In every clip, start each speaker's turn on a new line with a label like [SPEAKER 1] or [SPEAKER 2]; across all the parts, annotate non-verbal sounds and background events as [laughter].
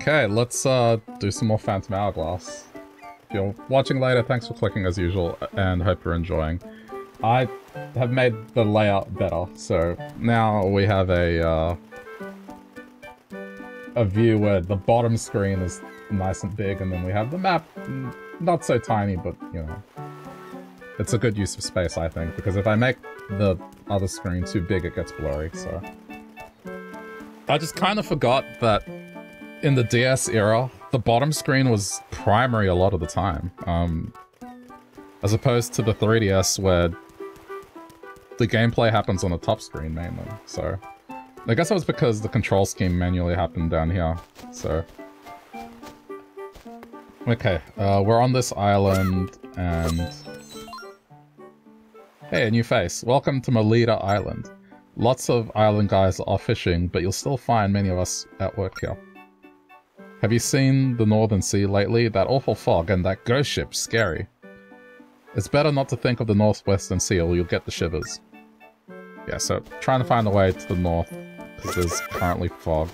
[SPEAKER 1] Okay, let's uh, do some more Phantom Hourglass. If you're watching later, thanks for clicking as usual, and hope you're enjoying. I have made the layout better, so now we have a uh, a view where the bottom screen is nice and big, and then we have the map not so tiny, but you know, it's a good use of space, I think, because if I make the other screen too big, it gets blurry. So I just kind of forgot that in the DS era, the bottom screen was primary a lot of the time. Um, as opposed to the 3DS where the gameplay happens on the top screen mainly, so... I guess it was because the control scheme manually happened down here, so... Okay, uh, we're on this island, and... Hey, a new face. Welcome to Molida Island. Lots of island guys are fishing, but you'll still find many of us at work here. Have you seen the Northern Sea lately? That awful fog and that ghost ship, scary. It's better not to think of the Northwestern Sea or you'll get the shivers. Yeah, so trying to find a way to the north, because there's currently fog.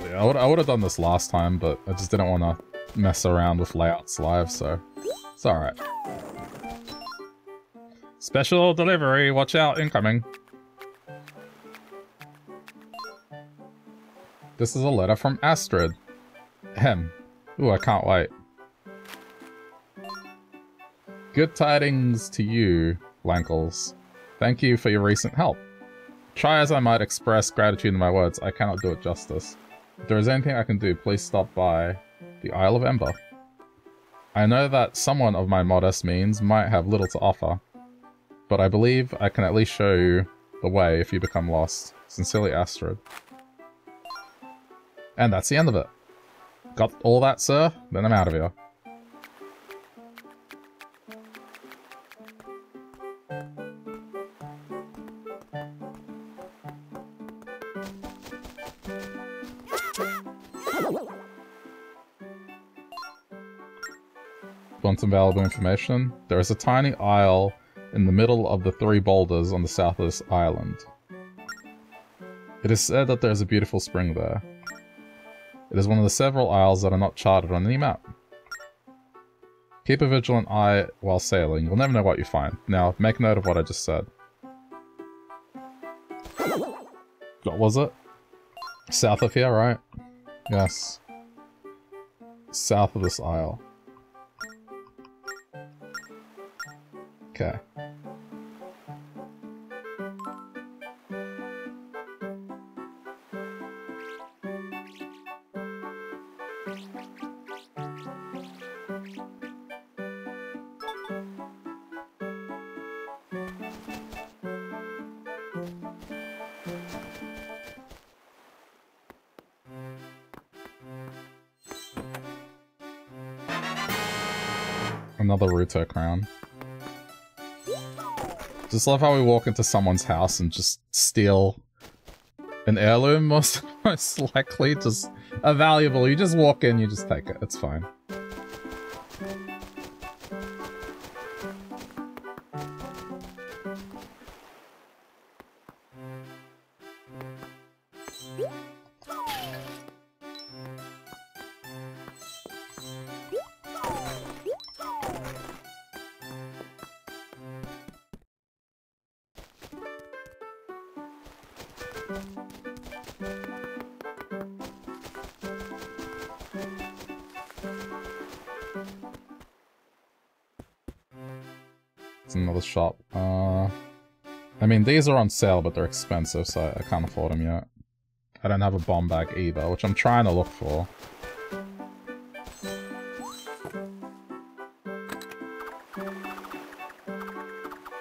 [SPEAKER 1] Yeah, I would, I would have done this last time, but I just didn't want to mess around with layouts live, so it's alright. Special delivery, watch out, incoming. This is a letter from Astrid. Hem. Ooh, I can't wait. Good tidings to you, Blankles. Thank you for your recent help. Try as I might express gratitude in my words, I cannot do it justice. If there is anything I can do, please stop by the Isle of Ember. I know that someone of my modest means might have little to offer, but I believe I can at least show you the way if you become lost. Sincerely, Astrid. And that's the end of it. Got all that, sir? Then I'm out of here. Want some valuable information? There is a tiny isle in the middle of the three boulders on the south of this island. It is said that there is a beautiful spring there. It is one of the several isles that are not charted on any map. Keep a vigilant eye while sailing. You'll never know what you find. Now, make note of what I just said. What was it? South of here, right? Yes. South of this isle. Okay. Another Ruto crown. Just love how we walk into someone's house and just steal an heirloom, most, [laughs] most likely. Just a valuable. You just walk in, you just take it. It's fine. These are on sale, but they're expensive, so I can't afford them yet. I don't have a bomb bag either, which I'm trying to look for.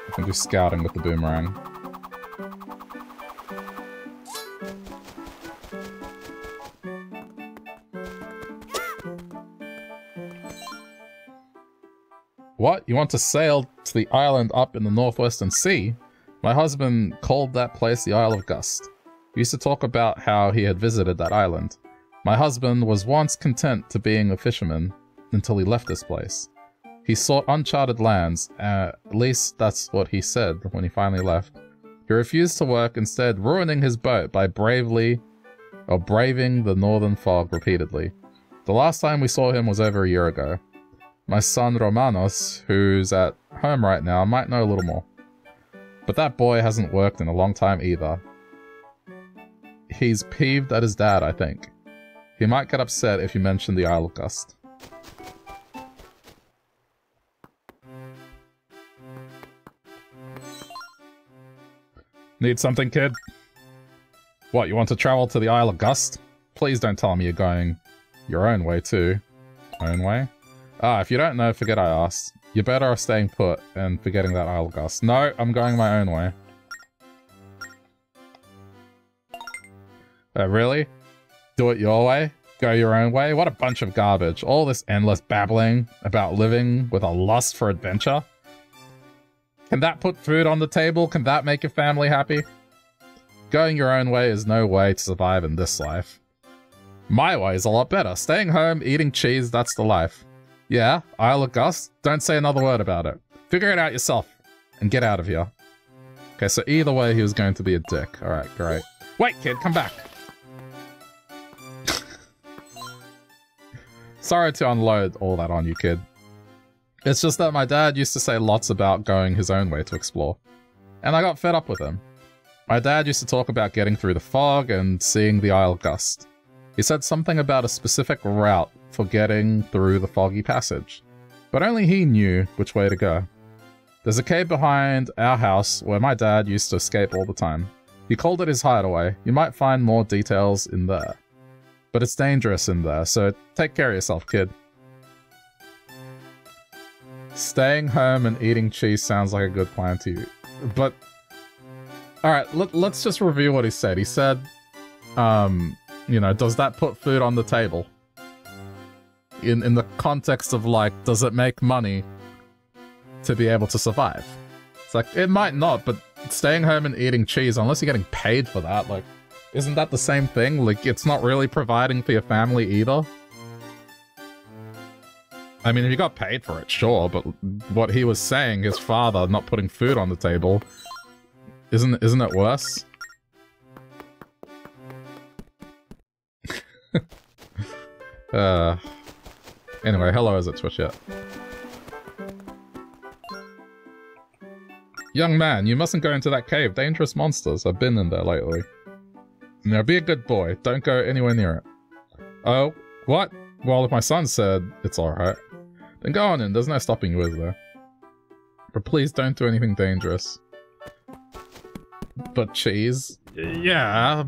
[SPEAKER 1] I can do scouting with the boomerang. What? You want to sail to the island up in the northwestern sea? My husband called that place the Isle of Gust. We used to talk about how he had visited that island. My husband was once content to being a fisherman until he left this place. He sought uncharted lands, uh, at least that's what he said when he finally left. He refused to work, instead ruining his boat by bravely or braving the northern fog repeatedly. The last time we saw him was over a year ago. My son Romanos, who's at home right now, might know a little more. But that boy hasn't worked in a long time either. He's peeved at his dad, I think. He might get upset if you mention the Isle of Gust. Need something, kid? What, you want to travel to the Isle of Gust? Please don't tell me you're going your own way too. Own way? Ah, if you don't know, forget I asked. You're better off staying put and forgetting that Isle of Gust. No, I'm going my own way. Uh, really? Do it your way? Go your own way? What a bunch of garbage. All this endless babbling about living with a lust for adventure. Can that put food on the table? Can that make your family happy? Going your own way is no way to survive in this life. My way is a lot better. Staying home, eating cheese, that's the life. Yeah, Isle of Gust, don't say another word about it. Figure it out yourself, and get out of here. Okay, so either way, he was going to be a dick. Alright, great. Wait, kid, come back. [laughs] Sorry to unload all that on you, kid. It's just that my dad used to say lots about going his own way to explore. And I got fed up with him. My dad used to talk about getting through the fog and seeing the Isle Gust. He said something about a specific route for getting through the foggy passage, but only he knew which way to go. There's a cave behind our house where my dad used to escape all the time. He called it his hideaway. You might find more details in there. But it's dangerous in there, so take care of yourself, kid. Staying home and eating cheese sounds like a good plan to you. But Alright, let, let's just review what he said. He said, um, you know, does that put food on the table? In, in the context of, like, does it make money to be able to survive? It's like, it might not, but staying home and eating cheese, unless you're getting paid for that, like, isn't that the same thing? Like, it's not really providing for your family either? I mean, if you got paid for it, sure, but what he was saying, his father not putting food on the table, isn't isn't it worse? [laughs] uh. Anyway, hello, is it Twitch yet? Young man, you mustn't go into that cave. Dangerous monsters. I've been in there lately. Now be a good boy. Don't go anywhere near it. Oh, what? Well, if my son said it's alright, then go on in. There's no stopping you, is there? But please don't do anything dangerous but cheese. Yeah.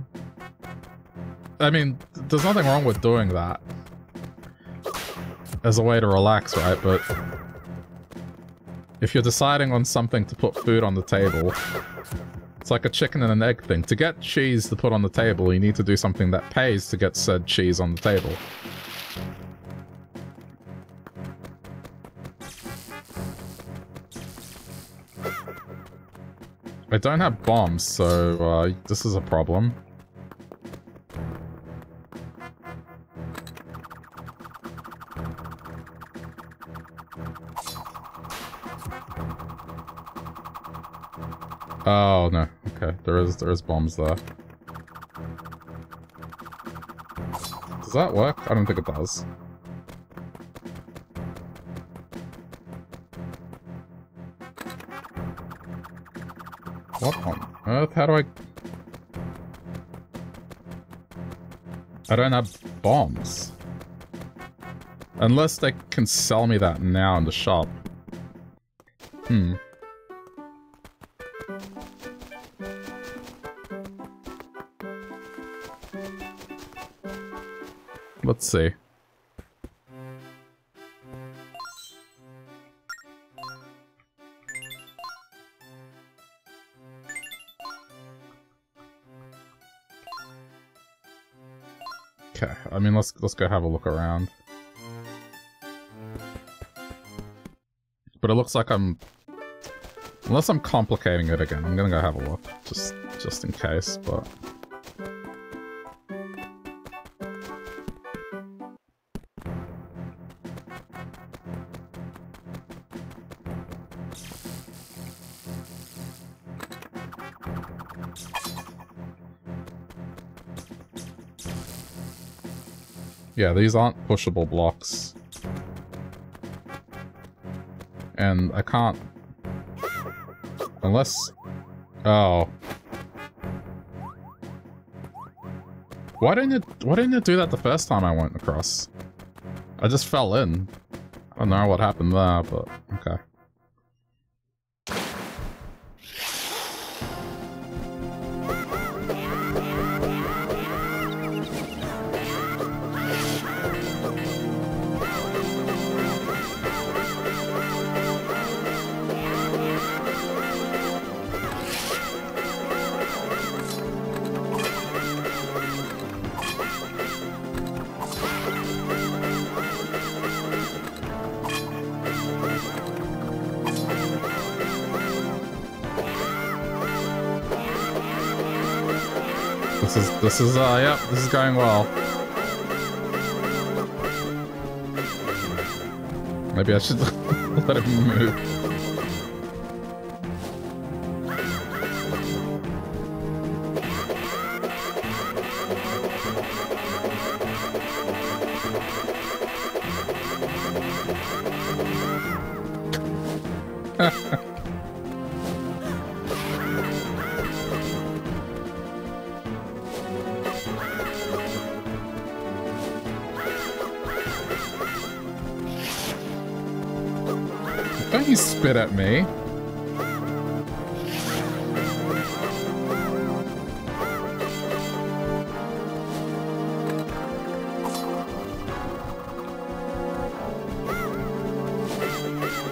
[SPEAKER 1] I mean, there's nothing wrong with doing that. As a way to relax, right? But if you're deciding on something to put food on the table, it's like a chicken and an egg thing. To get cheese to put on the table, you need to do something that pays to get said cheese on the table. I don't have bombs, so uh, this is a problem. Oh no, okay, there is there is bombs there. Does that work? I don't think it does. What on earth? How do I... I don't have bombs. Unless they can sell me that now in the shop. Hmm. Let's see. Okay, I mean, let's let's go have a look around. But it looks like I'm... Unless I'm complicating it again, I'm gonna go have a look. Just, just in case, but... Yeah, these aren't pushable blocks. And I can't... Unless... Oh. Why didn't it why didn't it do that the first time I went across? I just fell in. I don't know what happened there, but okay. Is, uh, yep, this is going well. Maybe I should [laughs] let him move.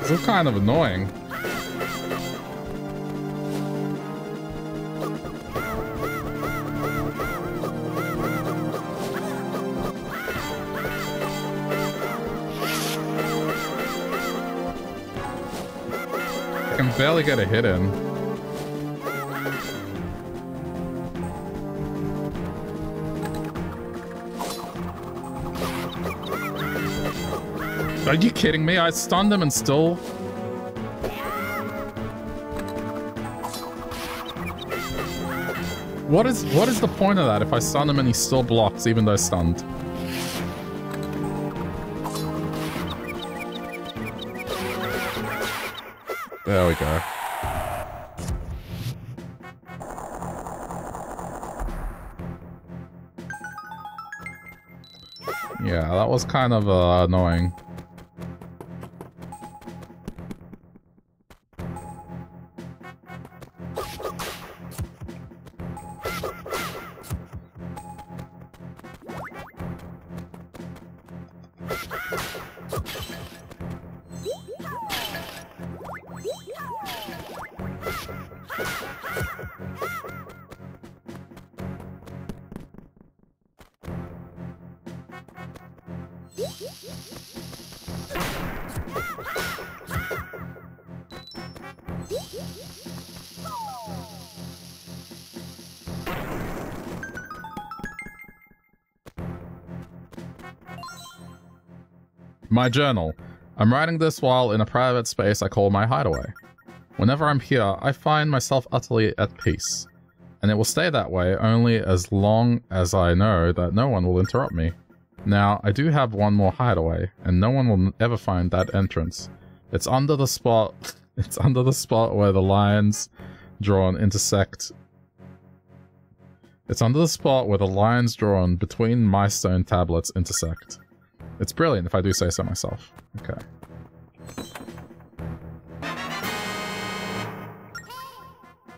[SPEAKER 1] This is kind of annoying. I can barely get a hit in. Are you kidding me? I stunned him and still... What is what is the point of that if I stun him and he still blocks even though stunned? There we go. Yeah, that was kind of uh, annoying. My journal. I'm writing this while in a private space I call my hideaway. Whenever I'm here, I find myself utterly at peace. And it will stay that way only as long as I know that no one will interrupt me. Now, I do have one more hideaway, and no one will ever find that entrance. It's under the spot... [laughs] It's under the spot where the lines drawn intersect... It's under the spot where the lines drawn between my stone tablets intersect. It's brilliant if I do say so myself. Okay.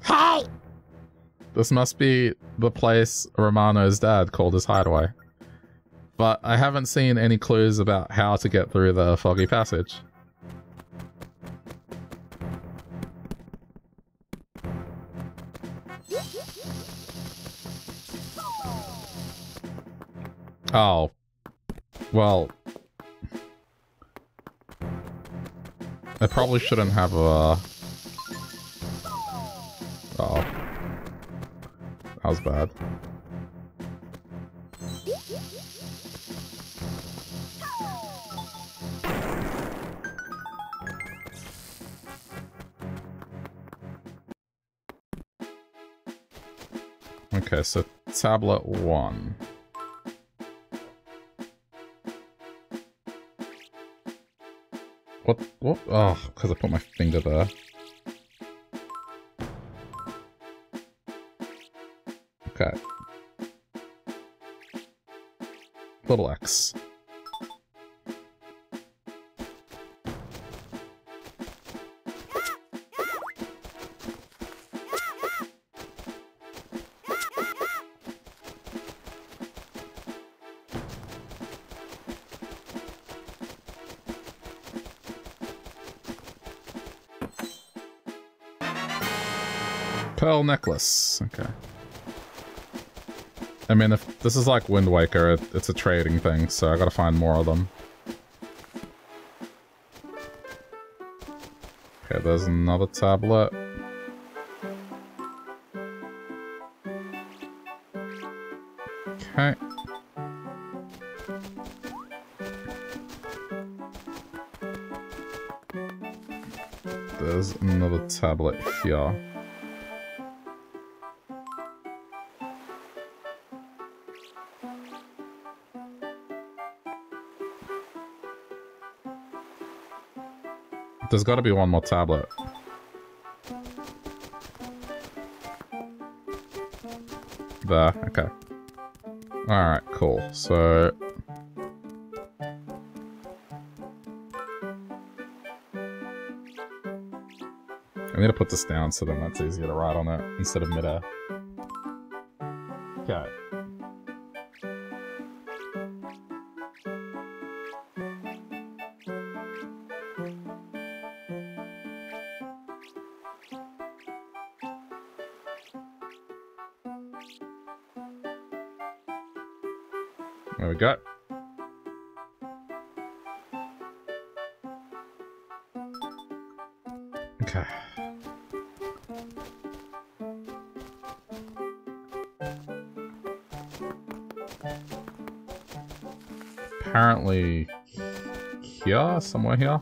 [SPEAKER 1] Hi! This must be the place Romanos' dad called his hideaway. But I haven't seen any clues about how to get through the foggy passage. Oh, well... I probably shouldn't have a... Oh. That was bad. Okay, so tablet one. What? What? Oh, because I put my finger there. Okay. Little X. Pearl necklace. Okay. I mean, if this is like Wind Waker, it, it's a trading thing, so I gotta find more of them. Okay, there's another tablet. Okay. There's another tablet here. There's gotta be one more tablet. There, okay. Alright, cool. So... I need to put this down so then that's easier to write on it instead of midair. Okay. Here, somewhere here.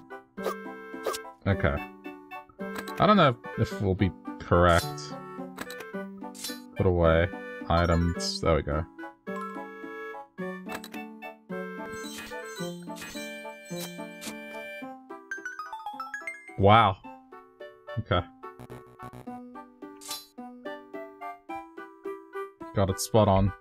[SPEAKER 1] Okay. I don't know if we'll be correct. Put away items. There we go. Wow. Okay. Got it spot on.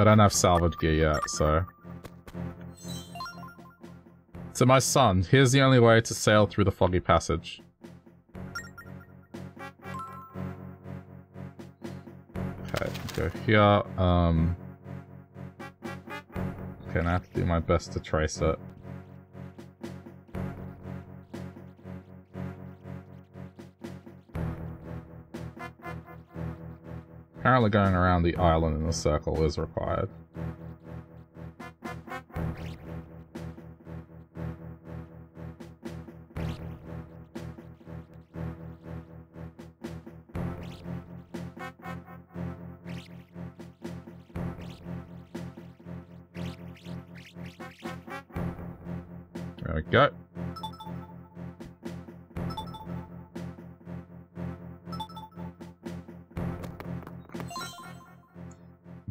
[SPEAKER 1] I don't have salvage gear yet, so... To my son, here's the only way to sail through the foggy passage. Okay, go here. Um... Okay, now I have to do my best to trace it. Apparently going around the island in a circle is required.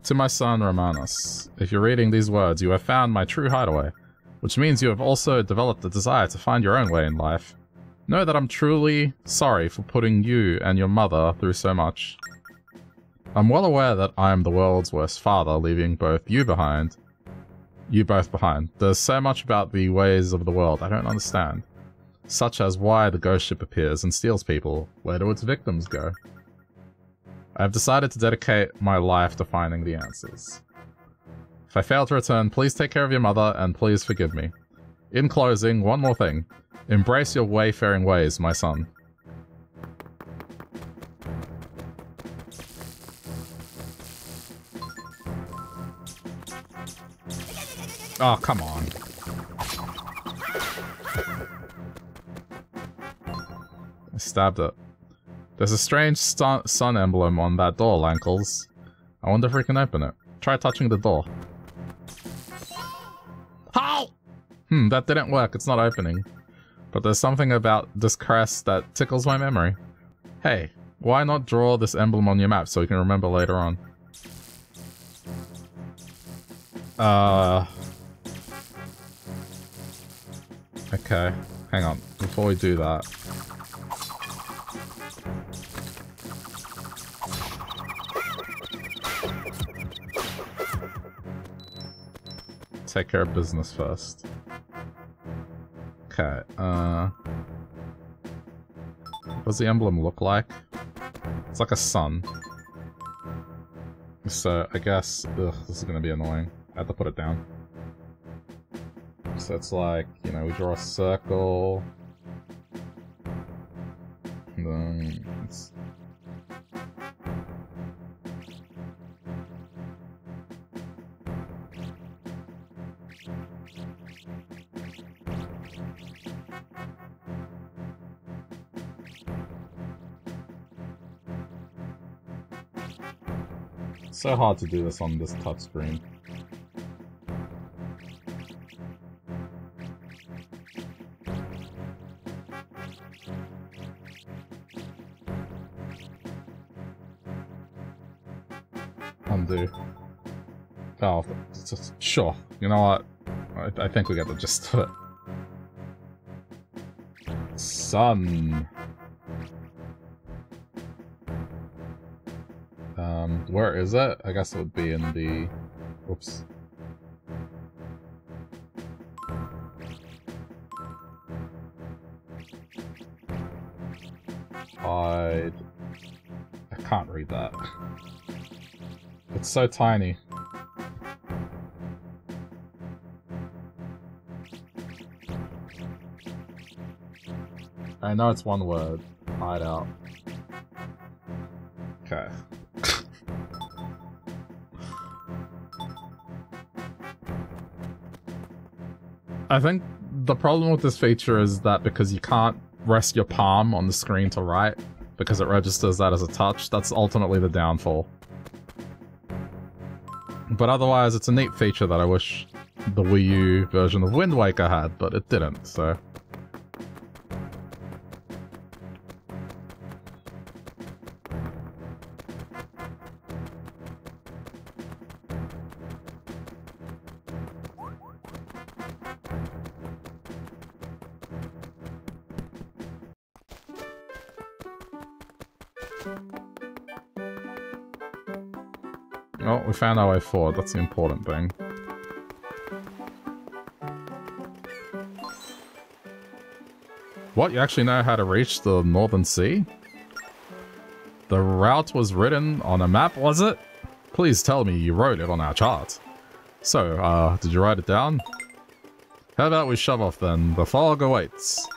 [SPEAKER 1] To my son Romanos, if you're reading these words, you have found my true hideaway, which means you have also developed a desire to find your own way in life. Know that I'm truly sorry for putting you and your mother through so much. I'm well aware that I am the world's worst father, leaving both you behind. You both behind. There's so much about the ways of the world I don't understand. Such as why the ghost ship appears and steals people. Where do its victims go? I have decided to dedicate my life to finding the answers. If I fail to return, please take care of your mother and please forgive me. In closing, one more thing. Embrace your wayfaring ways, my son. Oh, come on. I stabbed it. There's a strange sun emblem on that door, Lankles. I wonder if we can open it. Try touching the door. How? Hmm, that didn't work. It's not opening. But there's something about this crest that tickles my memory. Hey, why not draw this emblem on your map so you can remember later on? Uh... Okay, hang on. Before we do that... Take care of business first. Okay, uh... What does the emblem look like? It's like a sun. So, I guess... Ugh, this is gonna be annoying. I have to put it down. So it's like, you know, we draw a circle. then So hard to do this on this touchscreen. Undo. Oh, sure. You know what? I, I think we get the gist of it. Sun. Where is it? I guess it would be in the... Oops. Hide. I can't read that. It's so tiny. I know it's one word. Hide out. I think the problem with this feature is that because you can't rest your palm on the screen to write, because it registers that as a touch, that's ultimately the downfall. But otherwise, it's a neat feature that I wish the Wii U version of Wind Waker had, but it didn't, so... found our way forward. That's the important thing. What? You actually know how to reach the Northern Sea? The route was written on a map, was it? Please tell me you wrote it on our chart. So, uh, did you write it down? How about we shove off then? The fog awaits.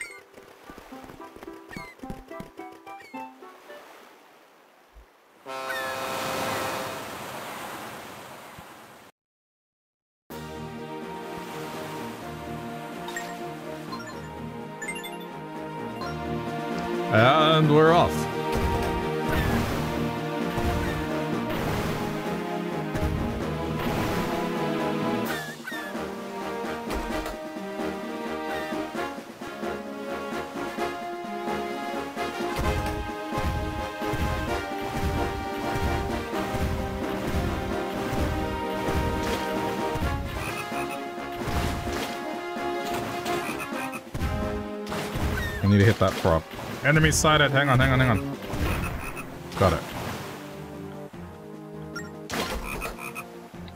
[SPEAKER 1] Need to hit that prop. Enemy sighted. Hang on, hang on, hang on. Got it.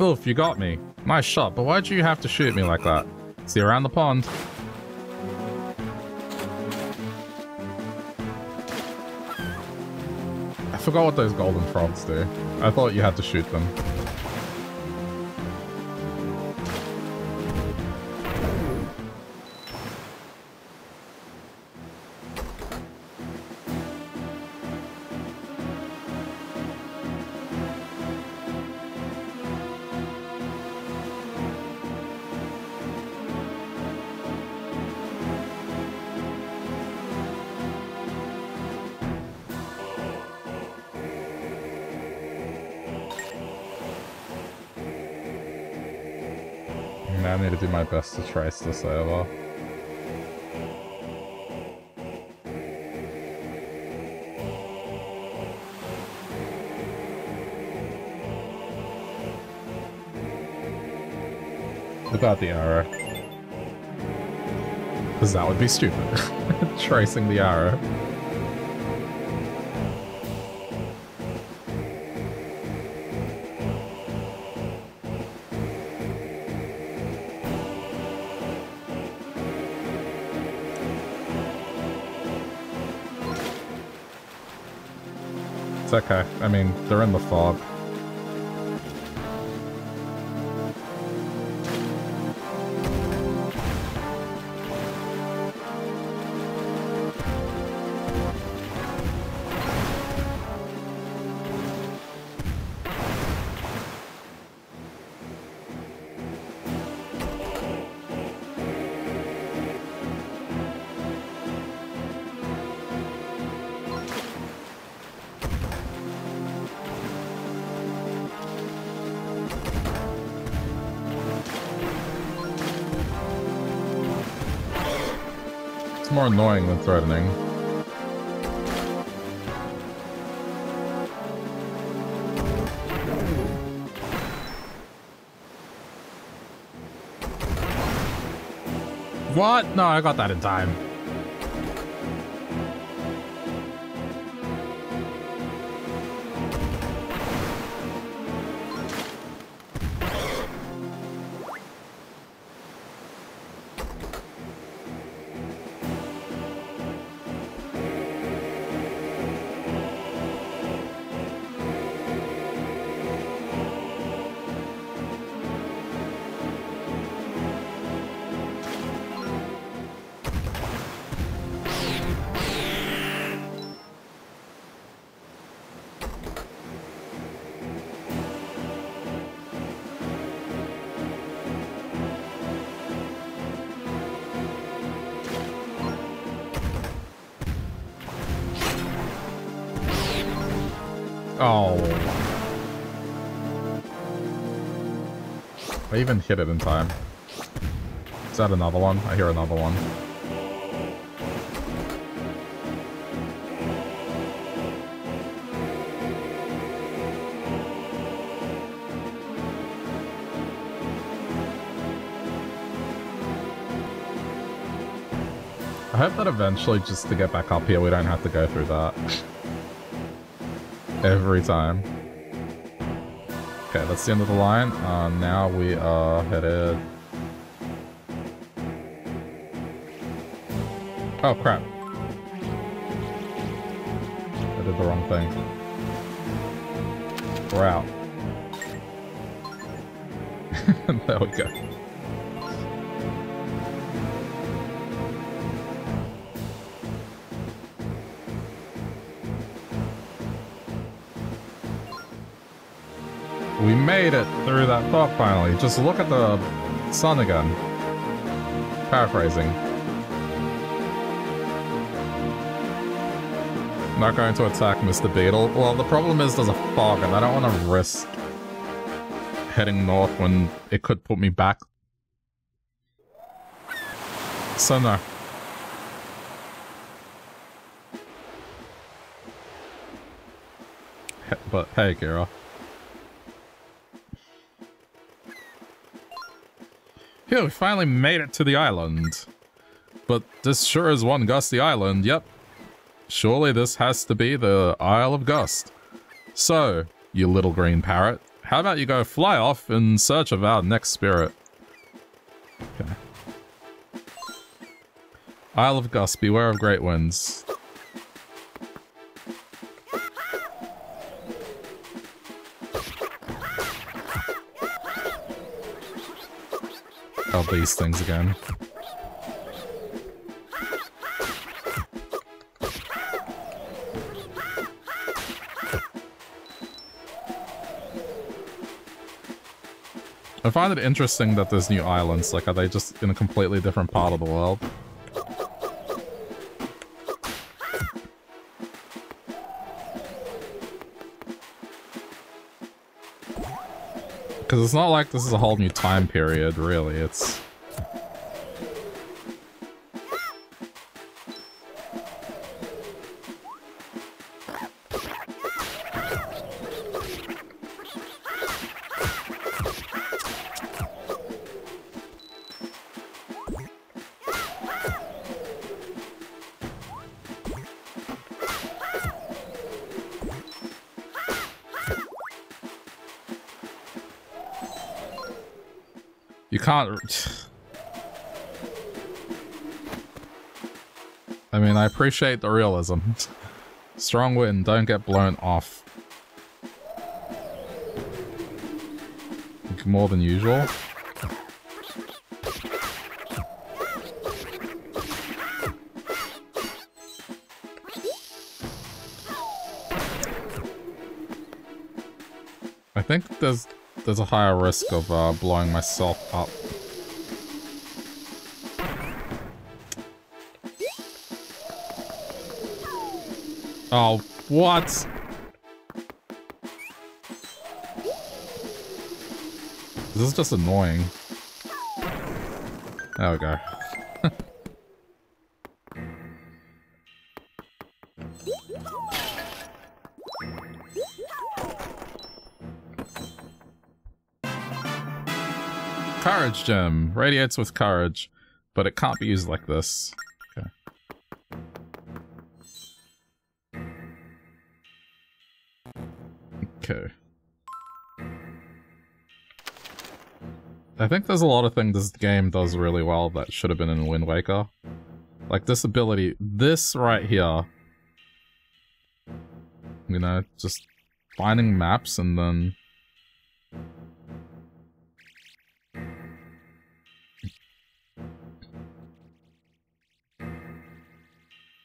[SPEAKER 1] Oof, you got me. Nice shot, but why'd you have to shoot me like that? See you around the pond. I forgot what those golden frogs do. I thought you had to shoot them. Best to trace this over. without the arrow. Because that would be stupid. [laughs] Tracing the arrow. Okay. I mean, they're in the fog. Annoying than threatening. What? No, I got that in time. Even hit it in time. Is that another one? I hear another one. I hope that eventually, just to get back up here, we don't have to go through that. Every time. Okay, that's the end of the line. Uh, now we are headed... Oh, crap. I did the wrong thing. We're out. [laughs] there we go. Made it through that fog finally. Just look at the sun again. Paraphrasing. Not going to attack Mr. Beedle. Well, the problem is there's a fog and I don't want to risk heading north when it could put me back. So no. But hey, Kira. Phew, we finally made it to the island. But this sure is one gusty island, yep. Surely this has to be the Isle of Gust. So, you little green parrot, how about you go fly off in search of our next spirit? Okay. Isle of Gust, beware of great winds. These things again. I find it interesting that there's new islands, like are they just in a completely different part of the world? Because it's not like this is a whole new time period, really. It's... Can't... I mean, I appreciate the realism. Strong wind, don't get blown off. More than usual. I think there's there's a higher risk of uh, blowing myself up. Oh, what? This is just annoying. There we go. [laughs] courage gem. Radiates with courage. But it can't be used like this. Okay. I think there's a lot of things this game does really well that should have been in Wind Waker. Like this ability, this right here. You know, just finding maps and then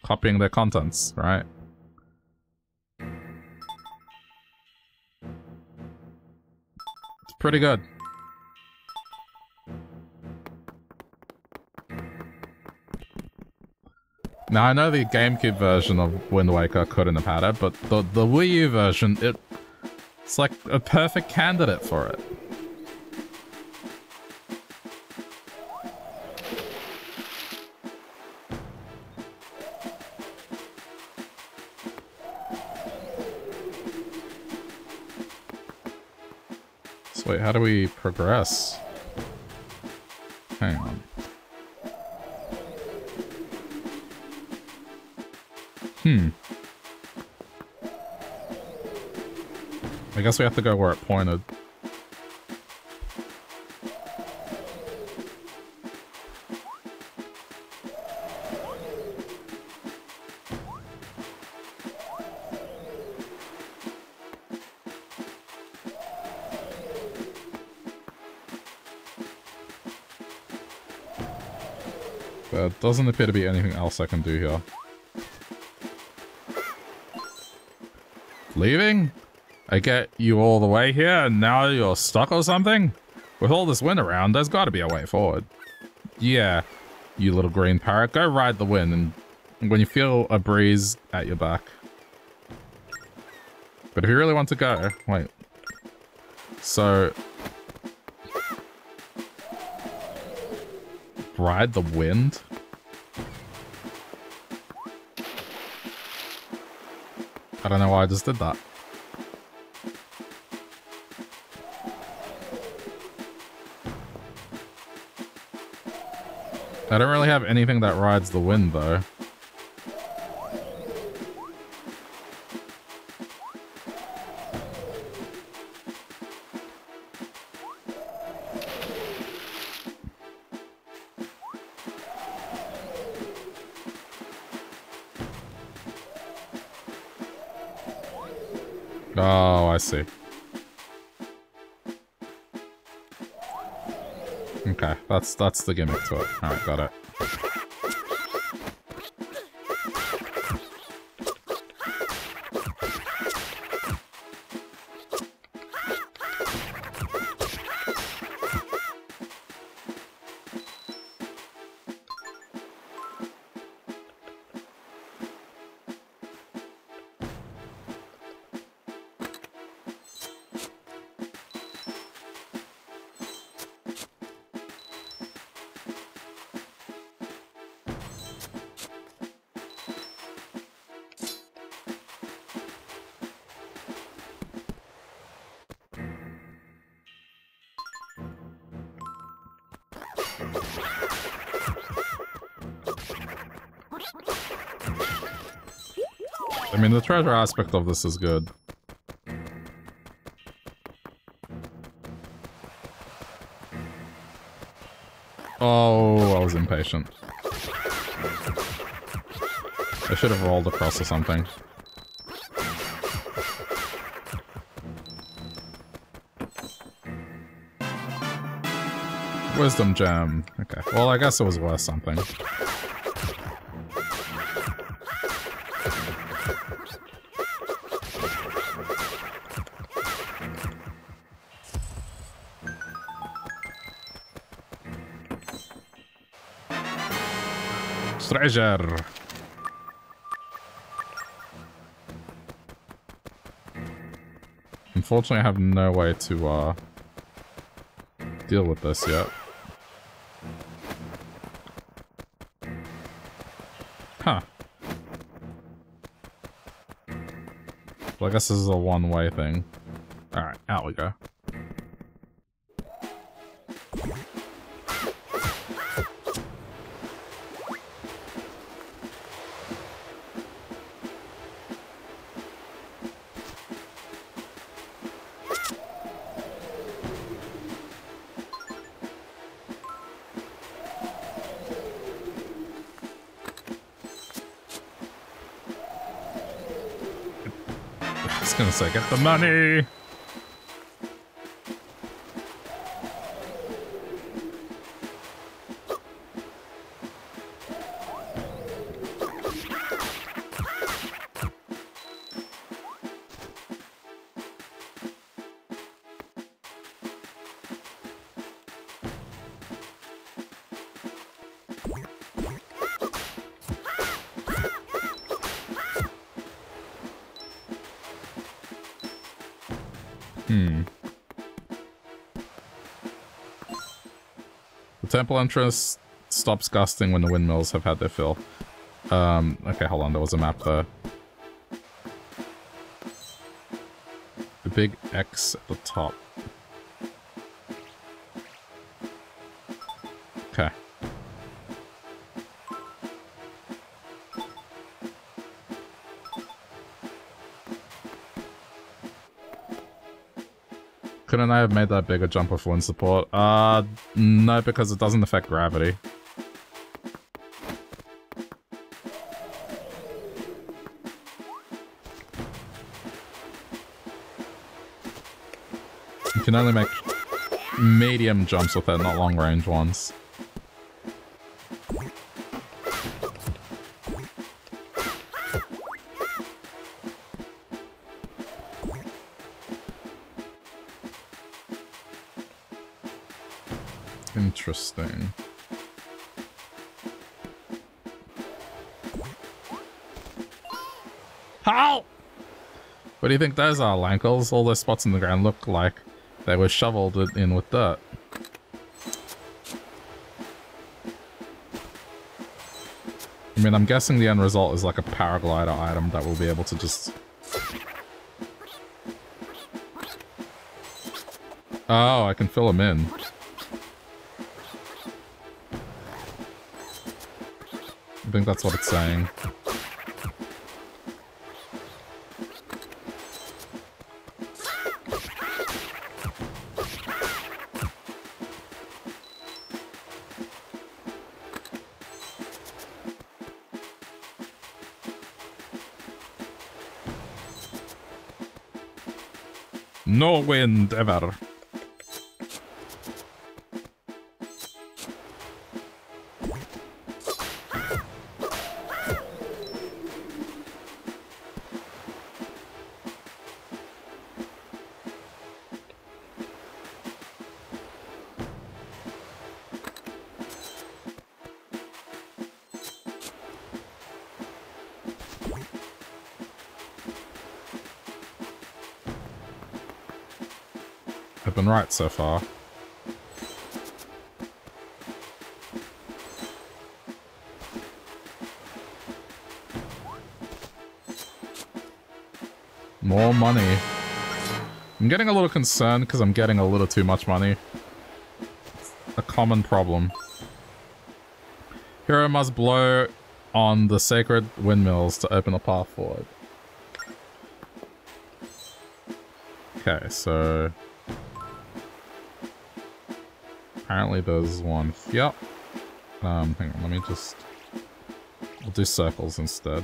[SPEAKER 1] copying their contents, right? Pretty good. Now, I know the GameCube version of Wind Waker couldn't have had it, but the, the Wii U version, it, it's like a perfect candidate for it. Wait, how do we progress? Hang on. Hmm. I guess we have to go where it pointed. Doesn't appear to be anything else I can do here. Leaving? I get you all the way here and now you're stuck or something? With all this wind around, there's gotta be a way forward. Yeah, you little green parrot, go ride the wind and when you feel a breeze at your back. But if you really want to go, wait. So... Ride the wind? I don't know why I just did that. I don't really have anything that rides the wind, though. See. Okay, that's that's the gimmick to it. Alright, got it. Treasure aspect of this is good. Oh, I was impatient. I should have rolled across or something. Wisdom gem. Okay. Well, I guess it was worth something. Treasure. Unfortunately, I have no way to, uh, deal with this yet. Huh. Well, I guess this is a one-way thing. Alright, out we go. I get the money. Temple entrance stops gusting when the windmills have had their fill. Um, okay, hold on, there was a map there. The big X at the top. Couldn't I have made that bigger jump with wind support? Uh, no, because it doesn't affect gravity. You can only make medium jumps with it, not long range ones. Interesting. How? What do you think those are, Lankles? All those spots in the ground look like they were shoveled in with dirt. I mean, I'm guessing the end result is like a paraglider item that we'll be able to just... Oh, I can fill them in. I think that's what it's saying. No wind ever. Right so far. More money. I'm getting a little concerned because I'm getting a little too much money. a common problem. Hero must blow on the sacred windmills to open a path forward. Okay, so... Apparently there's one here. Um, hang on, let me just... We'll do circles instead.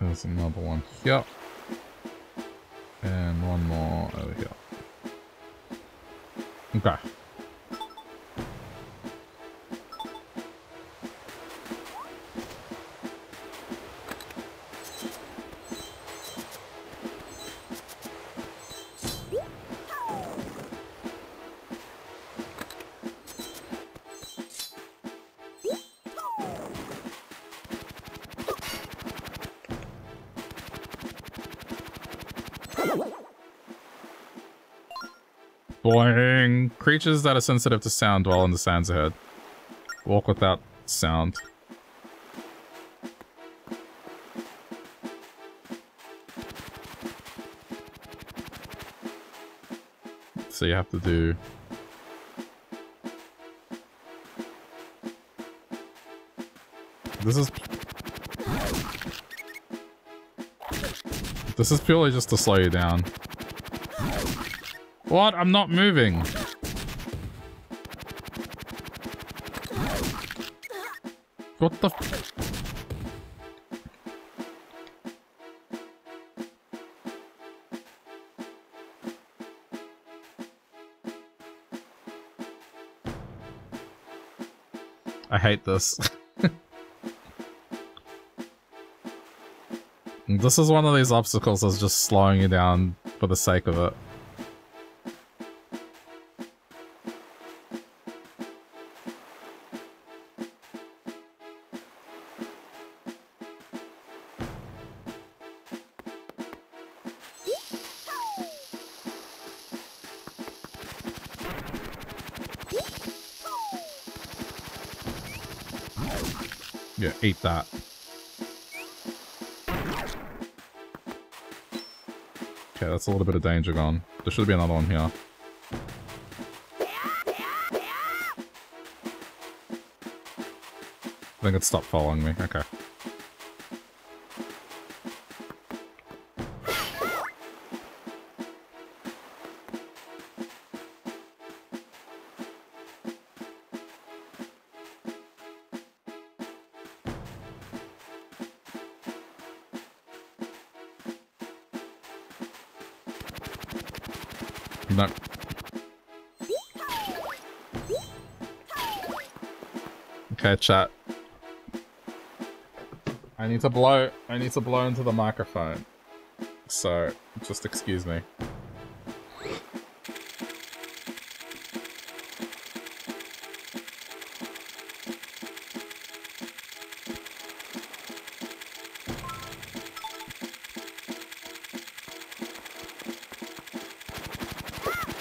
[SPEAKER 1] There's another one here. And one more over here. Okay. Creatures that are sensitive to sound dwell in the sands ahead. Walk without sound. So you have to do... This is... This is purely just to slow you down. What? I'm not moving. What the I hate this. [laughs] this is one of these obstacles that's just slowing you down for the sake of it. That. Okay, that's a little bit of danger gone. There should be another one here. I think it stopped following me. Okay. Chat. I need to blow, I need to blow into the microphone. So, just excuse me.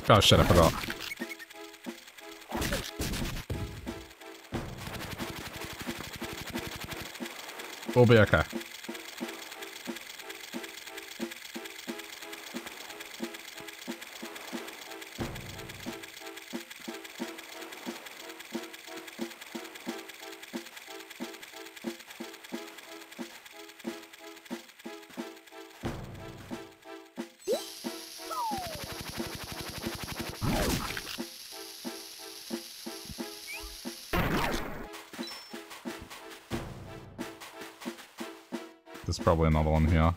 [SPEAKER 1] Oh shit, I forgot. We'll be okay. Another one here.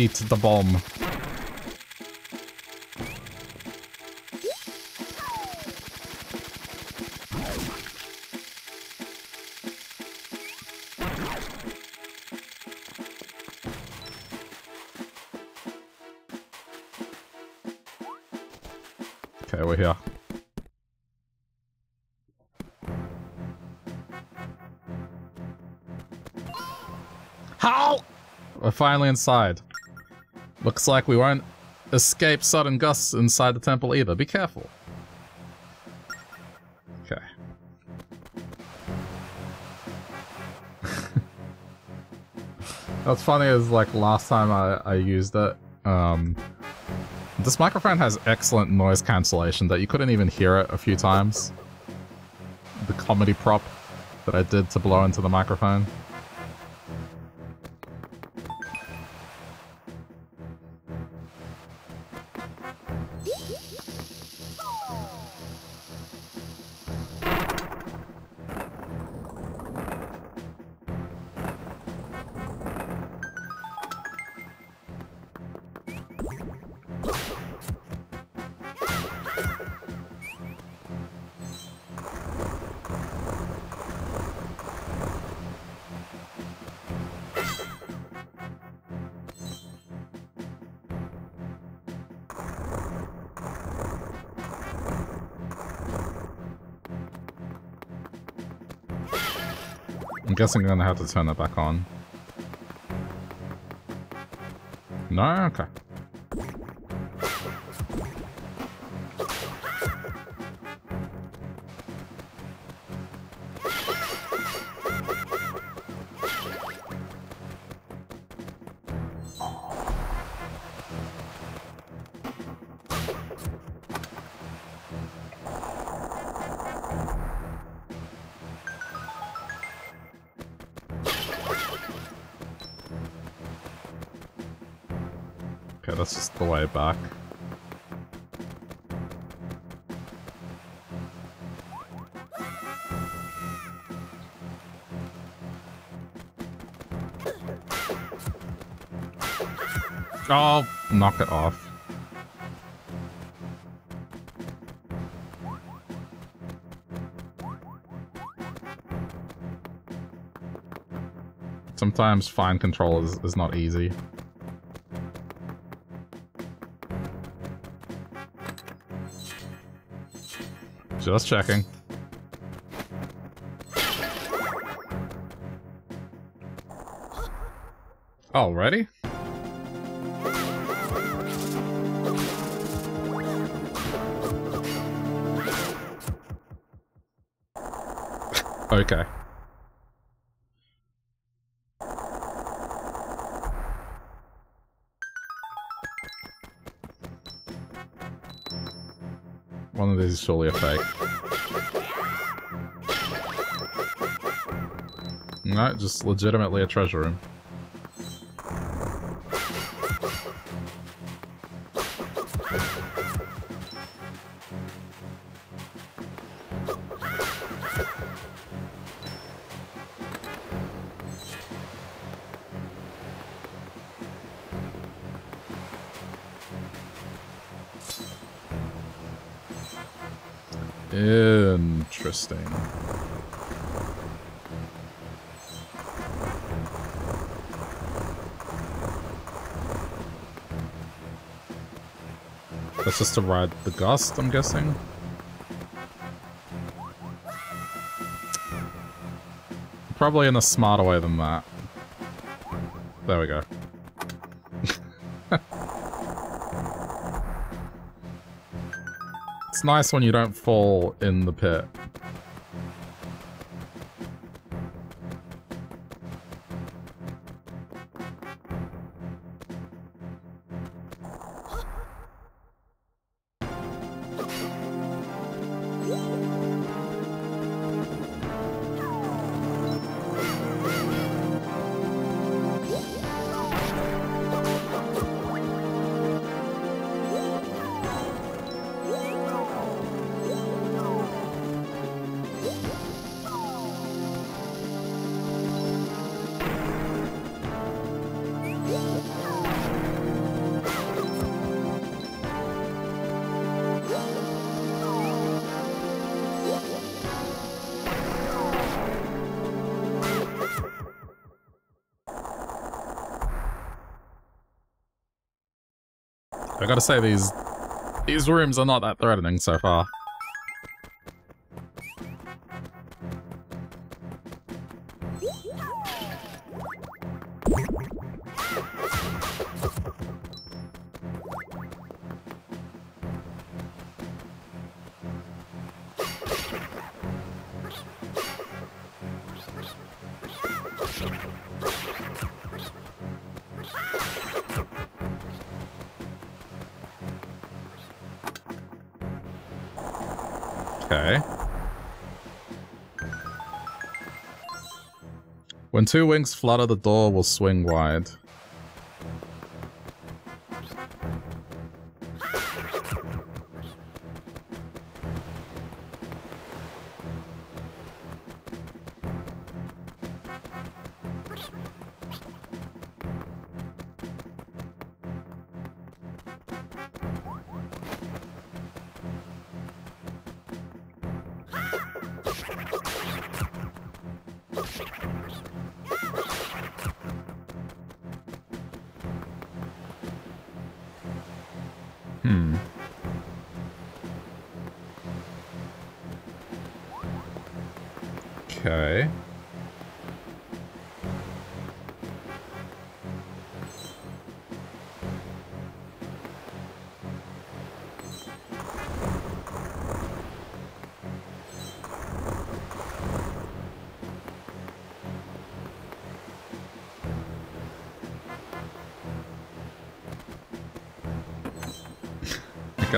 [SPEAKER 1] Eat the bomb. Okay, we're here. How? We're finally inside. Looks like we won't escape sudden gusts inside the temple either. Be careful. Okay. [laughs] What's funny is, like, last time I, I used it, um, this microphone has excellent noise cancellation that you couldn't even hear it a few times. The comedy prop that I did to blow into the microphone. Guessing I'm gonna have to turn it back on. No? Okay. Back. Oh, knock it off. Sometimes fine control is, is not easy. Just checking. Already? Is surely a fake. No, just legitimately a treasure room. Just to ride the gust, I'm guessing? Probably in a smarter way than that. There we go. [laughs] it's nice when you don't fall in the pit. Gotta say, these, these rooms are not that threatening so far. Two wings flutter, the door will swing wide.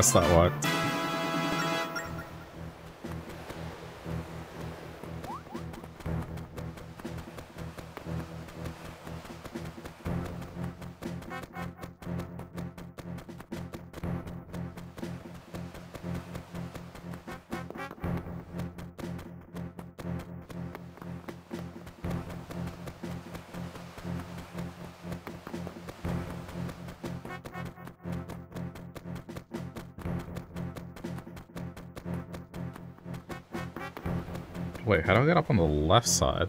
[SPEAKER 1] Guess that worked. Left side?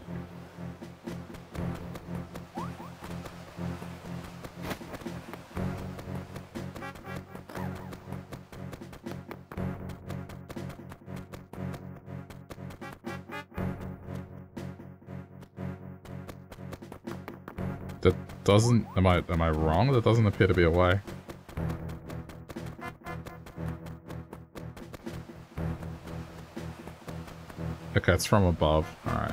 [SPEAKER 1] That doesn't... Am I, am I wrong? That doesn't appear to be a way. Okay, it's from above. Alright.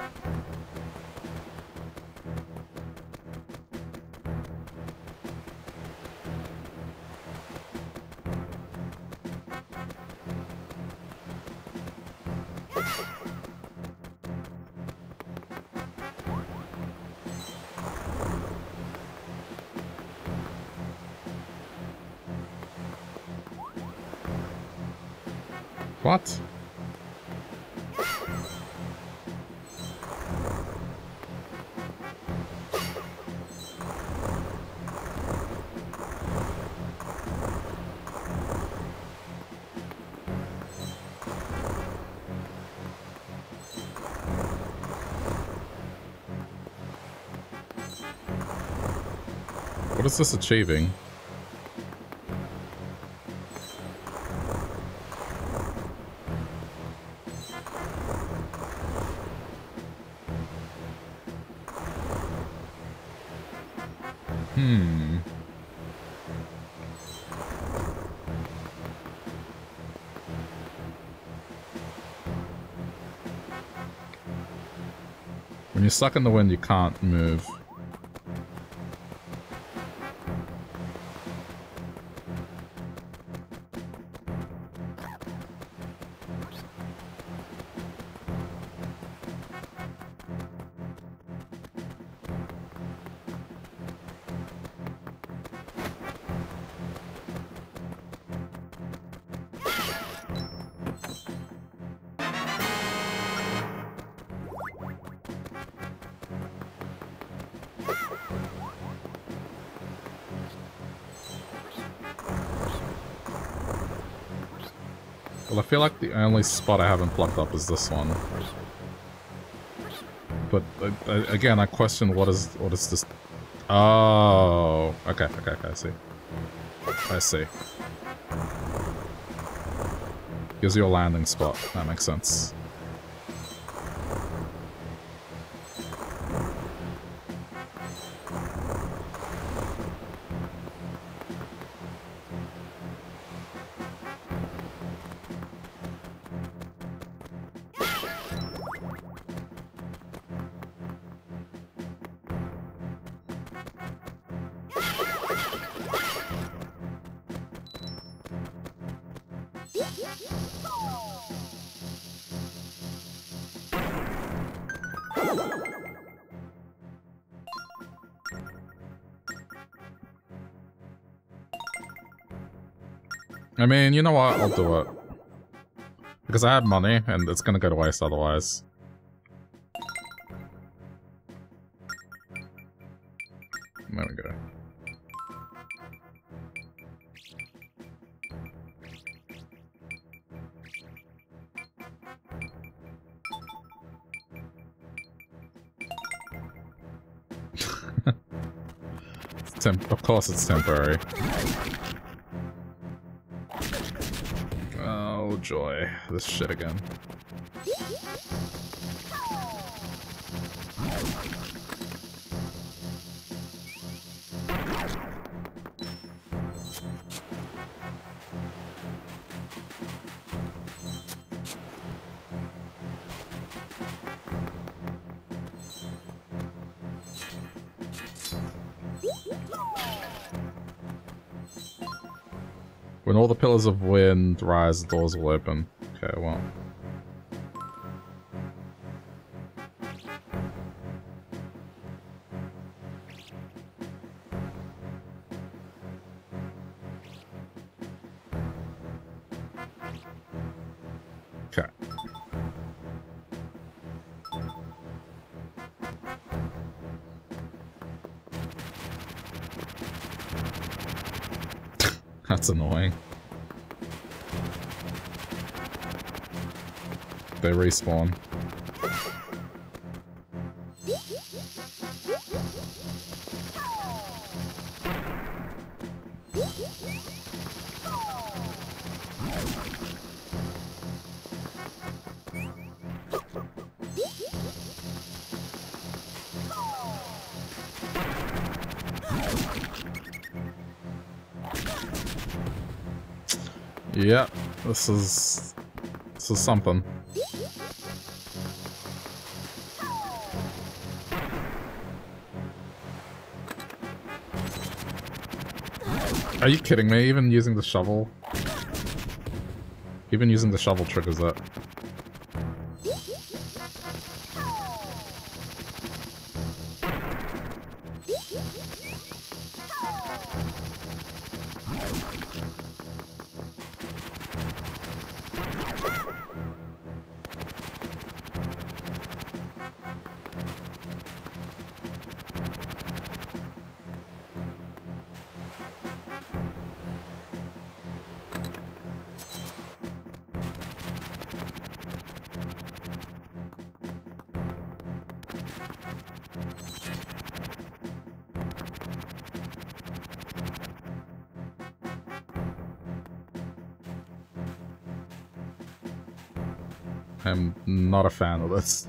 [SPEAKER 1] Is this achieving? Hmm. When you're stuck in the wind, you can't move. Only spot I haven't plucked up is this one. But uh, again, I question what is what is this? Oh, okay, okay, okay. I see. I see. Gives you a landing spot. That makes sense. Mean, you know what? I'll do it. Because I have money, and it's gonna go to waste otherwise. There we go. [laughs] Of course it's temporary. Joy. This shit again. Of wind rise, the doors will open. Okay, well. Respawn. Yeah, this is this is something. Are you kidding me? Even using the shovel? Even using the shovel triggers that. I'm not a fan of this.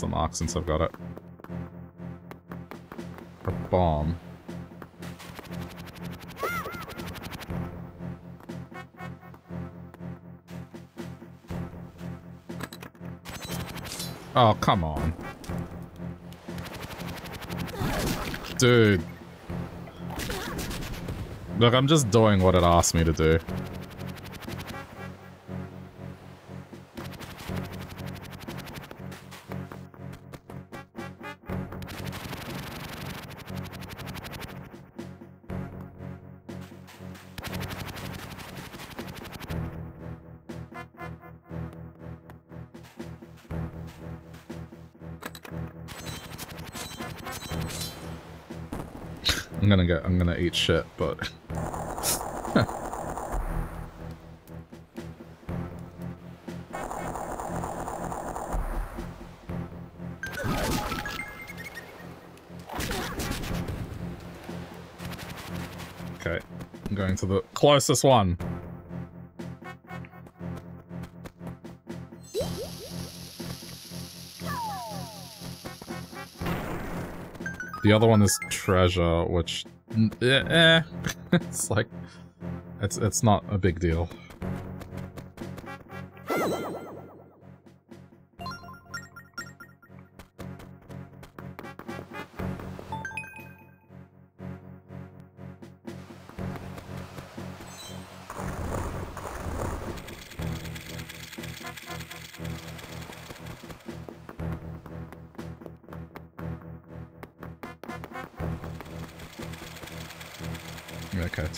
[SPEAKER 1] Gonna the mark since I've got it. A bomb. Oh, come on. Dude. Look, I'm just doing what it asked me to do. I'm gonna eat shit, but... [laughs] okay, I'm going to the closest one. The other one is treasure, which... Eh, eh. [laughs] it's like... It's, it's not a big deal.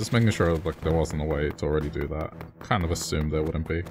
[SPEAKER 1] Just making sure like there wasn't a way to already do that. Kind of assumed there wouldn't be.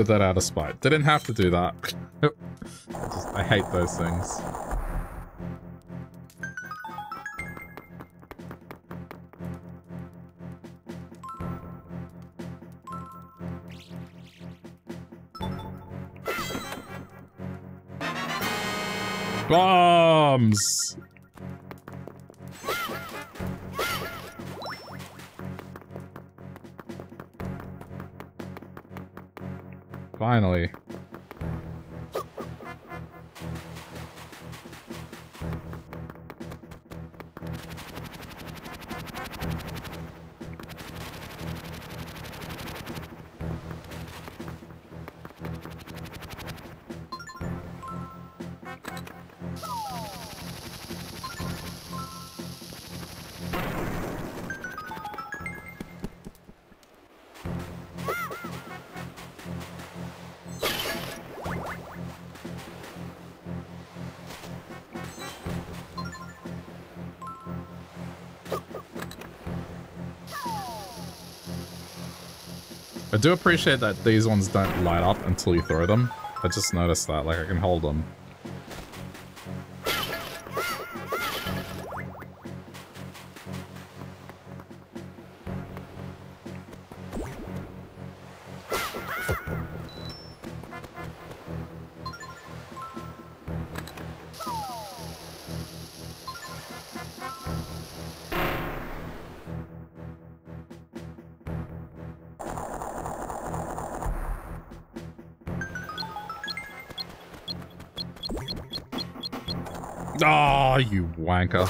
[SPEAKER 1] Did that out of spite. Didn't have to do that. I hate those things. Bombs! Finally. Do appreciate that these ones don't light up until you throw them. I just noticed that, like I can hold them. You wanker.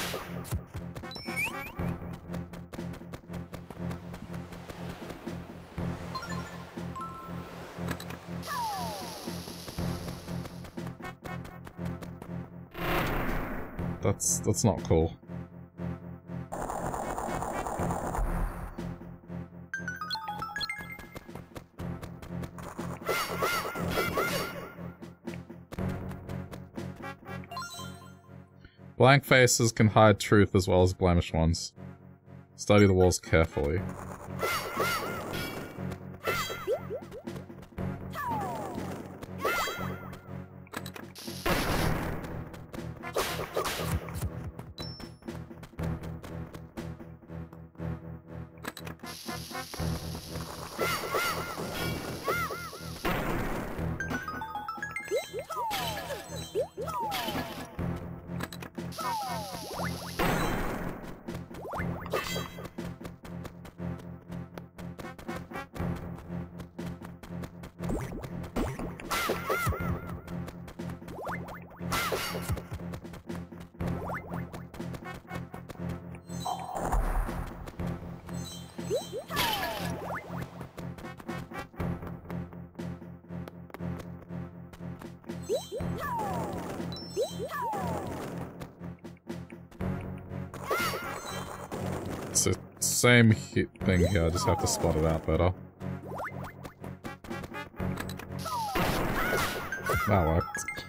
[SPEAKER 1] That's that's not cool. Blank faces can hide truth as well as blemished ones. Study the walls carefully. Same thing here, I just have to spot it out better. That worked.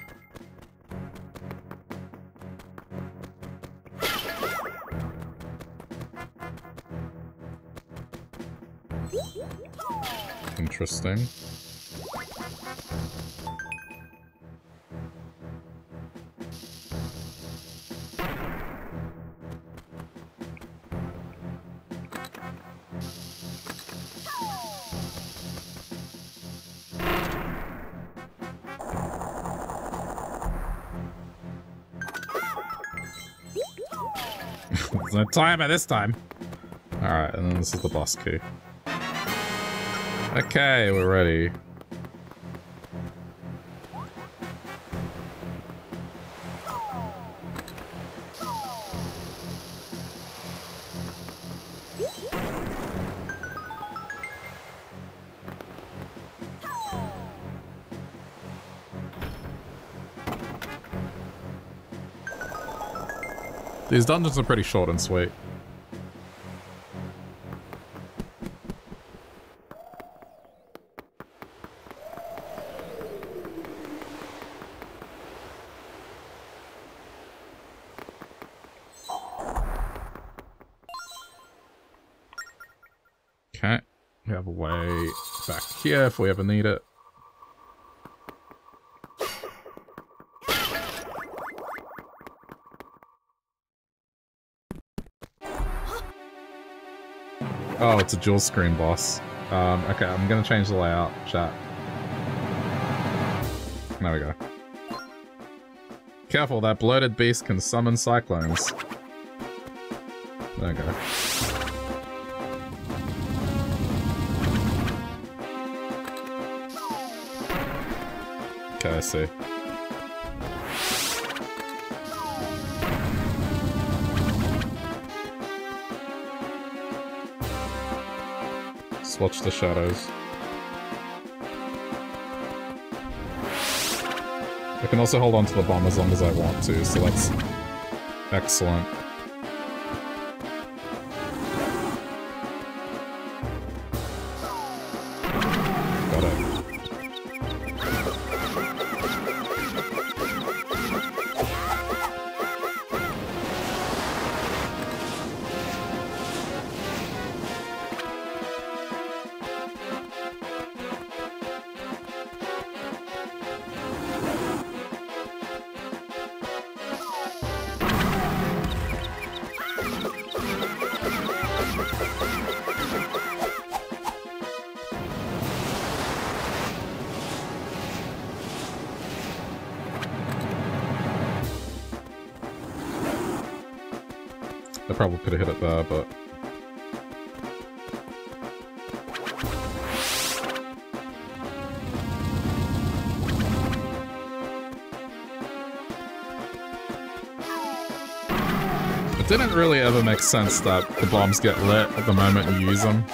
[SPEAKER 1] Interesting. Timer this time. Alright, and then this is the boss key. Okay, we're ready. These dungeons are pretty short and sweet. Okay, we have a way back here if we ever need it. It's a dual screen boss. Um, okay, I'm gonna change the layout, chat. There we go. Careful, that bloated beast can summon cyclones. There we go. Okay, I see. Watch the shadows. I can also hold on to the bomb as long as I want to, so that's excellent. Sense that the bombs get lit at the moment you use them.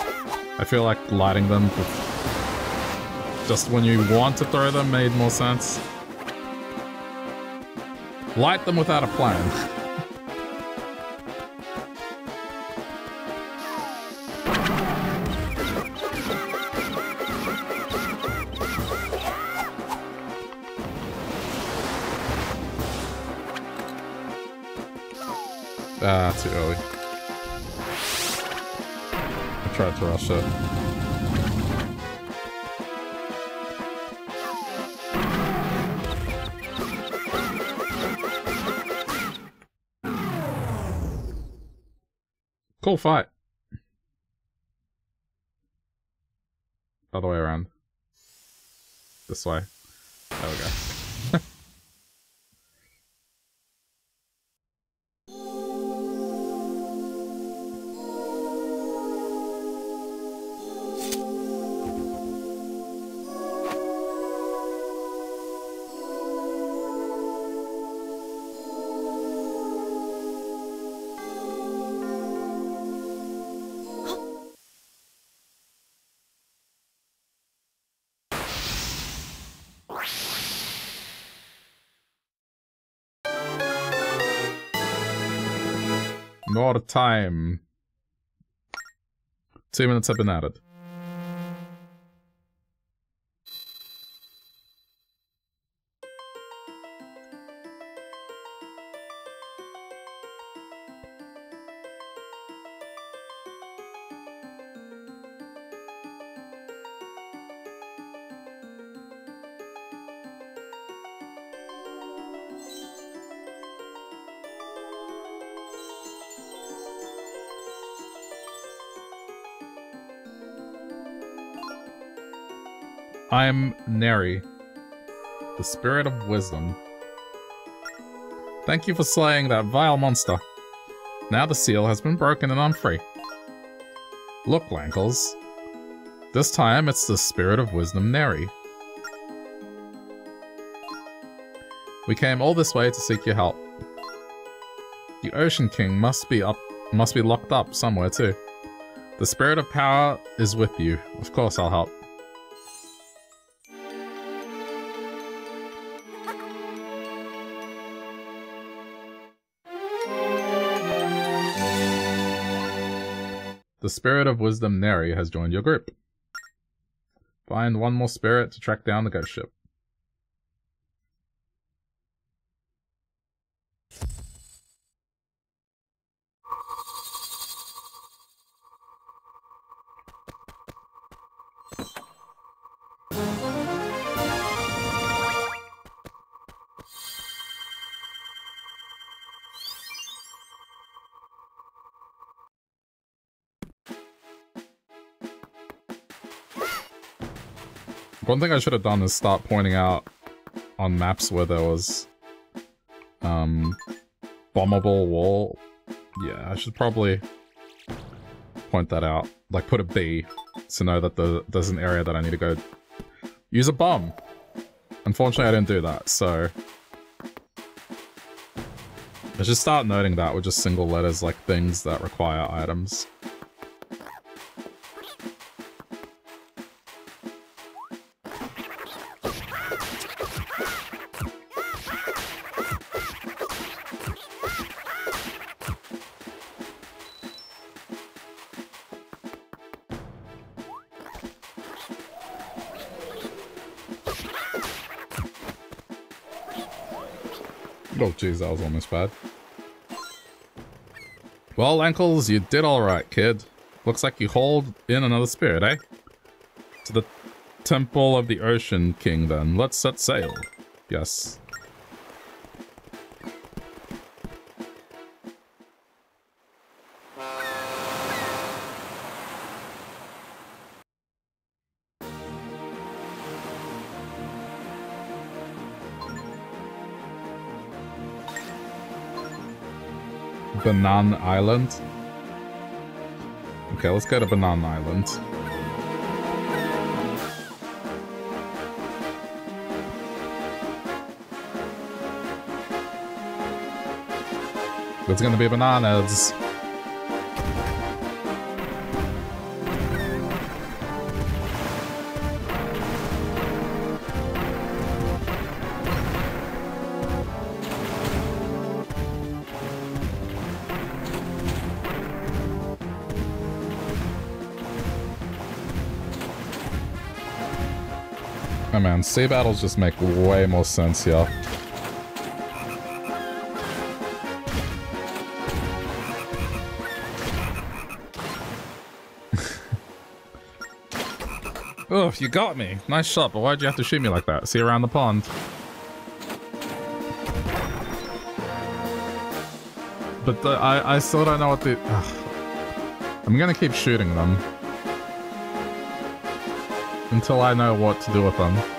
[SPEAKER 1] I feel like lighting them just when you want to throw them made more sense. Light them without a plan. across it. Cool fight. Other way around. This way. There we go. More time. Two minutes have been added. I'm Neri, the spirit of wisdom. Thank you for slaying that vile monster. Now the seal has been broken and I'm free. Look, Lankles. This time it's the spirit of wisdom Neri. We came all this way to seek your help. The Ocean King must be up must be locked up somewhere too. The spirit of power is with you. Of course I'll help. The spirit of wisdom Neri has joined your group. Find one more spirit to track down the ghost ship. One thing I should have done is start pointing out on maps where there was um bombable wall. Yeah, I should probably point that out. Like put a B to know that the, there's an area that I need to go use a bomb. Unfortunately, I didn't do that, so... I should start noting that with just single letters like things that require items. That was almost bad. Well, Ankles, you did alright, kid. Looks like you hauled in another spirit, eh? To the Temple of the Ocean King, then. Let's set sail. Yes. Banana Island. Okay, let's go to Banana Island. It's gonna be bananas. Man. Sea battles just make way more sense here. [laughs] oh, you got me. Nice shot, but why'd you have to shoot me like that? See around the pond. But the, I, I still don't know what the... Ugh. I'm gonna keep shooting them. Until I know what to do with them.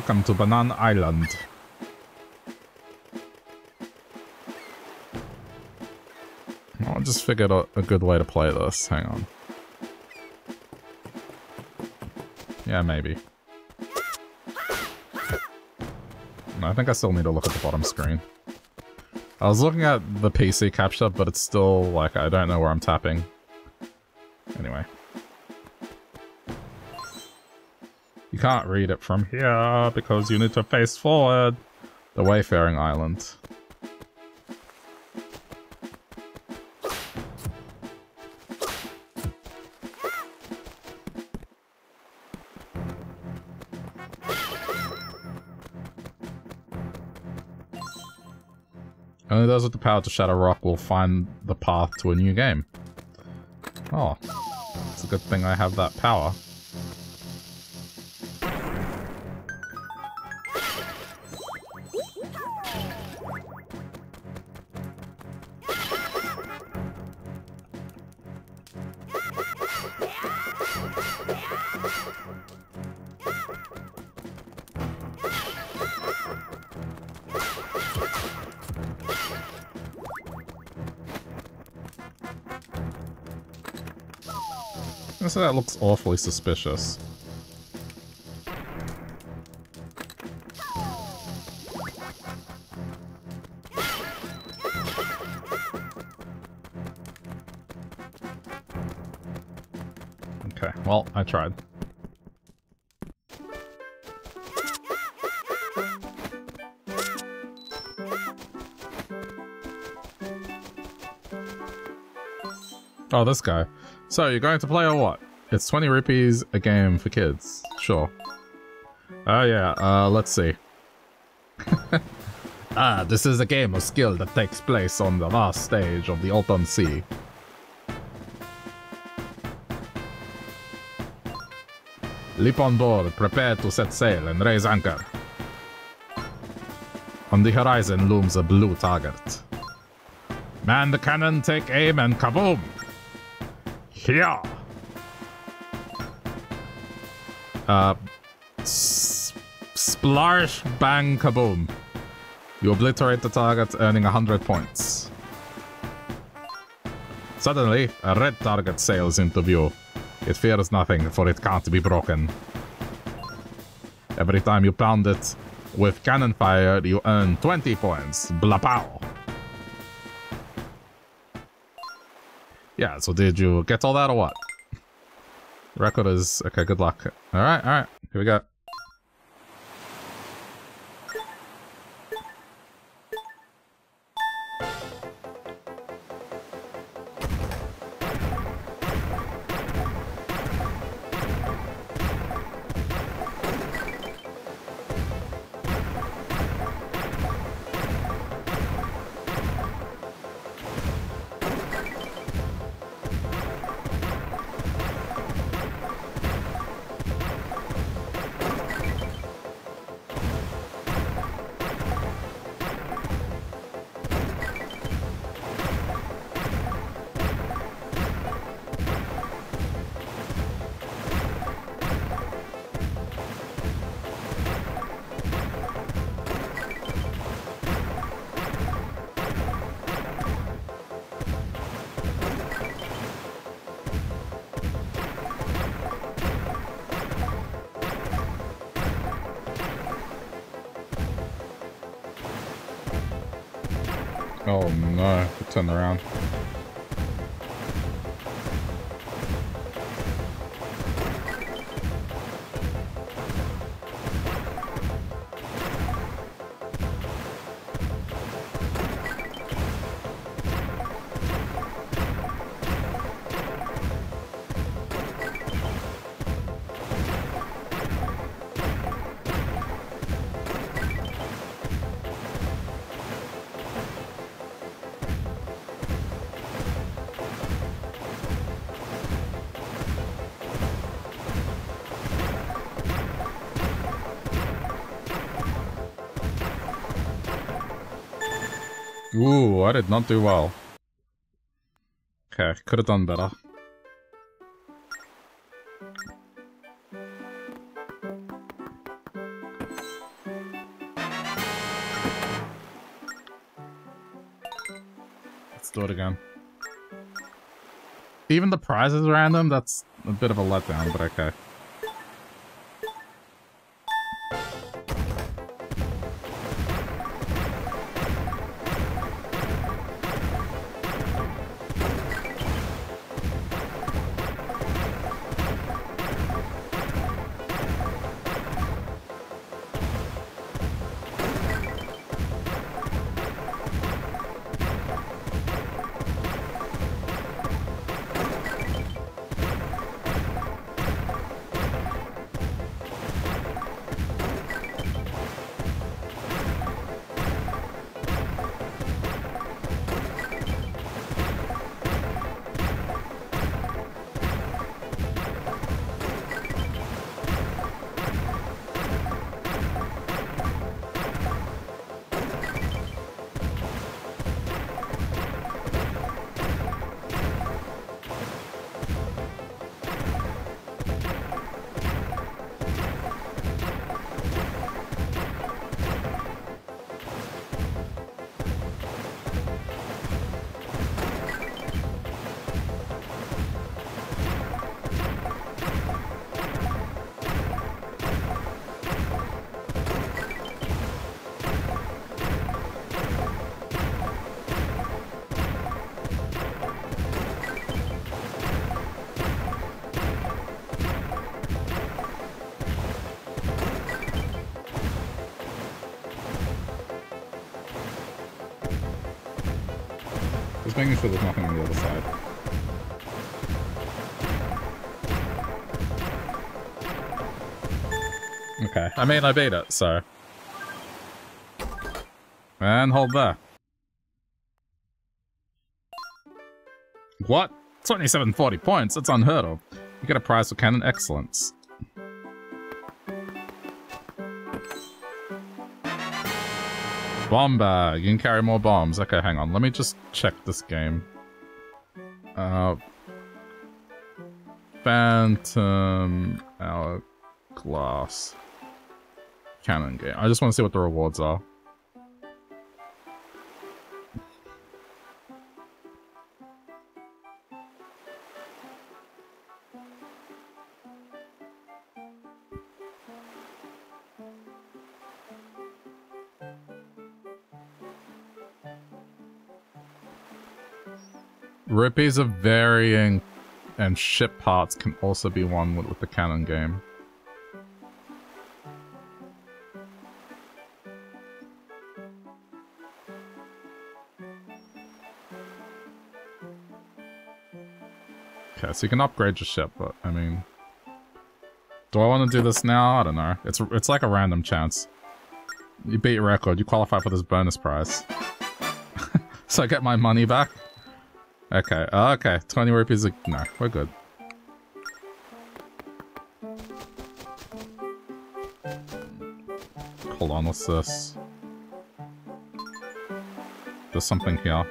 [SPEAKER 1] Welcome to Banana Island. Oh, I just figured out a good way to play this. Hang on. Yeah, maybe. I think I still need to look at the bottom screen. I was looking at the PC capture, but it's still, like, I don't know where I'm tapping. Anyway. You can't read it from here because you need to face forward. The Wayfaring Island. Only those with the power to shatter rock will find the path to a new game. Oh, it's a good thing I have that power. That looks awfully suspicious. Okay, well, I tried. Oh, this guy. So, you're going to play or what? It's 20 rupees a game for kids. Sure. Oh yeah, uh, let's see. [laughs] ah, this is a game of skill that takes place on the last stage of the open sea. Leap on board, prepare to set sail and raise anchor. On the horizon looms a blue target. Man the cannon, take aim, and kaboom! Here! Uh, splash, bang, kaboom. You obliterate the target, earning 100 points. Suddenly, a red target sails into view. It fears nothing, for it can't be broken. Every time you pound it with cannon fire, you earn 20 points. Blapow! Yeah, so did you get all that or what? Record is... Okay, good luck. Alright, alright. Here we go. I did not do well. Okay, could have done better. Let's do it again. Even the prize is random? That's a bit of a letdown, but okay. Making sure there's nothing on the other side. Okay, I mean, I beat it, so... And hold there. What? 2740 points? That's unheard of. You get a prize for cannon excellence. Bomb bag. You can carry more bombs. Okay, hang on. Let me just check this game. Uh, Phantom Hourglass Cannon game. I just want to see what the rewards are. Rupees of varying and ship parts can also be won with, with the cannon game. Okay, so you can upgrade your ship, but I mean... Do I want to do this now? I don't know. It's it's like a random chance. You beat your record, you qualify for this bonus prize. [laughs] so I get my money back? Okay, oh, okay. 20 rupees. No, we're good. Hold on, what's this? There's something here.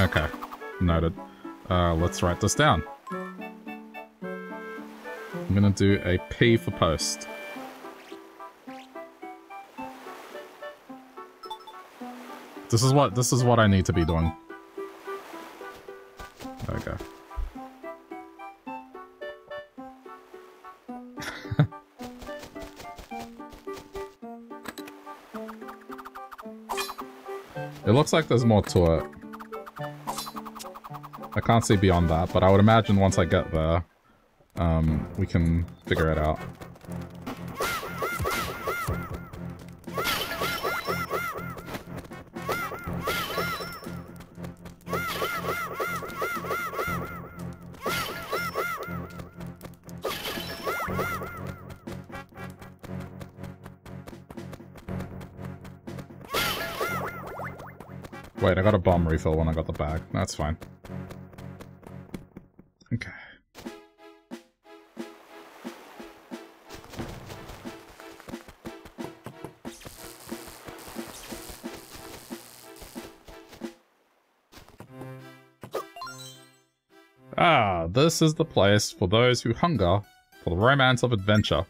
[SPEAKER 1] Okay, noted. Uh, let's write this down. I'm gonna do a P for post. This is what this is what I need to be doing. Okay. [laughs] it looks like there's more to it. I can't see beyond that, but I would imagine once I get there, um, we can figure it out. got a bomb refill when I got the bag. That's fine. Okay. Ah, this is the place for those who hunger for the romance of adventure.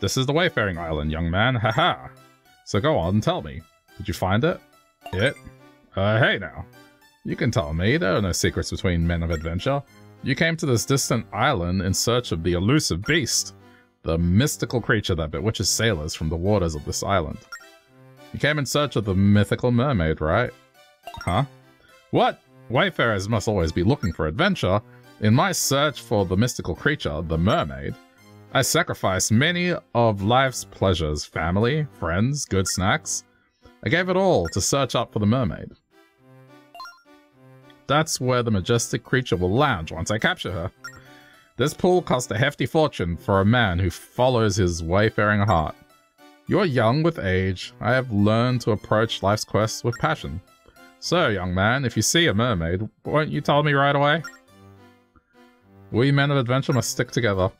[SPEAKER 1] This is the Wayfaring Island, young man, haha. So go on, tell me. Did you find it? It? Uh, hey now. You can tell me, there are no secrets between men of adventure. You came to this distant island in search of the elusive beast, the mystical creature that bewitches sailors from the waters of this island. You came in search of the mythical mermaid, right? Huh? What? Wayfarers must always be looking for adventure. In my search for the mystical creature, the mermaid, I sacrificed many of life's pleasures, family, friends, good snacks. I gave it all to search up for the mermaid. That's where the majestic creature will lounge once I capture her. This pool cost a hefty fortune for a man who follows his wayfaring heart. You are young with age. I have learned to approach life's quests with passion. So, young man, if you see a mermaid, won't you tell me right away? We men of adventure must stick together.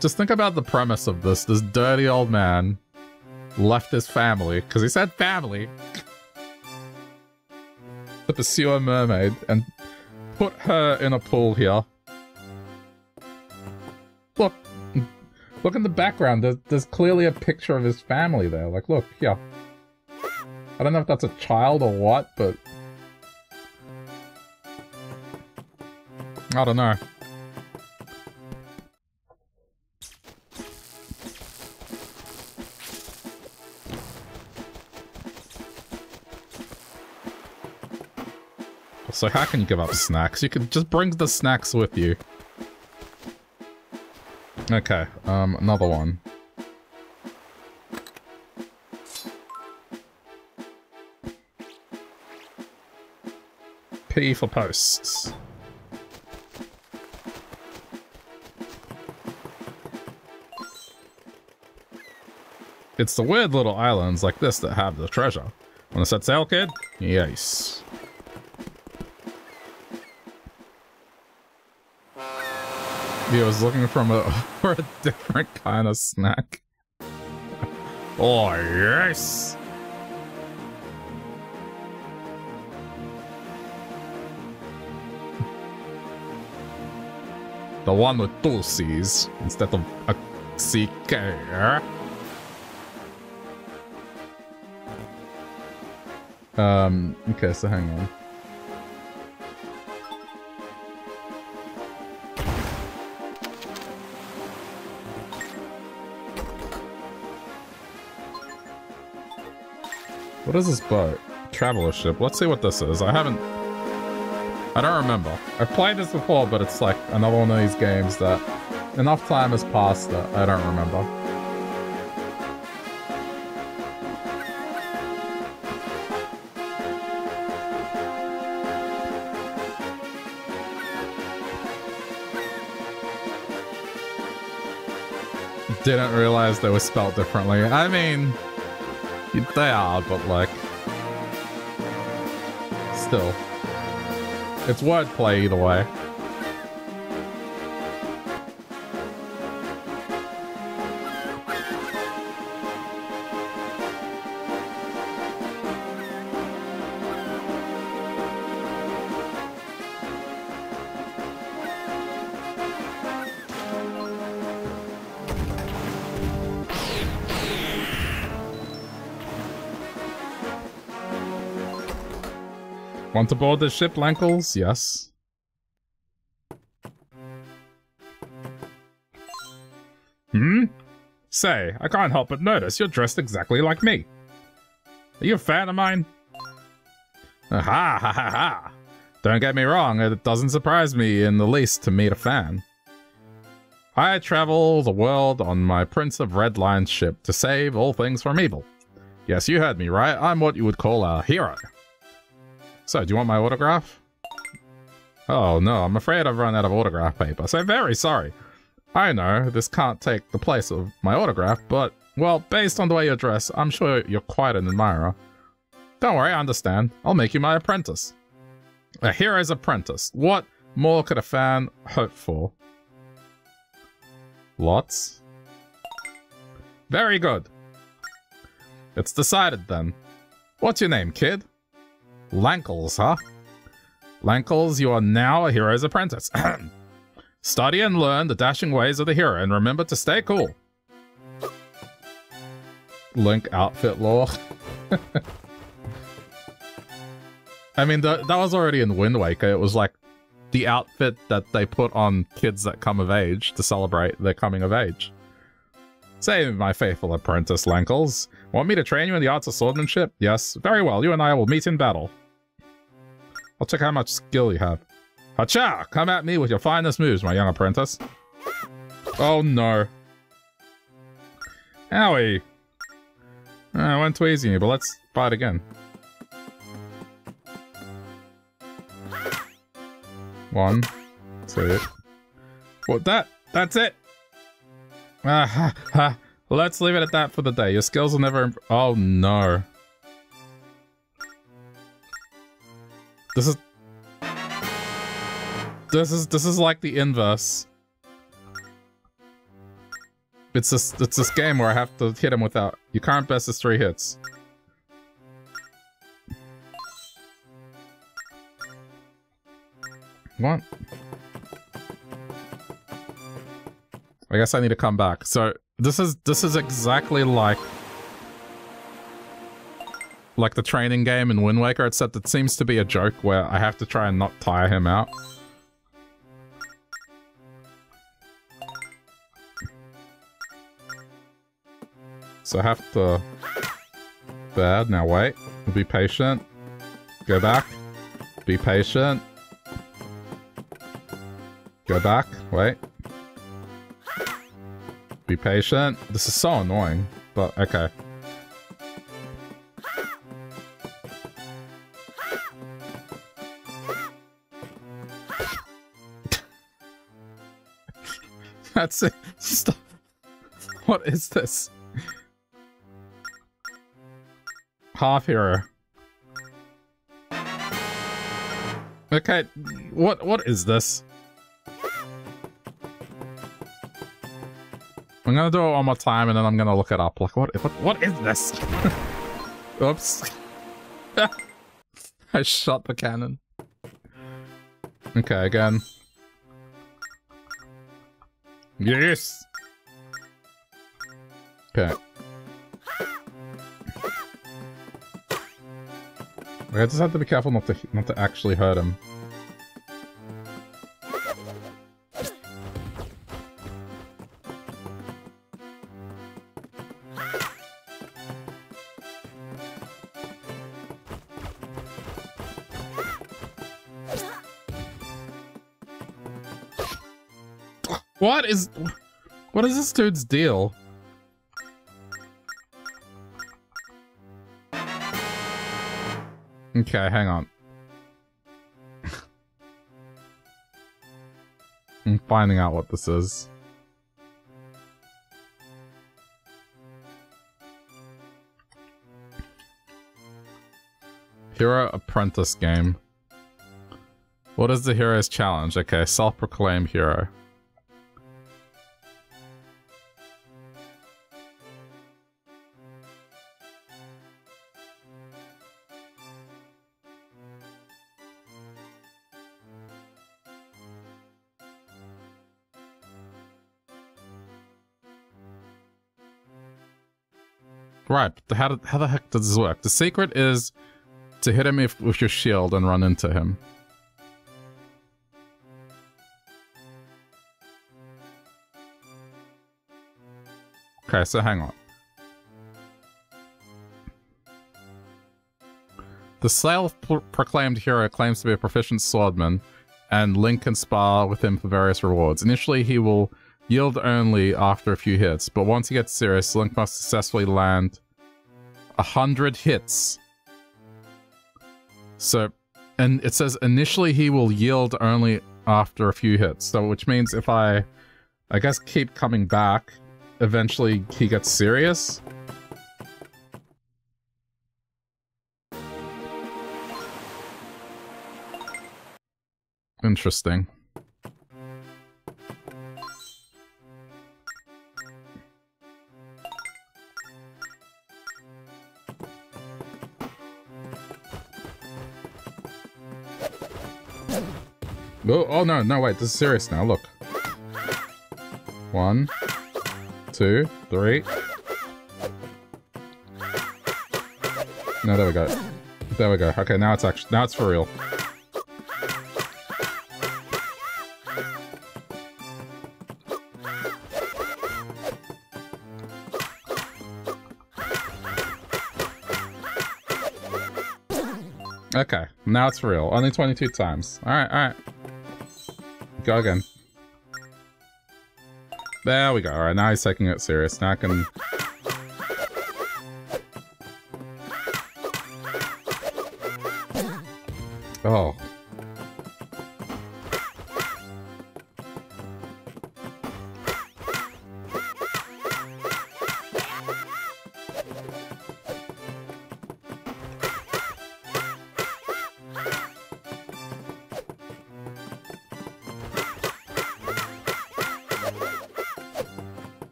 [SPEAKER 1] Just think about the premise of this. This dirty old man left his family, because he said family, to pursue a mermaid and put her in a pool here. Look, look in the background. There's, there's clearly a picture of his family there. Like, look, here. I don't know if that's a child or what, but... I don't know. So how can you give up snacks? You can just bring the snacks with you. Okay, um, another one. P for posts. It's the weird little islands like this that have the treasure. Wanna set sail, kid? Yes. I was looking from a, [laughs] for a different kind of snack. oh, yes! The one with two C's instead of a CK. Um, okay, so hang on. What is this boat? Traveler ship. Let's see what this is. I haven't... I don't remember. I've played this before, but it's like another one of these games that enough time has passed that I don't remember. Didn't realize they were spelled differently. I mean... They are, but like... Still. It's wordplay either way. Want to board the ship, Lankles? Yes. Hmm? Say, I can't help but notice you're dressed exactly like me. Are you a fan of mine? Ha ha ha ha! Don't get me wrong, it doesn't surprise me in the least to meet a fan. I travel the world on my Prince of Red Lion ship to save all things from evil. Yes, you heard me right, I'm what you would call a hero. So, do you want my autograph? Oh no, I'm afraid I've run out of autograph paper, so very sorry. I know, this can't take the place of my autograph, but, well, based on the way you dress, I'm sure you're quite an admirer. Don't worry, I understand. I'll make you my apprentice. A hero's apprentice. What more could a fan hope for? Lots? Very good. It's decided then. What's your name, kid? Lankles, huh? Lankles, you are now a hero's apprentice. [clears throat] Study and learn the dashing ways of the hero, and remember to stay cool. Link outfit lore. [laughs] I mean, the, that was already in Wind Waker. It was like the outfit that they put on kids that come of age to celebrate their coming of age. Say, my faithful apprentice, Lankles. Want me to train you in the arts of swordsmanship? Yes. Very well, you and I will meet in battle. I'll check how much skill you have. Hacha! Come at me with your finest moves, my young apprentice. Oh no. Owie. I went too easy, but let's fight again. One, two. What that, that's it. Ah, ha, ha. Let's leave it at that for the day. Your skills will never Oh, no. This is... This is, this is like the inverse. It's this, it's this game where I have to hit him without... You can't best his three hits. What? I guess I need to come back. So this is this is exactly like like the training game in Wind Waker, except it seems to be a joke where I have to try and not tire him out. So I have to... Bad, now wait. Be patient. Go back. Be patient. Go back, wait. Be patient. This is so annoying, but okay. That's it. Stop. What is this? Half hero. Okay, what what is this? I'm gonna do it one more time and then I'm gonna look it up. Like, what, what, what is this? [laughs] Oops. [laughs] I shot the cannon. Okay, again. Yes! Okay. I just have to be careful not to not to actually hurt him. What is... What is this dude's deal? Okay, hang on. [laughs] I'm finding out what this is. Hero Apprentice game. What is the hero's challenge? Okay, self-proclaimed hero. Right, how, how the heck does this work? The secret is to hit him if, with your shield and run into him. Okay, so hang on. The self-proclaimed hero claims to be a proficient swordman, and Link can spar with him for various rewards. Initially, he will Yield only after a few hits, but once he gets serious, Link must successfully land a hundred hits. So, and it says initially he will yield only after a few hits. So, which means if I, I guess, keep coming back, eventually he gets serious. Interesting. Oh, oh no, no, wait, this is serious now, look. One, two, three. No, there we go. There we go. Okay, now it's actually now it's for real. Okay, now it's real. Only 22 times. Alright, alright. Go again. There we go. Alright, now he's taking it serious. Now I can...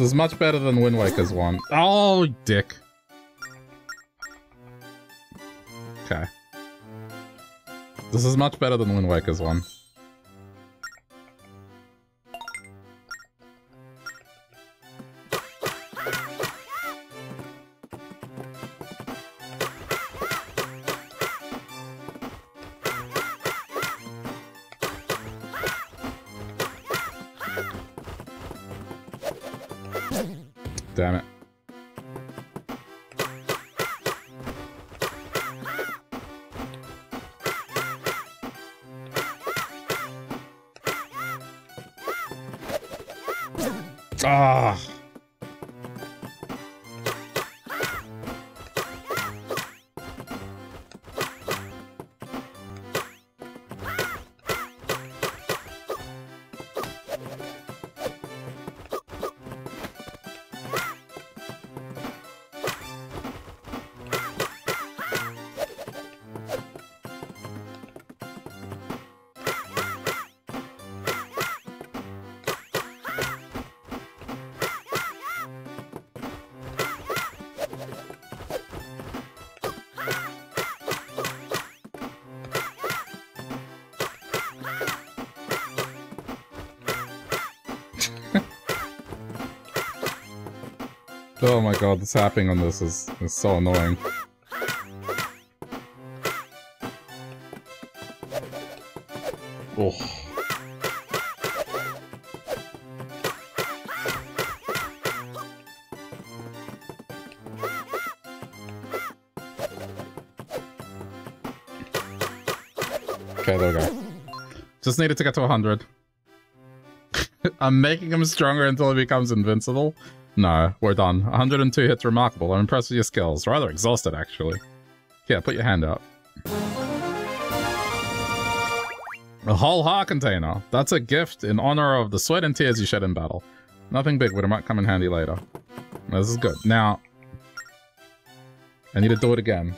[SPEAKER 1] This is much better than Wind Waker's one. Oh, dick. Okay. This is much better than Wind Waker's one. Oh my god, the tapping on this is, is so annoying. Oh. Okay, there we go. Just needed to get to 100. [laughs] I'm making him stronger until he becomes invincible. No, we're done. 102 hits remarkable. I'm impressed with your skills. Rather exhausted, actually. Yeah, put your hand up. A whole heart container. That's a gift in honor of the sweat and tears you shed in battle. Nothing big, but it might come in handy later. This is good. Now, I need to do it again.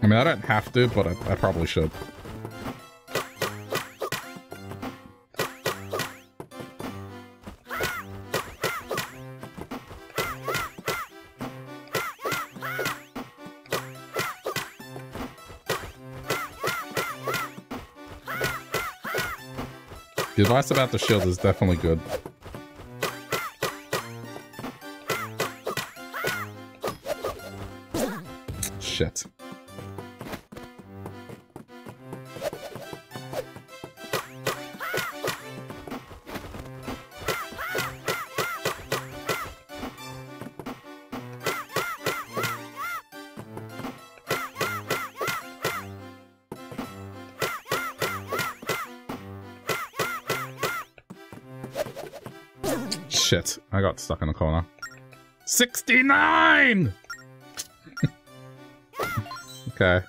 [SPEAKER 1] I mean, I don't have to, but I, I probably should. Advice about the shield is definitely good. Shit. Shit, I got stuck in the corner. 69! [laughs] okay.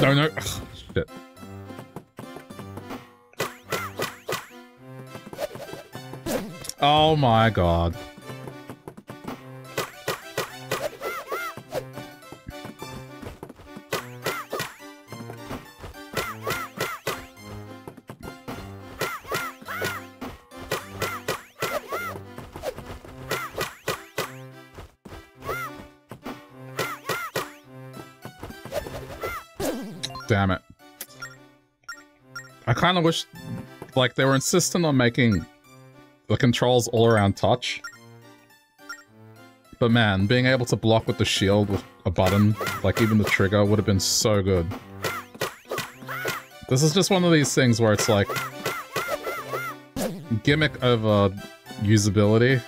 [SPEAKER 1] No, no. Ugh, shit. Oh my god. Kind of wish, like, they were insistent on making the controls all around touch. But man, being able to block with the shield with a button, like even the trigger, would have been so good. This is just one of these things where it's like... Gimmick over usability.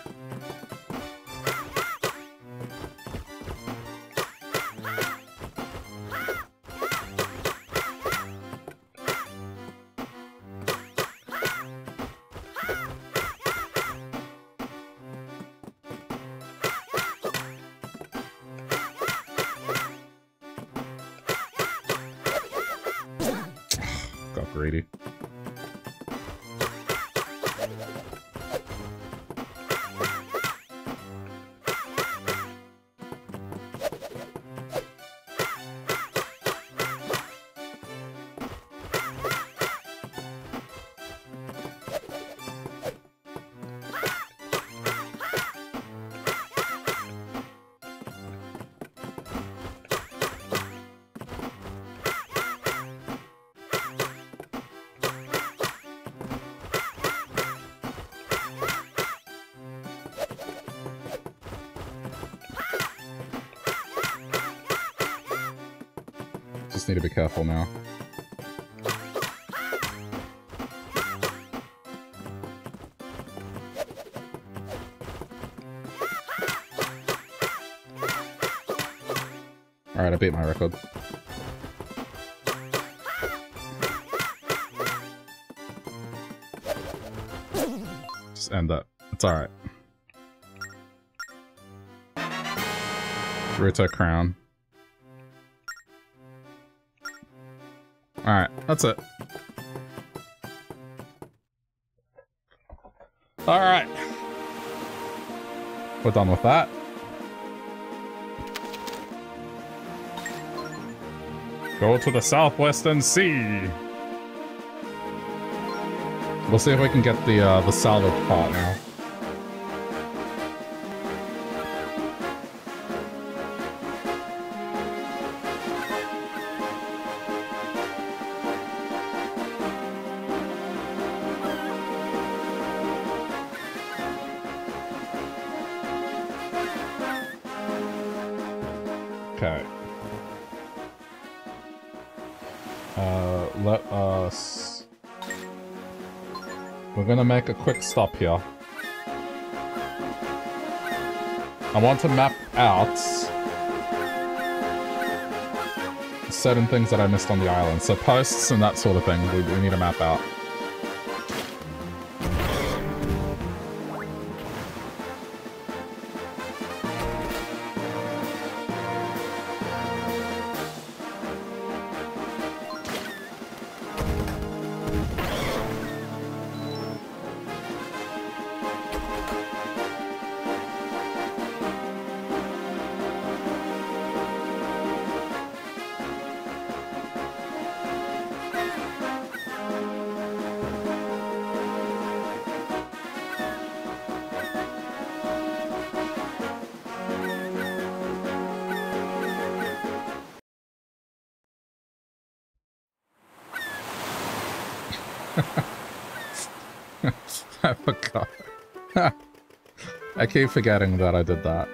[SPEAKER 1] Record. Just end that. It's alright. Ruto crown. Alright, that's it. Alright. We're done with that. Go to the southwestern sea. We'll see if we can get the uh, the salad part now. Make a quick stop here. I want to map out certain things that I missed on the island. So posts and that sort of thing, we, we need to map out. Keep forgetting that I did that.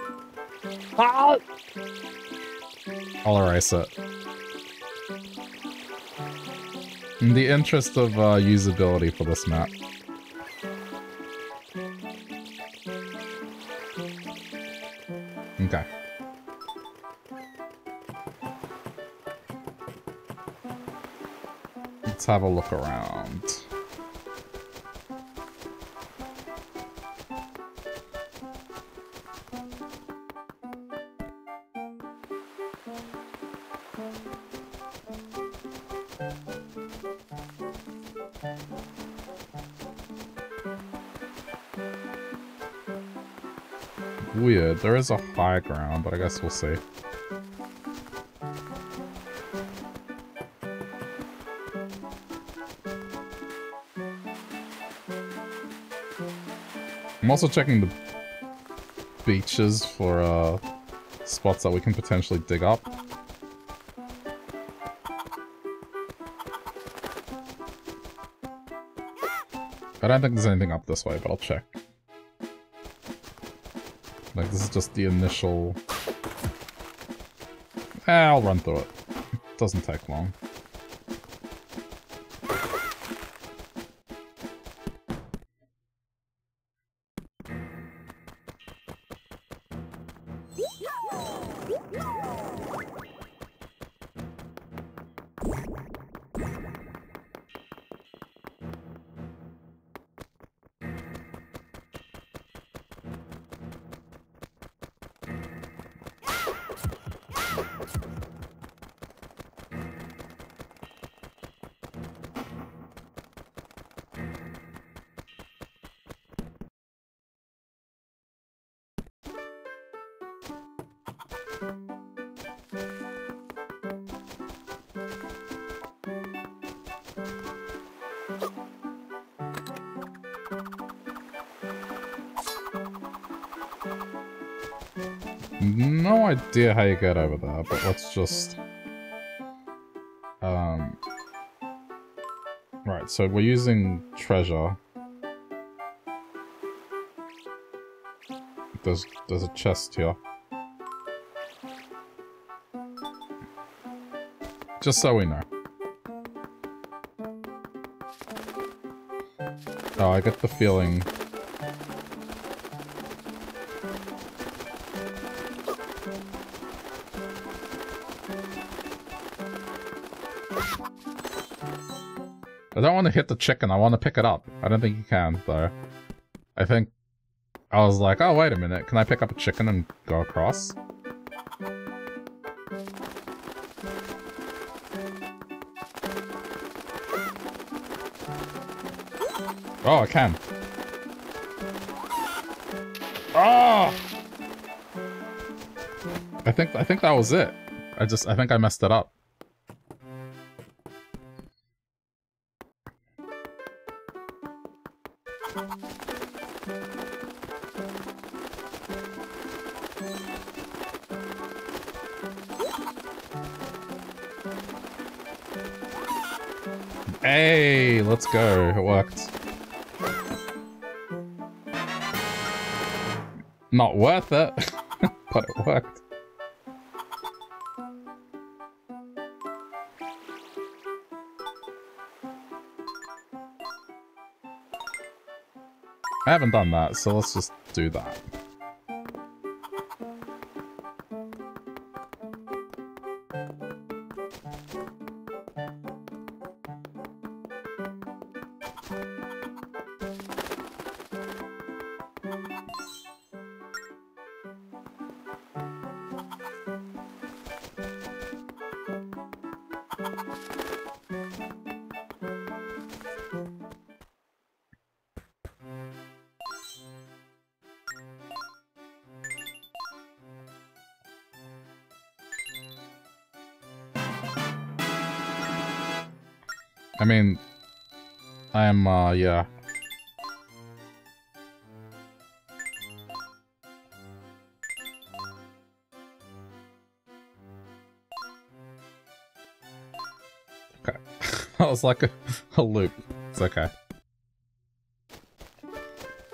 [SPEAKER 1] I'll erase it. In the interest of uh, usability for this map. Okay. Let's have a look around. weird. There is a high ground, but I guess we'll see. I'm also checking the beaches for uh, spots that we can potentially dig up. I don't think there's anything up this way, but I'll check. Like, this is just the initial... Eh, I'll run through it. Doesn't take long. Idea how you get over there, but let's just... Um... Right, so we're using treasure. There's, there's a chest here. Just so we know. Oh, I get the feeling don't want to hit the chicken. I want to pick it up. I don't think you can, though. I think... I was like, oh, wait a minute. Can I pick up a chicken and go across? Oh, I can. Oh! I think I think that was it. I just I think I messed it up. Go. It worked. Not worth it, [laughs] but it worked. I haven't done that, so let's just do that. I uh, yeah. Okay. [laughs] that was like a, a loop. It's okay.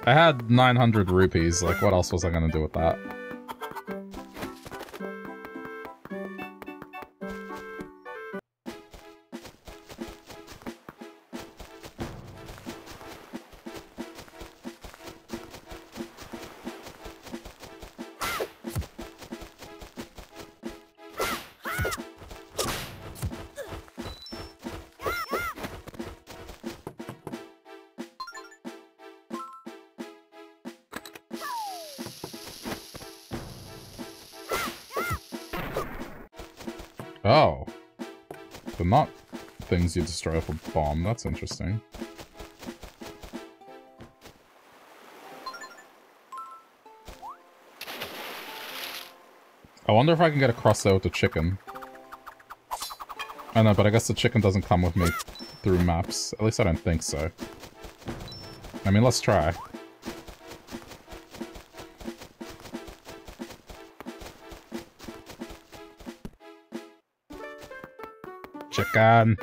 [SPEAKER 1] I had 900 rupees, like what else was I gonna do with that? You destroy with a bomb. That's interesting. I wonder if I can get across there with the chicken. I know, but I guess the chicken doesn't come with me through maps. At least I don't think so. I mean, let's try. Chicken.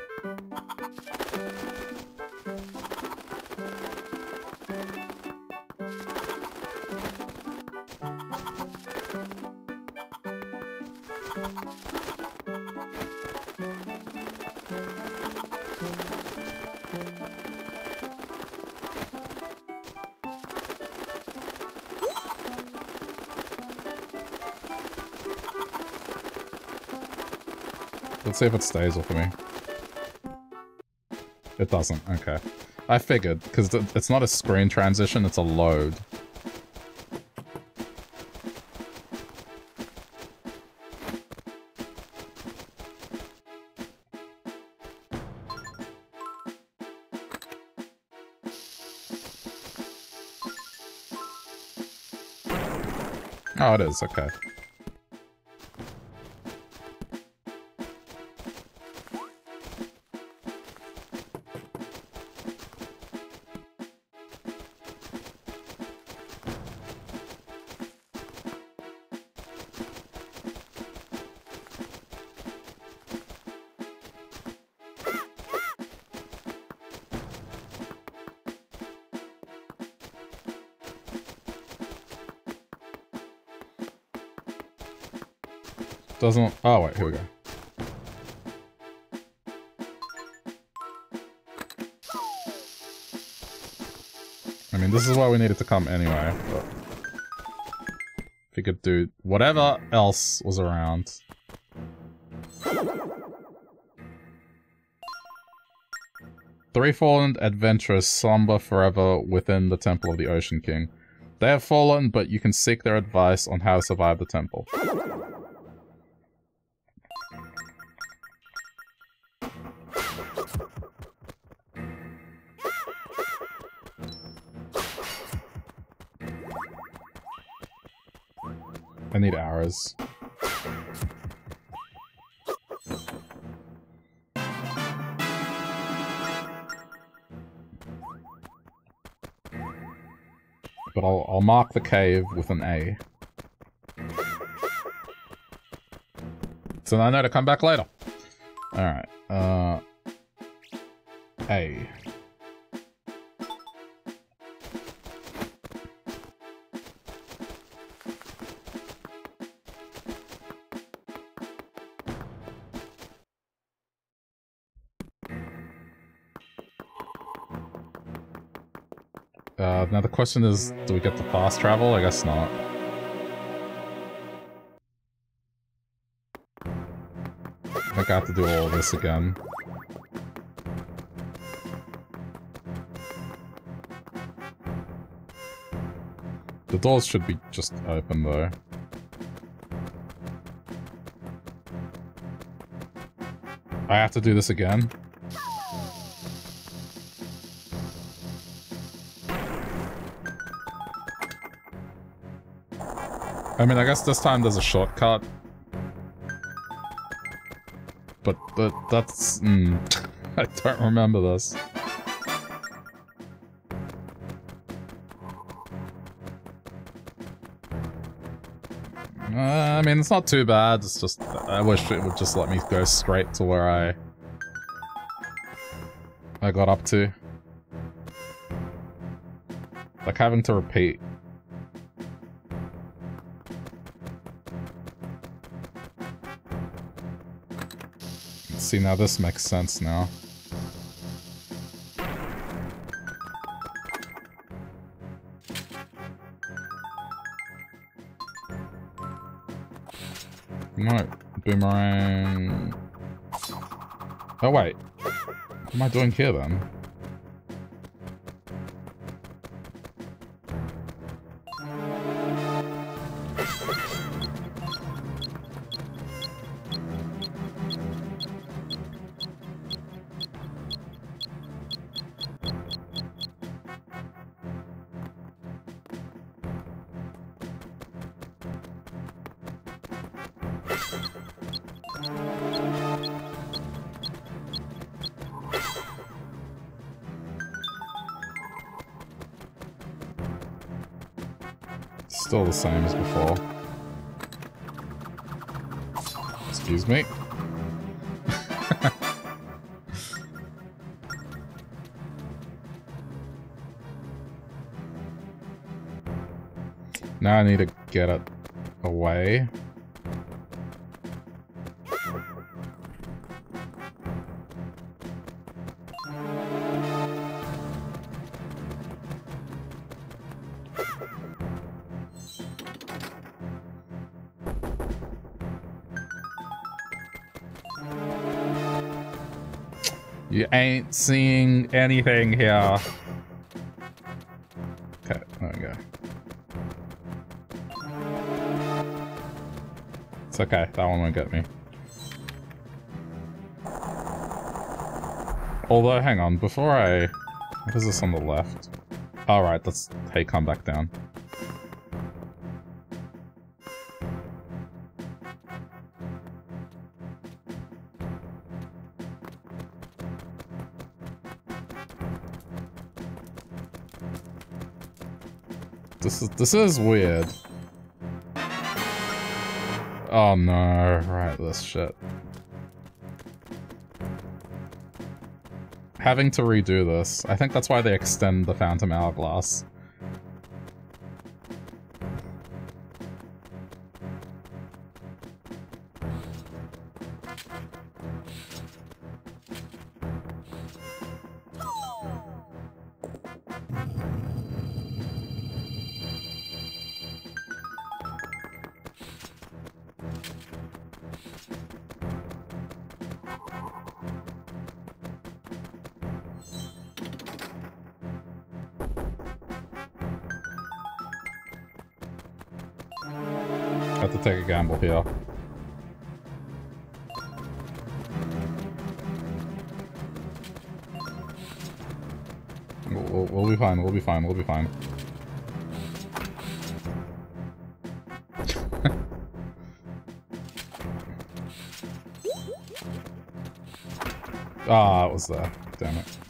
[SPEAKER 1] Let's see if it stays with me. It doesn't, okay. I figured, because it's not a screen transition, it's a load. Oh, it is, okay. Doesn't... Oh, wait, here we go. I mean, this is why we needed to come anyway, but... Could do whatever else was around. Three fallen adventurers slumber forever within the Temple of the Ocean King. They have fallen, but you can seek their advice on how to survive the temple. But I'll, I'll mark the cave with an A. So I know to come back later. Alright, uh... A. question is, do we get the fast travel? I guess not. I have to do all this again. The doors should be just open though. I have to do this again? I mean, I guess this time there's a shortcut. But, but that's... Mm, [laughs] I don't remember this. Uh, I mean, it's not too bad, it's just... I wish it would just let me go straight to where I... I got up to. Like having to repeat see, now this makes sense now. No, boomerang... Oh wait, what am I doing here then? Ain't seeing anything here. Okay, there we go. It's okay, that one won't get me. Although, hang on, before I... What is this on the left? Alright, let's... Hey, come back down. This is this is weird. Oh no, right, this shit. Having to redo this. I think that's why they extend the Phantom Hourglass. Gamble here. We'll, we'll, be fine, we'll be fine, we'll be fine. [laughs] ah, it was there. Damn it.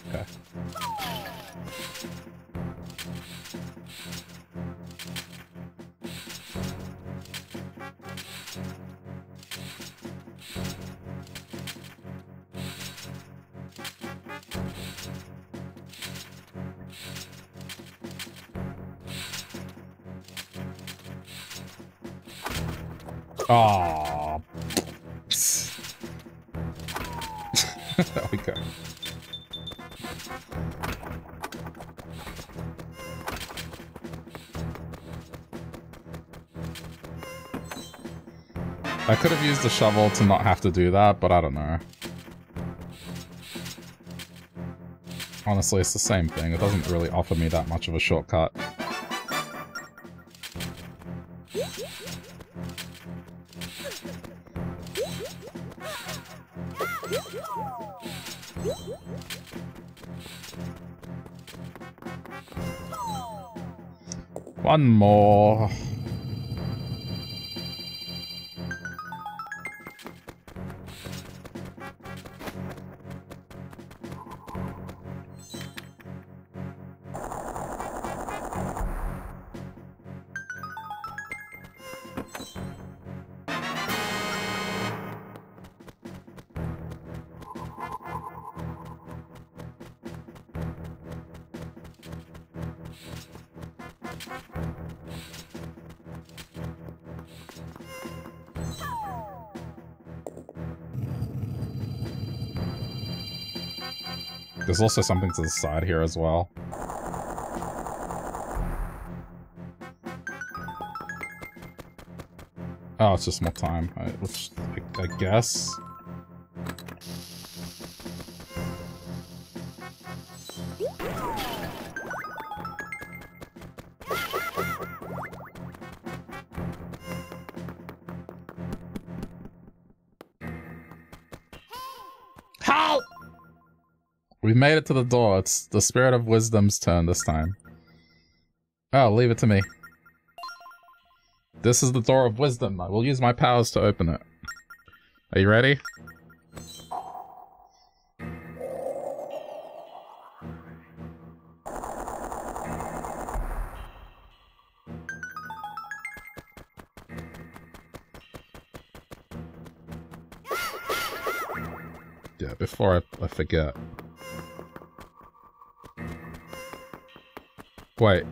[SPEAKER 1] Could have used the shovel to not have to do that, but I don't know. Honestly, it's the same thing. It doesn't really offer me that much of a shortcut. One more. There's also something to the side here as well. Oh, it's just more time, which I, I guess. Made it to the door. It's the Spirit of Wisdom's turn this time. Oh, leave it to me. This is the Door of Wisdom. I will use my powers to open it. Are you ready? Yeah, before I, I forget. Wait.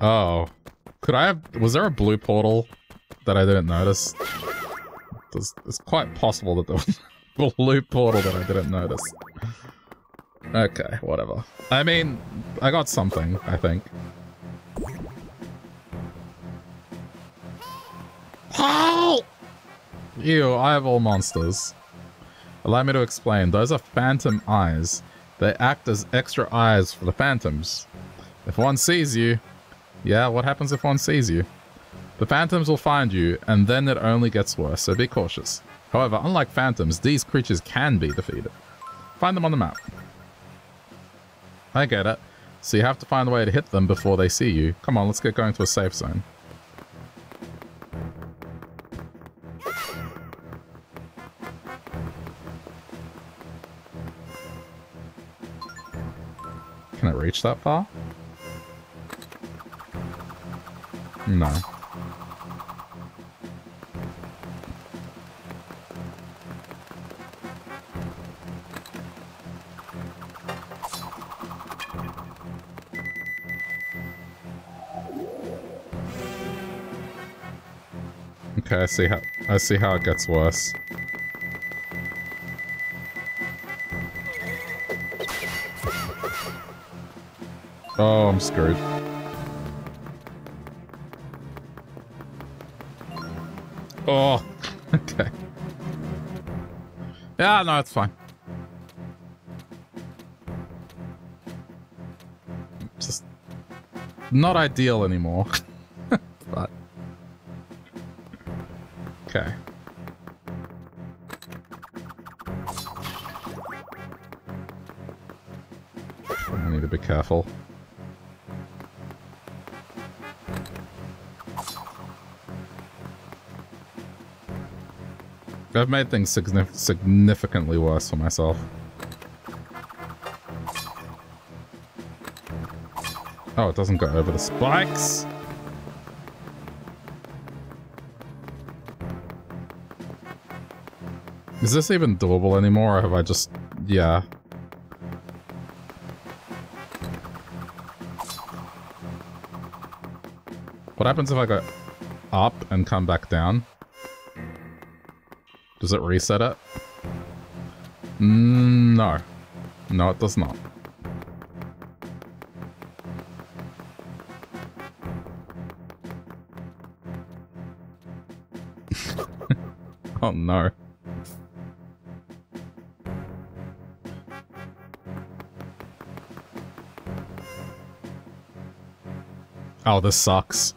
[SPEAKER 1] Oh. Could I have... Was there a blue portal that I didn't notice? It's, quite possible that there was [laughs] a blue portal that I didn't notice. Okay, whatever. I mean, I got something, I think. Help! Ew, I have all monsters. Allow me to explain. Those are phantom eyes. They act as extra eyes for the phantoms. If one sees you... Yeah, what happens if one sees you? The phantoms will find you, and then it only gets worse, so be cautious. However, unlike phantoms, these creatures can be defeated. Find them on the map. I get it. So you have to find a way to hit them before they see you. Come on, let's get going to a safe zone. Can I reach that far? No. Okay, I see how I see how it gets worse. Oh, I'm screwed. Oh, okay. Yeah, no, it's fine. Just not ideal anymore. [laughs] but okay. I need to be careful. I've made things signif significantly worse for myself. Oh, it doesn't go over the spikes? Is this even doable anymore, or have I just... yeah. What happens if I go up and come back down? Does it reset it? Mm, no. No, it does not. [laughs] oh no. Oh, this sucks.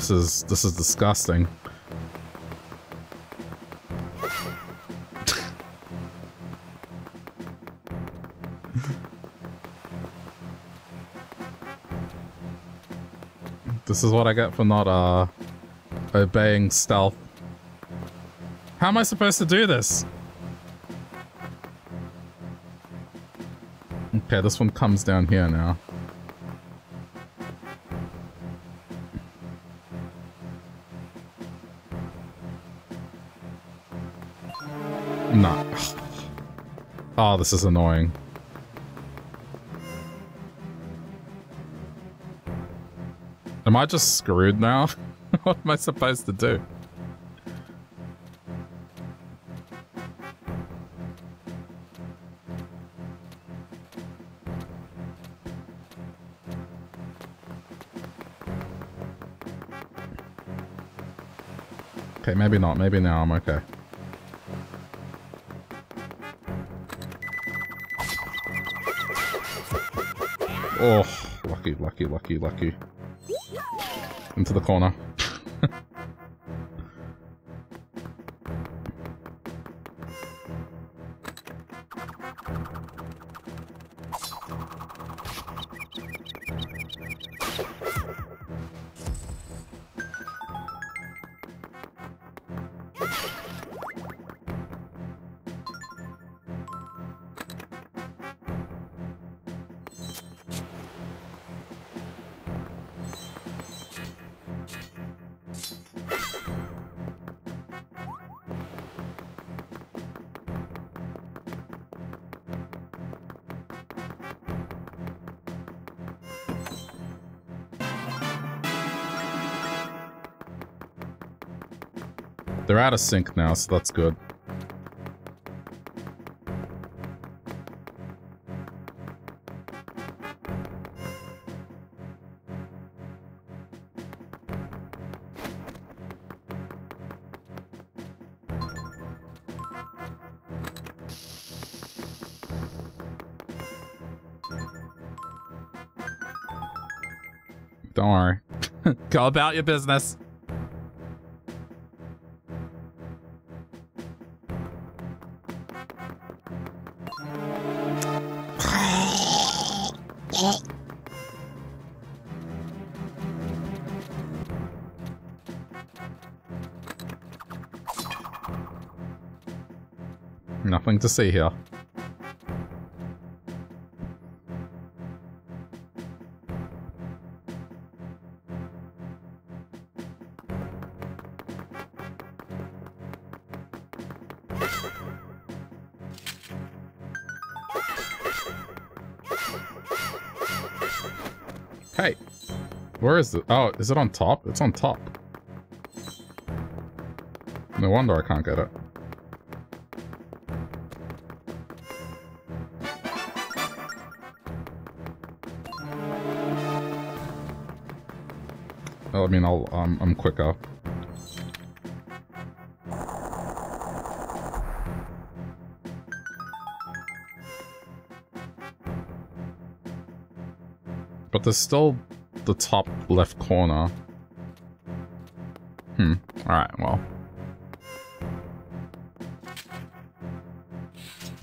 [SPEAKER 1] This is this is disgusting. this is what I get for not uh obeying stealth. How am I supposed to do this? Okay, this one comes down here now. This is annoying. Am I just screwed now? [laughs] what am I supposed to do? Okay, maybe not. Maybe now I'm okay. Oh, lucky, lucky, lucky, lucky. Into the corner. Out of sync now, so that's good. Don't worry. [laughs] Go about your business. To see here. Hey, where is it? Oh, is it on top? It's on top. No wonder I can't get it. Mean, I'll, um, I'm quicker. But there's still the top left corner. Hmm. Alright, well.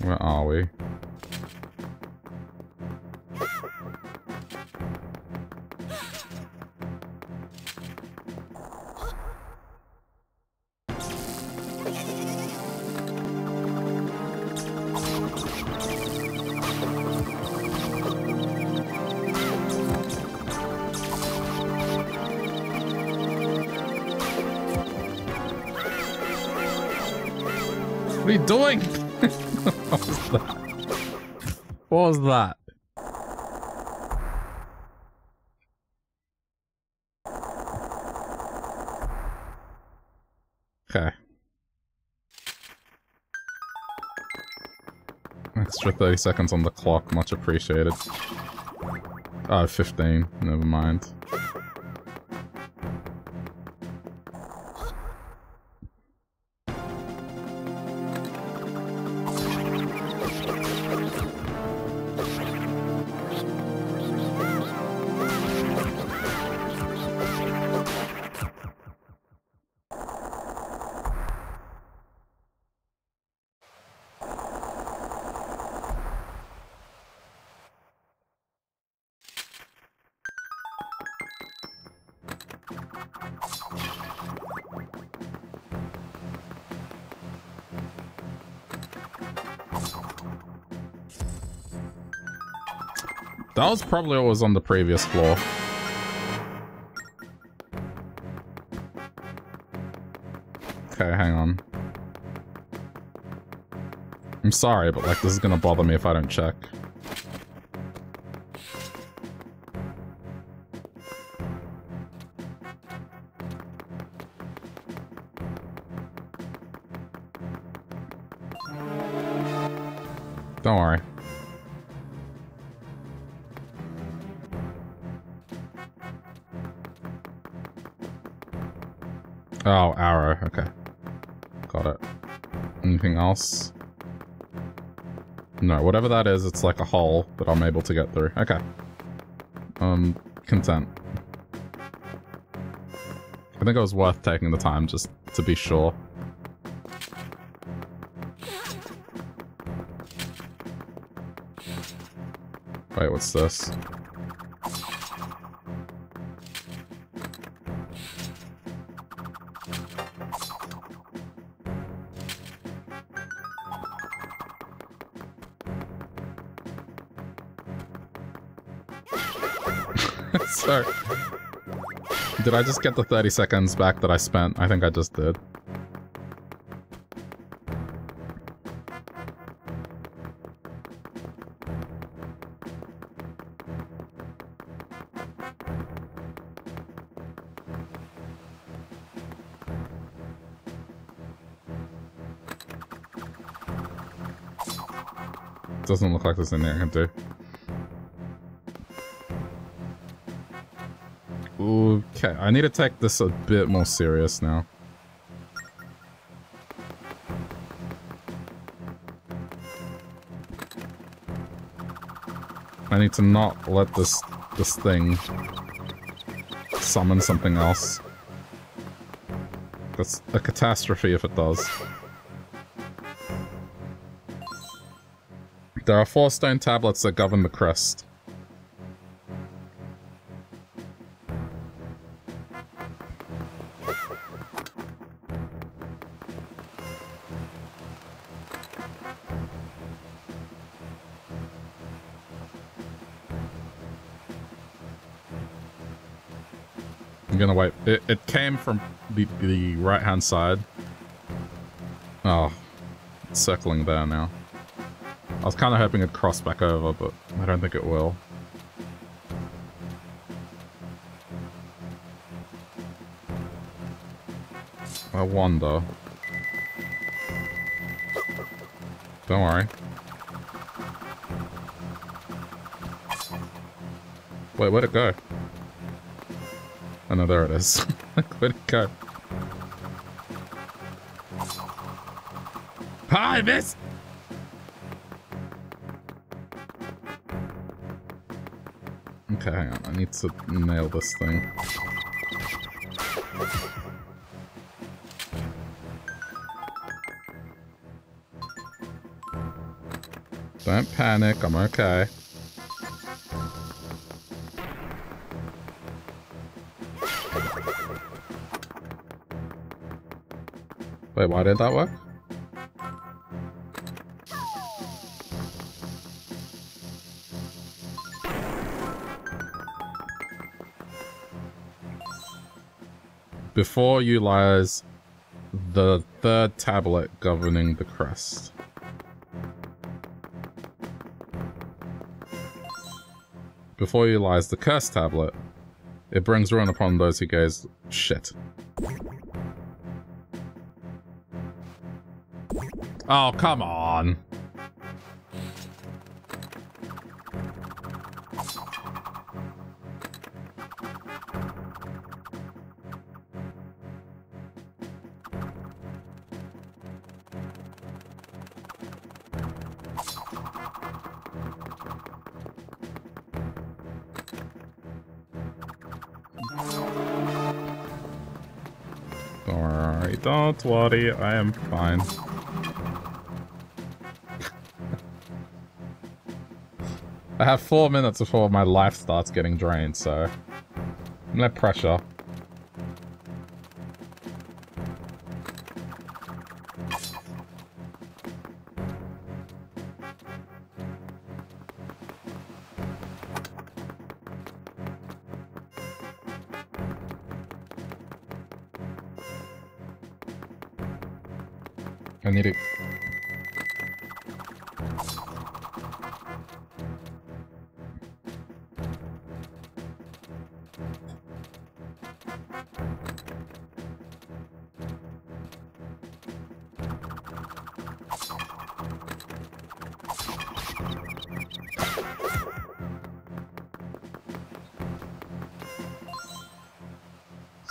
[SPEAKER 1] Where are we? Okay. Extra 30 seconds on the clock, much appreciated. Oh, 15, never mind. That was probably was on the previous floor. Okay, hang on. I'm sorry, but like this is gonna bother me if I don't check. No, whatever that is, it's like a hole that I'm able to get through. Okay. Um, content. I think it was worth taking the time just to be sure. Wait, what's this? did I just get the 30 seconds back that I spent? I think I just did. Doesn't look like there's anything I can do. Ooh, Okay, I need to take this a bit more serious now. I need to not let this this thing summon something else. That's a catastrophe if it does. There are four stone tablets that govern the crest. It, it came from the, the right-hand side. Oh, circling there now. I was kind of hoping it'd cross back over, but I don't think it will. I wonder. Don't worry. Wait, where'd it go? Oh no, there it is. where'd it go? Hi, miss! Okay, hang on. I need to nail this thing. Don't panic, I'm okay. Wait, why did that work? Before you lies the third tablet governing the crest. Before you lies the curse tablet. It brings ruin upon those who gaze shit. Oh, come on. Alright, don't worry, I am fine. I have four minutes before my life starts getting drained, so... No pressure.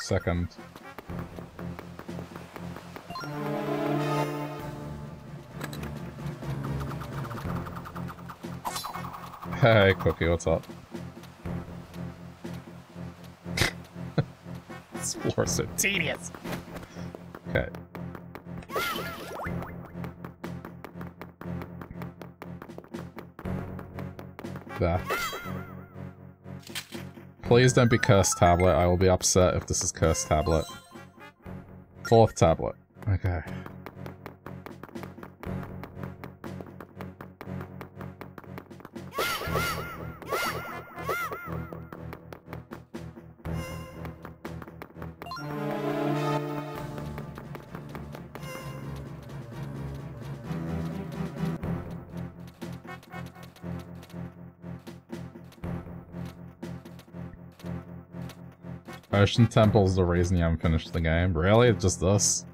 [SPEAKER 1] Second. Hey, Cookie, what's up? this war's so tedious. Please don't be cursed tablet. I will be upset if this is cursed tablet. Fourth tablet. Okay. Ocean Temple's the reason you haven't finished the game. Really? Just this?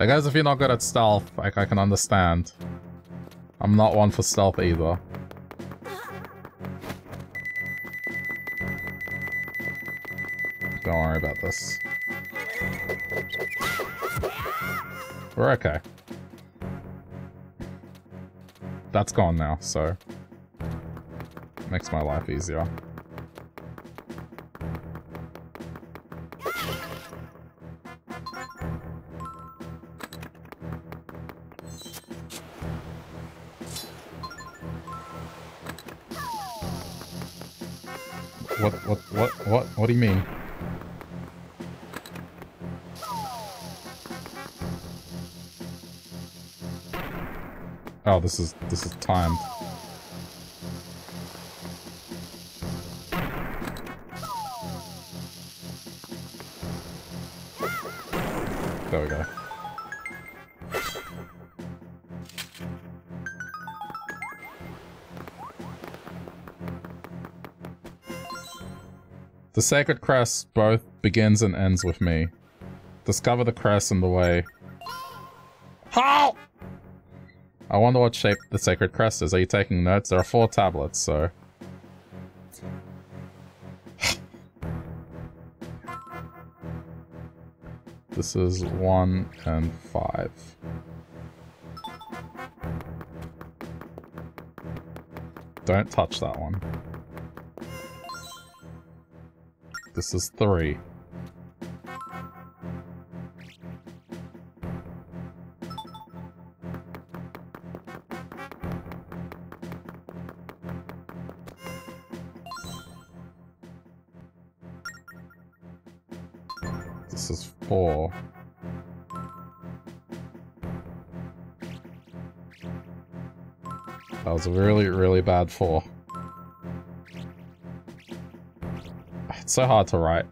[SPEAKER 1] I guess if you're not good at stealth, like, I can understand. I'm not one for stealth either. Don't worry about this. We're okay. That's gone now, so... Makes my life easier. What, do you mean? Oh, this is, this is timed. The sacred crest both begins and ends with me. Discover the crest in the way. How? I wonder what shape the sacred crest is. Are you taking notes? There are four tablets, so... this is one and five. Don't touch that one. This is three. This is four. That was a really, really bad four. So hard to write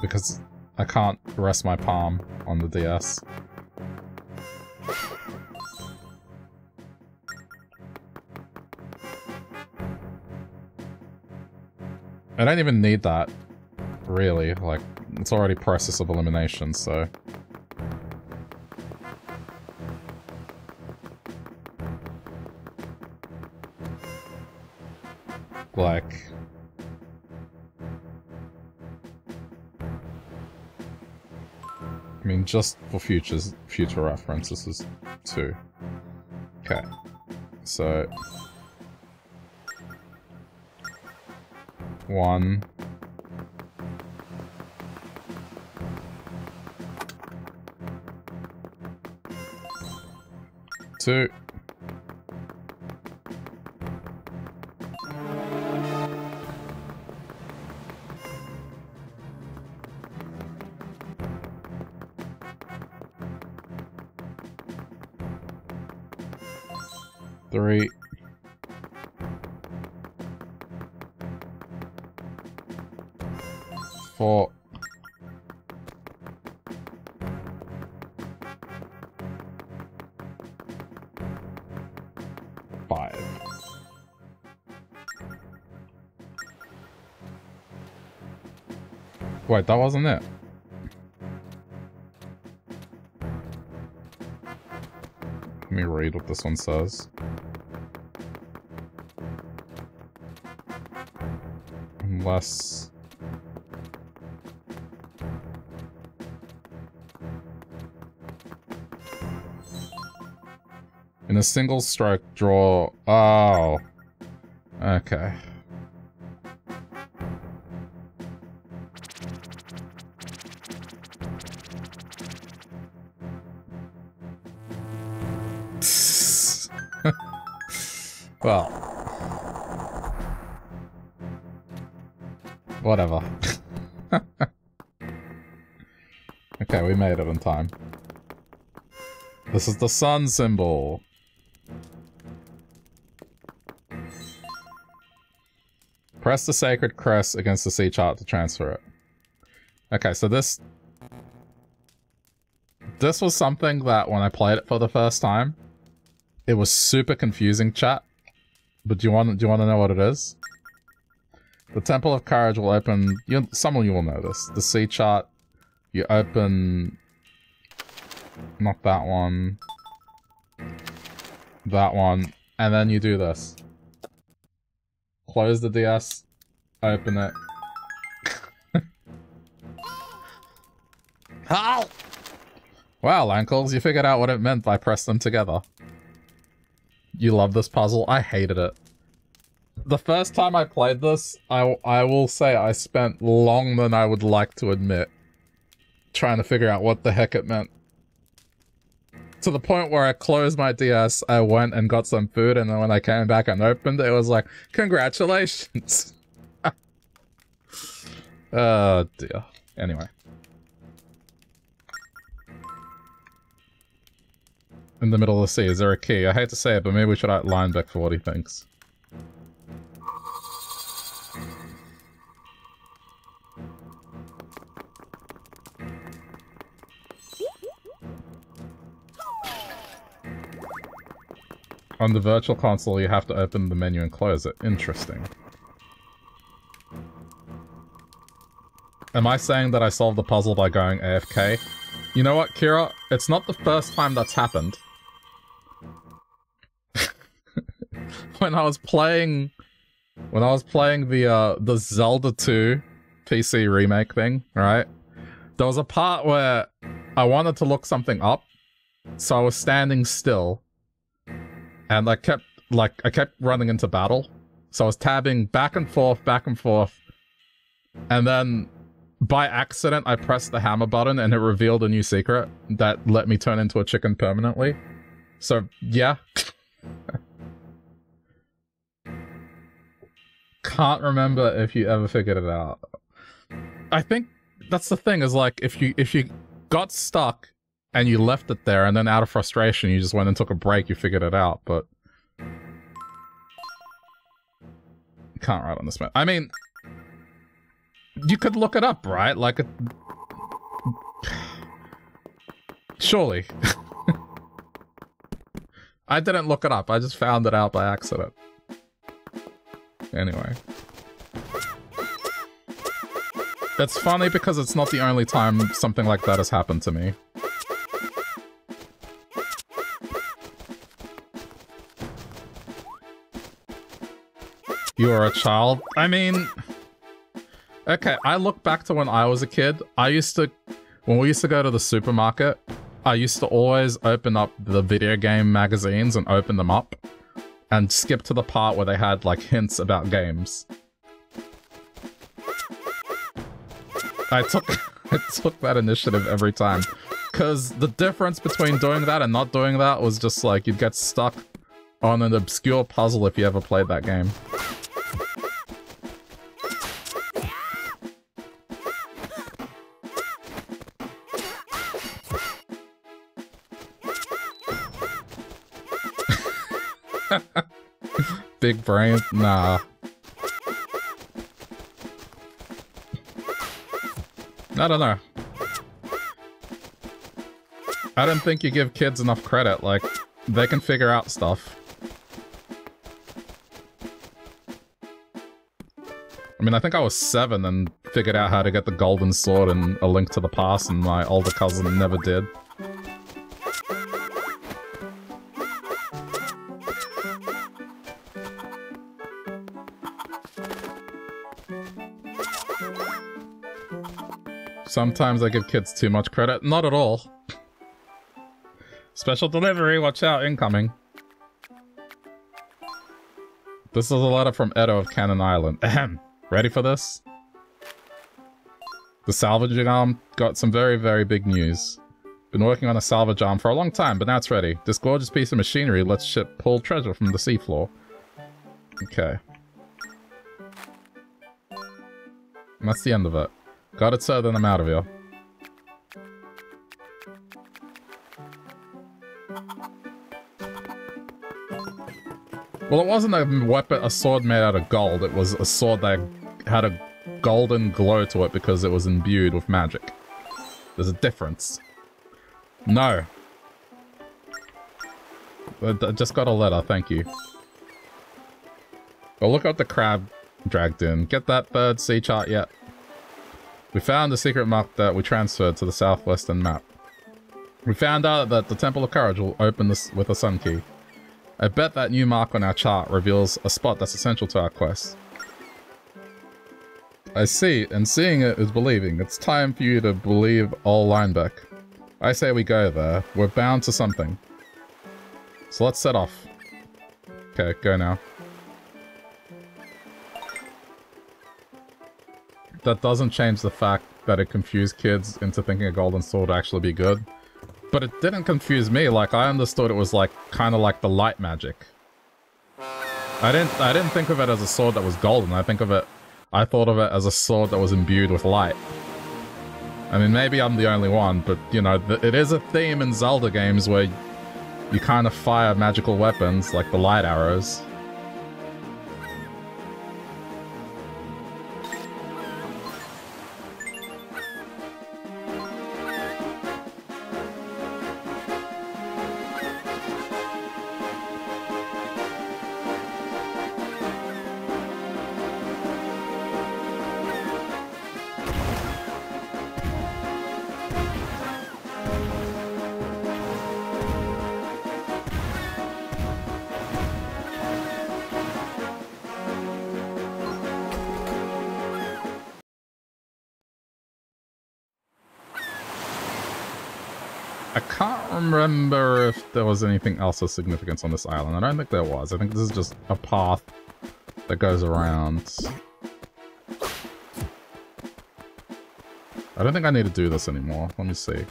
[SPEAKER 1] because I can't rest my palm on the DS. I don't even need that, really. Like, it's already process of elimination, so... just for futures, future reference, this is two. Okay. So... One. Two. That wasn't it. Let me read what this one says. Unless... In a single stroke, draw... Oh. Okay. Well. Whatever. [laughs] okay, we made it in time. This is the sun symbol. Press the sacred crest against the sea chart to transfer it. Okay, so this... This was something that when I played it for the first time, it was super confusing, chat. But do you want do you want to know what it is? The Temple of Courage will open... You, some of you will know this. The sea chart, you open... Not that one. That one. And then you do this. Close the DS, open it. [laughs]
[SPEAKER 2] How?
[SPEAKER 1] Wow, Ankles, you figured out what it meant by press them together. You love this puzzle? I hated it. The first time I played this, I, I will say I spent long than I would like to admit trying to figure out what the heck it meant. To the point where I closed my DS, I went and got some food, and then when I came back and opened it, it was like, congratulations! oh [laughs] dear. Anyway. In the middle of the sea. Is there a key? I hate to say it, but maybe we should outline Beck for what he thinks. On the virtual console, you have to open the menu and close it. Interesting. Am I saying that I solved the puzzle by going AFK? You know what, Kira? It's not the first time that's happened. [laughs] when I was playing when I was playing the uh the Zelda 2 PC remake thing, right? There was a part where I wanted to look something up, so I was standing still, and I kept like I kept running into battle. So I was tabbing back and forth, back and forth, and then by accident I pressed the hammer button and it revealed a new secret that let me turn into a chicken permanently. So yeah. [laughs] can't remember if you ever figured it out. I think that's the thing is like if you if you got stuck and you left it there and then out of frustration you just went and took a break, you figured it out, but can't write on this map. I mean you could look it up, right? Like a Surely. [laughs] I didn't look it up. I just found it out by accident. Anyway. That's funny because it's not the only time something like that has happened to me. You are a child? I mean... Okay, I look back to when I was a kid. I used to... When we used to go to the supermarket, I used to always open up the video game magazines and open them up and skip to the part where they had like hints about games. I took [laughs] I took that initiative every time. Cause the difference between doing that and not doing that was just like you'd get stuck on an obscure puzzle if you ever played that game. [laughs] Big brain? Nah. I don't know. I don't think you give kids enough credit, like, they can figure out stuff. I mean, I think I was seven and figured out how to get the golden sword and A Link to the Past, and my older cousin never did. Sometimes I give kids too much credit. Not at all. Special delivery, watch out, incoming. This is a letter from Eddo of Cannon Island. Ahem. Ready for this? The salvaging arm got some very, very big news. Been working on a salvage arm for a long time, but now it's ready. This gorgeous piece of machinery lets ship pull treasure from the seafloor. Okay. And that's the end of it. Got it, sir, then I'm out of here. Well, it wasn't a weapon, a sword made out of gold. It was a sword that had a golden glow to it because it was imbued with magic. There's a difference. No. I just got a letter, thank you. Well, look at the crab dragged in. Get that bird sea chart yet? We found the secret map that we transferred to the southwestern map. We found out that the Temple of Courage will open this with a sun key. I bet that new mark on our chart reveals a spot that's essential to our quest. I see, and seeing it is believing. It's time for you to believe all Linebeck. I say we go there. We're bound to something. So let's set off. Okay, go now. That doesn't change the fact that it confused kids into thinking a golden sword would actually be good. But it didn't confuse me, like I understood it was like kind of like the light magic. I didn't I didn't think of it as a sword that was golden. I think of it I thought of it as a sword that was imbued with light. I mean, maybe I'm the only one, but, you know, it is a theme in Zelda games where you kind of fire magical weapons, like the light arrows. There was anything else of significance on this island. I don't think there was. I think this is just a path that goes around. I don't think I need to do this anymore. Let me see.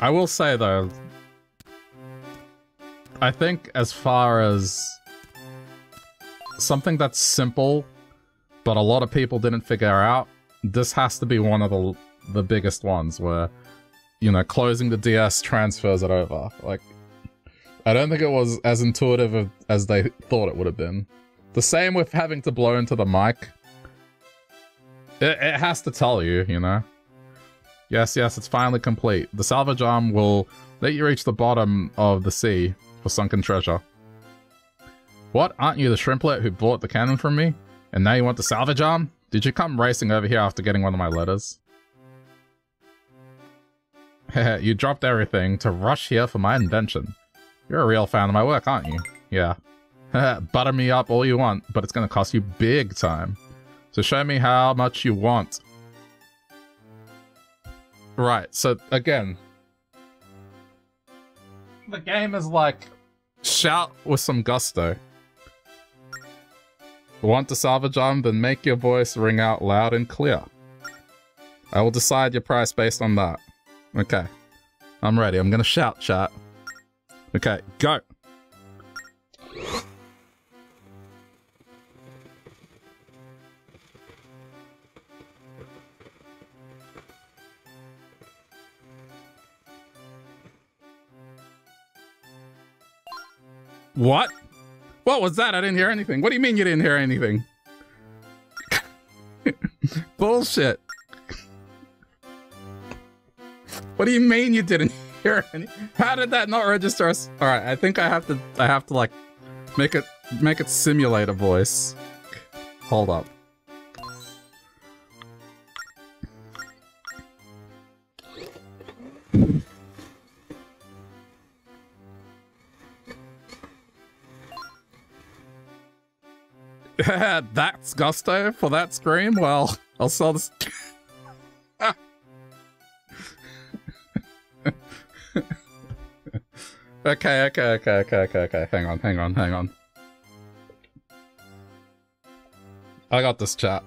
[SPEAKER 1] I will say though, I think as far as something that's simple, but a lot of people didn't figure out, this has to be one of the the biggest ones where, you know, closing the DS transfers it over. Like, I don't think it was as intuitive as they thought it would have been. The same with having to blow into the mic. It, it has to tell you, you know. Yes, yes, it's finally complete. The salvage arm will let you reach the bottom of the sea for sunken treasure. What? Aren't you the shrimplet who bought the cannon from me? And now you want the salvage arm? Did you come racing over here after getting one of my letters? [laughs] you dropped everything to rush here for my invention. You're a real fan of my work, aren't you? Yeah. [laughs] Butter me up all you want, but it's gonna cost you big time. So show me how much you want. Right, so again, the game is like, shout with some gusto. Want to salvage arm? Then make your voice ring out loud and clear. I will decide your price based on that. Okay. I'm ready. I'm gonna shout, chat. Okay, go. What? What was that? I didn't hear anything. What do you mean you didn't hear anything? [laughs] Bullshit. What do you mean you didn't [laughs] hear any? How did that not register us? All right, I think I have to. I have to like make it make it simulate a voice. Hold up. [laughs] That's gusto for that scream? Well, I'll sell this. [laughs] okay, okay, okay, okay, okay, okay. Hang on, hang on, hang on. I got this chat.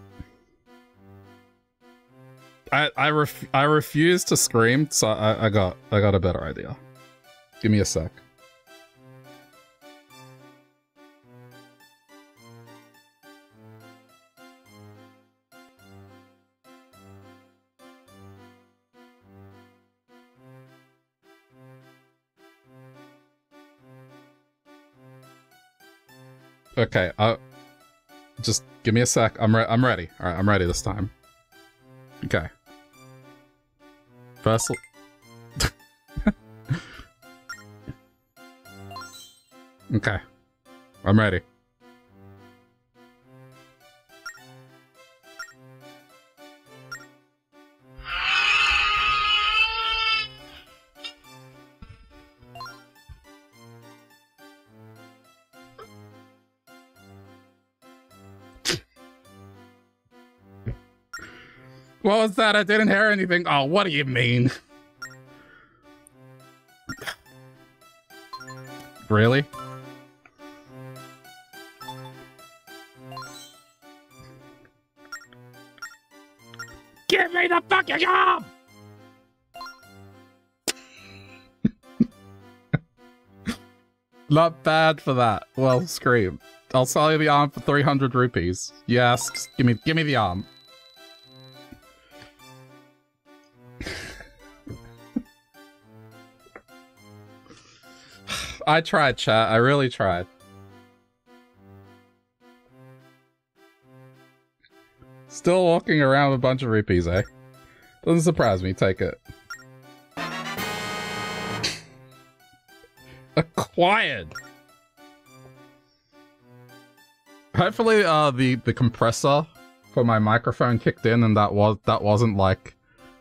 [SPEAKER 1] I I ref I refuse to scream, so I, I got I got a better idea. Give me a sec. Okay, uh, just give me a sec. I'm re I'm ready. All right, I'm ready this time. Okay. First. [laughs] okay, I'm ready. What was that? I didn't hear anything. Oh, what do you mean? really? Give me the fucking job! [laughs] Not bad for that. Well, scream. I'll sell you the arm for 300 rupees. Yes, give me, give me the arm. I tried, chat. I really tried. Still walking around with a bunch of rupees, eh? Doesn't surprise me. Take it. Acquired. Hopefully, uh, the the compressor for my microphone kicked in, and that was that wasn't like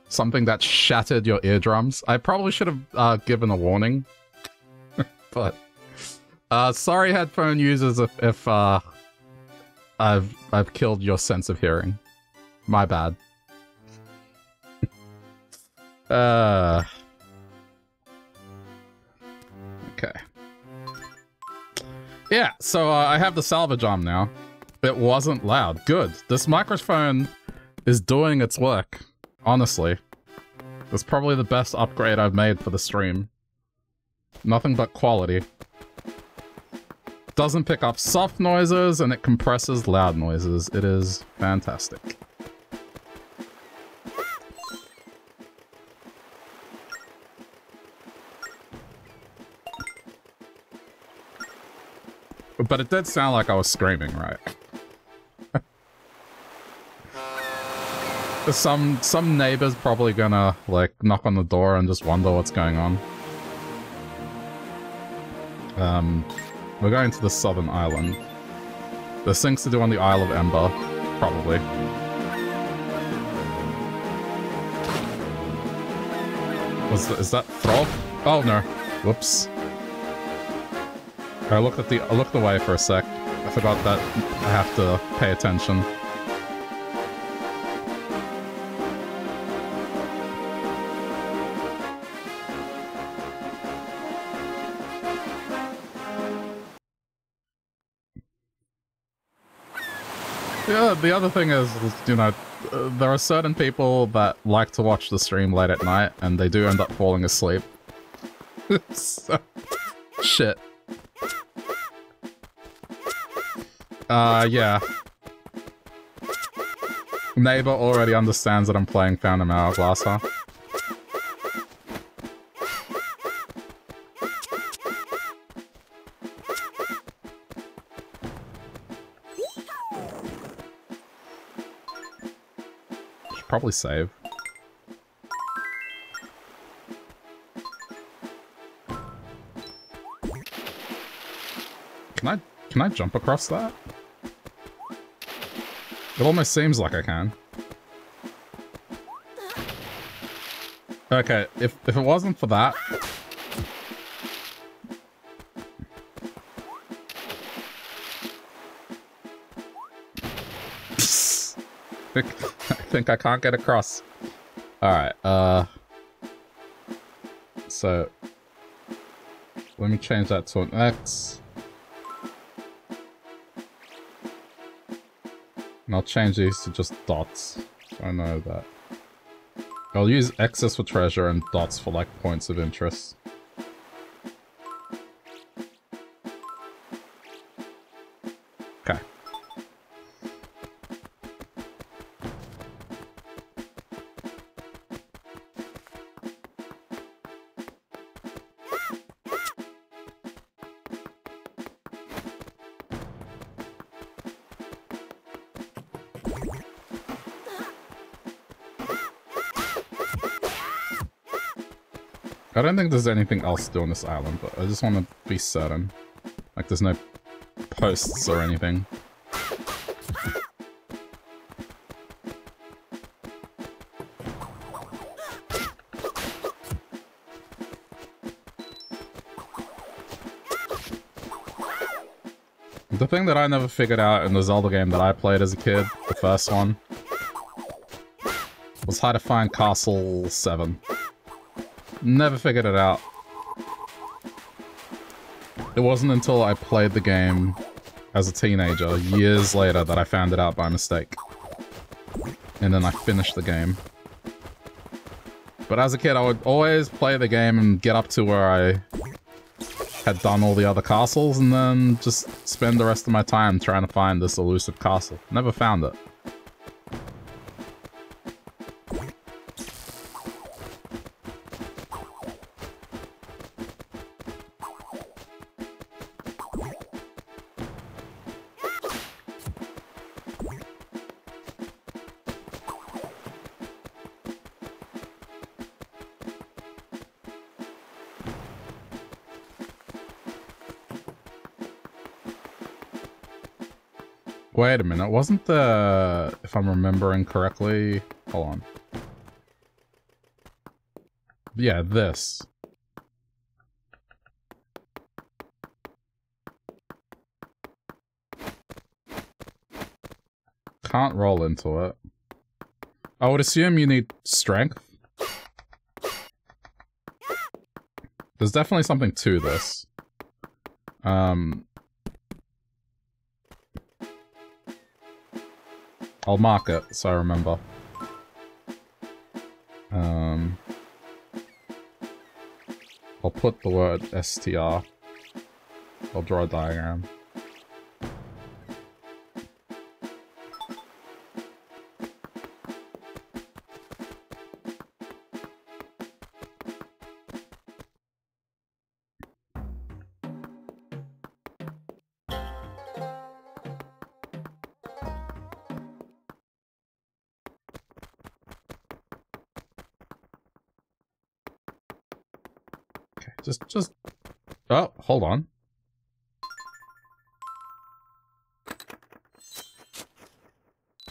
[SPEAKER 1] something that shattered your eardrums. I probably should have uh, given a warning, but uh, sorry, headphone users, if if uh, I've I've killed your sense of hearing. My bad. [laughs] uh. Okay. Yeah, so uh, I have the salvage arm now. It wasn't loud. Good. This microphone is doing its work. Honestly. It's probably the best upgrade I've made for the stream. Nothing but quality. Doesn't pick up soft noises and it compresses loud noises. It is fantastic. But it did sound like I was screaming, right? [laughs] some some neighbor's probably gonna like knock on the door and just wonder what's going on. Um, we're going to the southern island. There's things to do on the Isle of Ember, probably. Was is that Throb? Oh no. Whoops. I looked at the I looked away for a sec. I forgot that I have to pay attention. The other thing is, you know, there are certain people that like to watch the stream late at night, and they do end up falling asleep. [laughs] so, shit. Uh, yeah. Neighbor already understands that I'm playing Phantom Hourglass, huh? Probably save. Can I can I jump across that? It almost seems like I can. Okay, if, if it wasn't for that... [laughs] Think I can't get across. Alright, uh... So... Let me change that to an X. And I'll change these to just dots. I know that. I'll use X's for treasure and dots for like points of interest. Think there's anything else to do on this island, but I just want to be certain. Like there's no posts or anything. The thing that I never figured out in the Zelda game that I played as a kid, the first one, was how to find Castle 7. Never figured it out. It wasn't until I played the game as a teenager, years later, that I found it out by mistake. And then I finished the game. But as a kid, I would always play the game and get up to where I had done all the other castles and then just spend the rest of my time trying to find this elusive castle. Never found it. Wait a minute, wasn't the... If I'm remembering correctly... Hold on. Yeah, this. Can't roll into it. I would assume you need strength. There's definitely something to this. Um, I'll mark it so I remember. Um, I'll put the word str. I'll draw a diagram. Oh, hold on.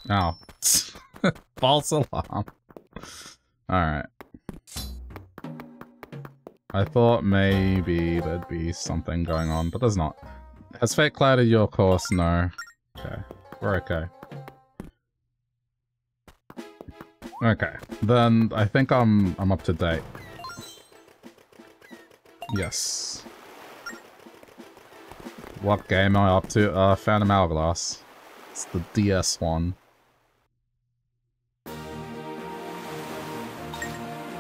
[SPEAKER 1] Oh. [laughs] False alarm. Alright. I thought maybe there'd be something going on, but there's not. Has fate clouded your course? No. Okay. We're okay. Okay. Then I think I'm I'm up to date. Yes. What game am I up to? Uh, Phantom Hourglass. It's the DS one.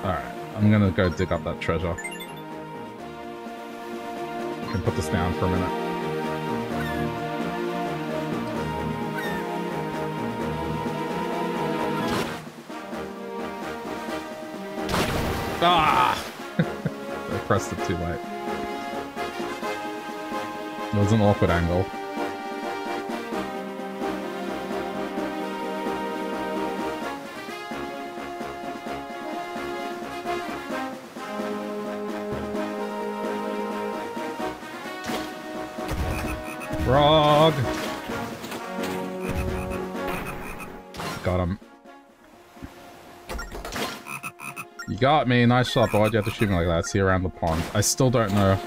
[SPEAKER 1] Alright, I'm gonna go dig up that treasure. I can put this down for a minute. Ah! [laughs] I pressed it too late. Was an awkward angle. Frog! Got him. You got me. Nice shot, but why'd you have to shoot me like that? See around the pond. I still don't know.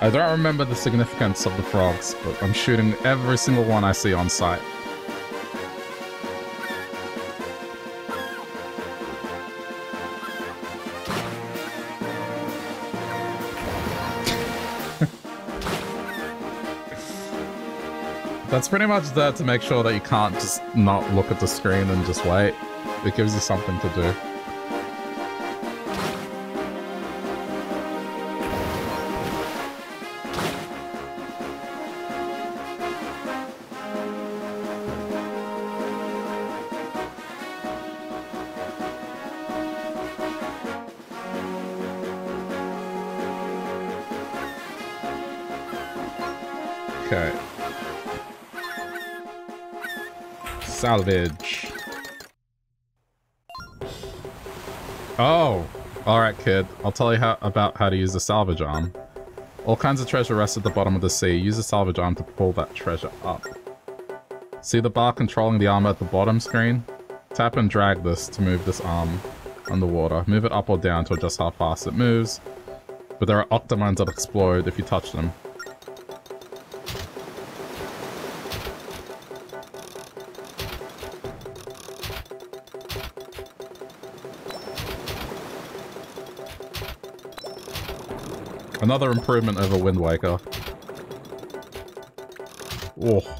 [SPEAKER 1] I don't remember the significance of the frogs, but I'm shooting every single one I see on sight. [laughs] That's pretty much there to make sure that you can't just not look at the screen and just wait. It gives you something to do. Salvage. Oh, alright kid. I'll tell you how, about how to use the salvage arm. All kinds of treasure rest at the bottom of the sea. Use the salvage arm to pull that treasure up. See the bar controlling the arm at the bottom screen? Tap and drag this to move this arm underwater. Move it up or down to adjust how fast it moves. But there are octomines that explode if you touch them. Another improvement over Wind Waker. Oh.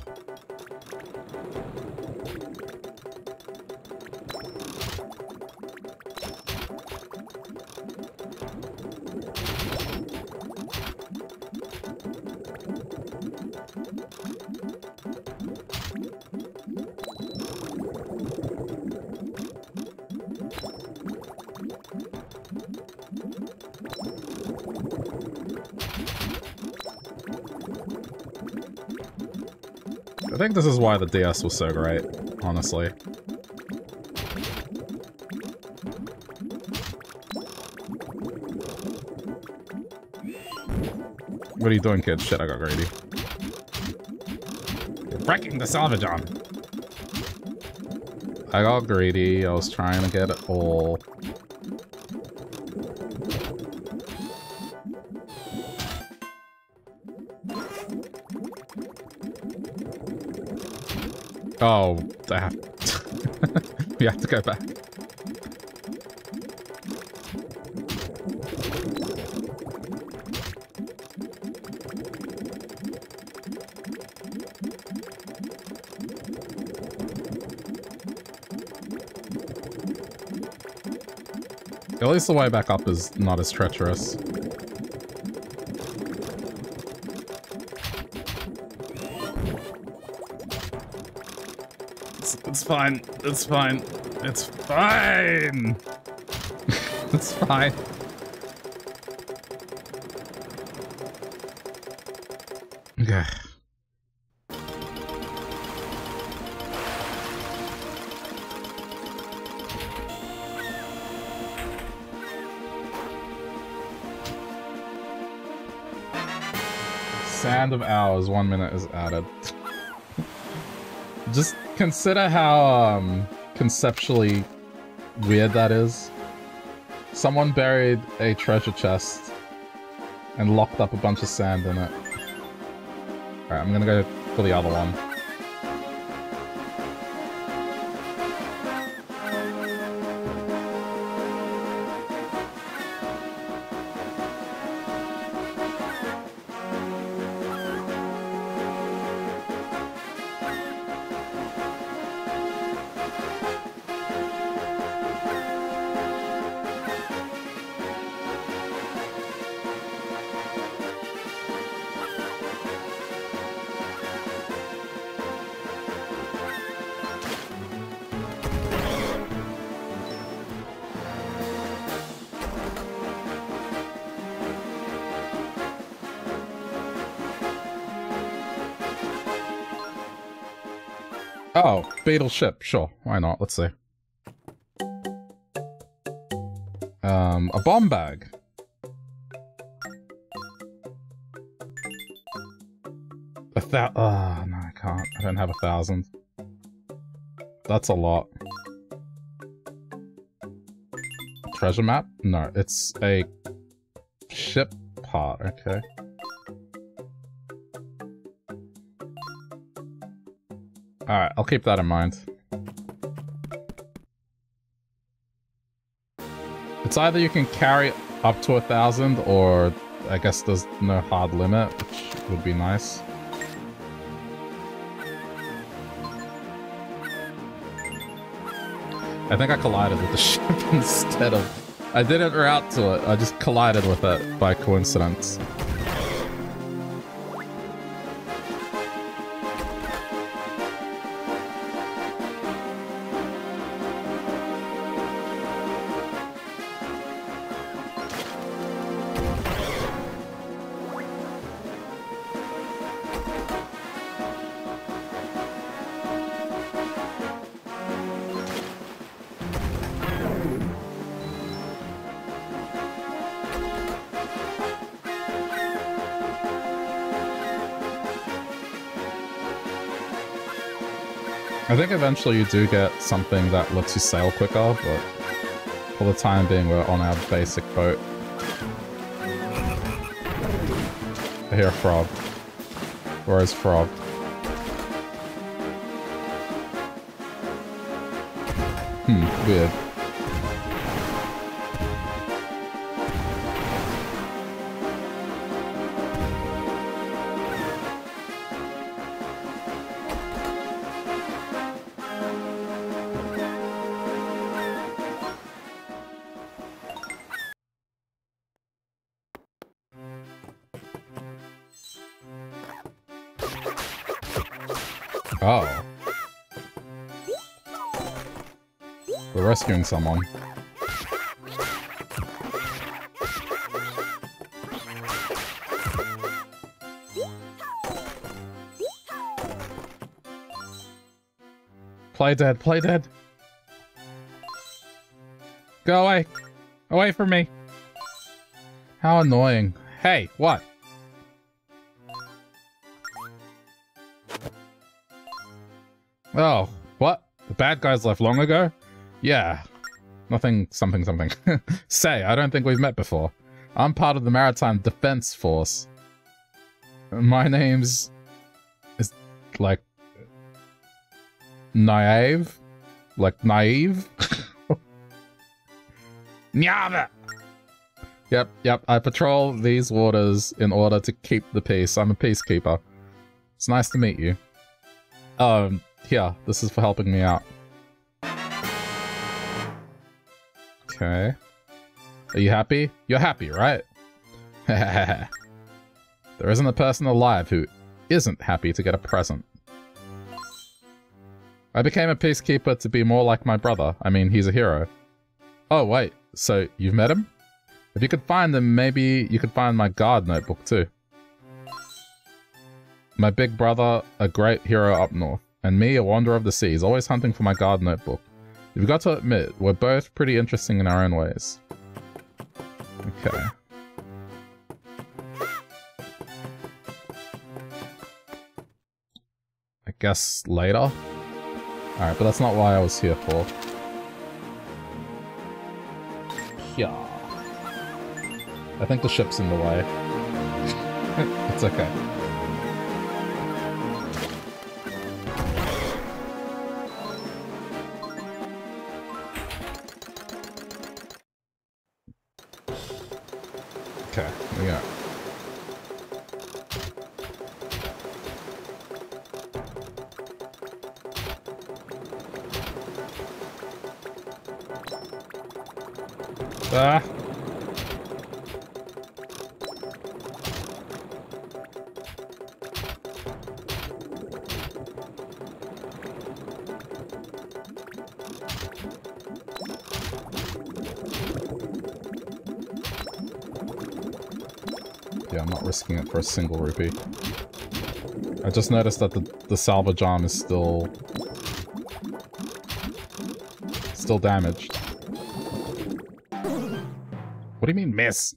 [SPEAKER 1] Why the DS was so great, honestly. What are you doing, kid? Shit, I got greedy. You're the salvage on. I got greedy. I was trying to get it all. Oh, have... [laughs] we have to go back. At least the way back up is not as treacherous. Fine. It's fine. It's fine. [laughs] it's fine. Okay. Sand of hours, one minute is added. Just consider how um, conceptually weird that is. Someone buried a treasure chest and locked up a bunch of sand in it. Alright, I'm gonna go for the other one. Fatal ship. Sure, why not? Let's see. Um, a bomb bag. A thou- Oh, no, I can't. I don't have a thousand. That's a lot. Treasure map? No, it's a ship part, okay. Alright, I'll keep that in mind. It's either you can carry up to a thousand, or I guess there's no hard limit, which would be nice. I think I collided with the [laughs] ship instead of... I didn't route to it, I just collided with it by coincidence. Think eventually you do get something that lets you sail quicker, but for the time being we're on our basic boat. I hear a frog. Where is frog? Hmm, weird. Rescuing someone. Play dead, play dead. Go away. Away from me. How annoying. Hey, what? Oh, what? The bad guys left long ago? Yeah. Nothing, something, something. [laughs] Say, I don't think we've met before. I'm part of the Maritime Defense Force. My name's... is, like... Naive? Like, naive? [laughs] Nyava! Yep, yep, I patrol these waters in order to keep the peace. I'm a peacekeeper. It's nice to meet you. Um, here, this is for helping me out. Okay. Are you happy? You're happy, right? [laughs] there isn't a person alive who isn't happy to get a present. I became a peacekeeper to be more like my brother. I mean, he's a hero. Oh, wait. So, you've met him? If you could find him, maybe you could find my guard notebook too. My big brother, a great hero up north, and me, a wanderer of the seas, always hunting for my guard notebook. You've got to admit, we're both pretty interesting in our own ways. Okay. I guess later? Alright, but that's not why I was here for. Yeah. I think the ship's in the way. [laughs] it's. Okay, for a single rupee. I just noticed that the, the salvage arm is still... Still damaged. What do you mean, miss?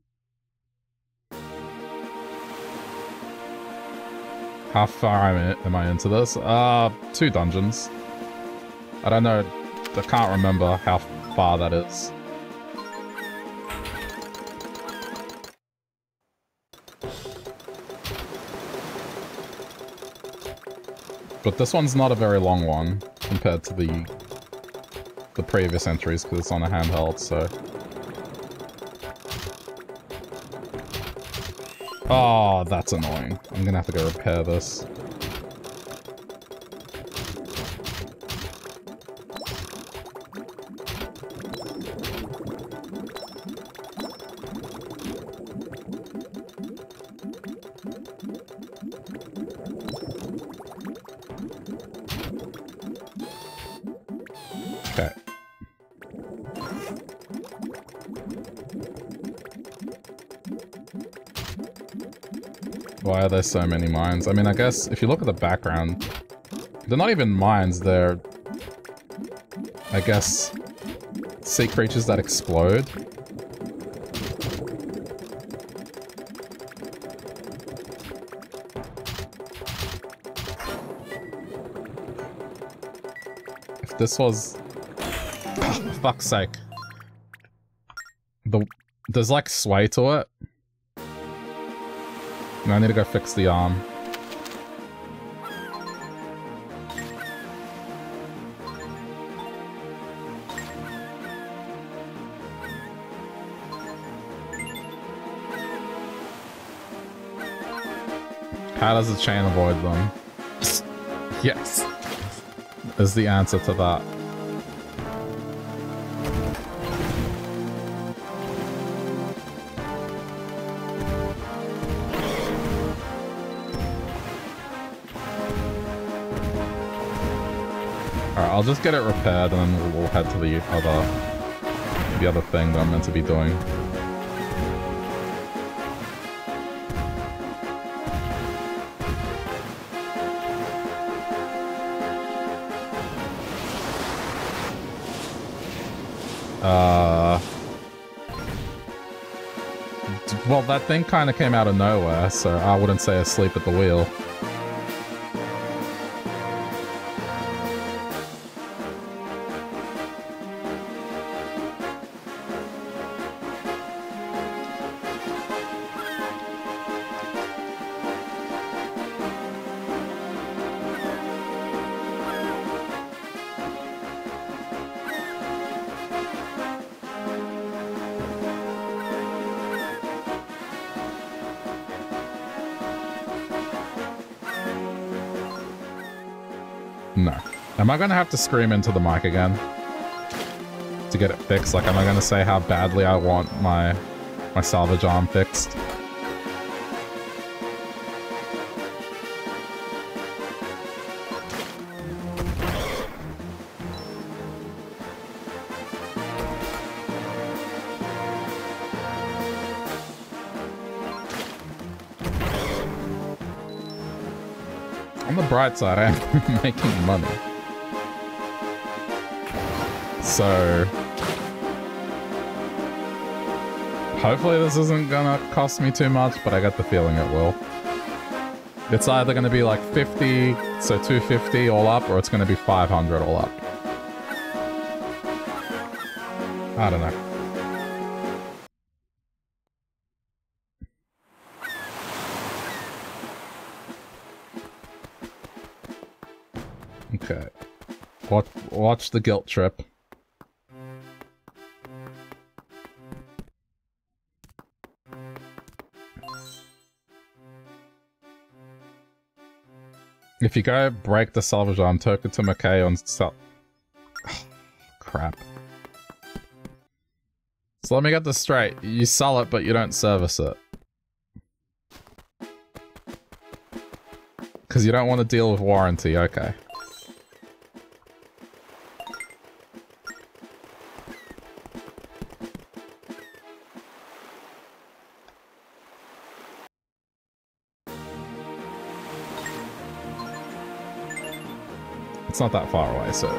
[SPEAKER 1] How far am I, am I into this? Uh, two dungeons. I don't know. I can't remember how far that is. But this one's not a very long one compared to the the previous entries because it's on a handheld, so... Oh, that's annoying. I'm gonna have to go repair this. Why are there so many mines? I mean, I guess if you look at the background, they're not even mines, they're... I guess... Sea creatures that explode. If this was... for [laughs] fuck's sake. The... There's like sway to it. I need to go fix the arm. How does the chain avoid them? [laughs] yes. Is the answer to that. I'll just get it repaired and then we'll, head to the other the other thing that I'm meant to be doing. Uh... Well, that thing kind of came out of nowhere, so I wouldn't say asleep at the wheel. Am I gonna have to scream into the mic again? To get it fixed? Like, am I gonna say how badly I want my, my salvage arm fixed? On the bright side, I am [laughs] making money. So... Hopefully this isn't gonna cost me too much, but I get the feeling it will. It's either gonna be like 50, so 250 all up, or it's gonna be 500 all up. I don't know. Okay. Watch, watch the guilt trip. If you go break the salvage arm, took it to Mercay on sell. [sighs] crap. So let me get this straight. You sell it, but you don't service it. Because you don't want to deal with warranty, okay. Not that far away, so...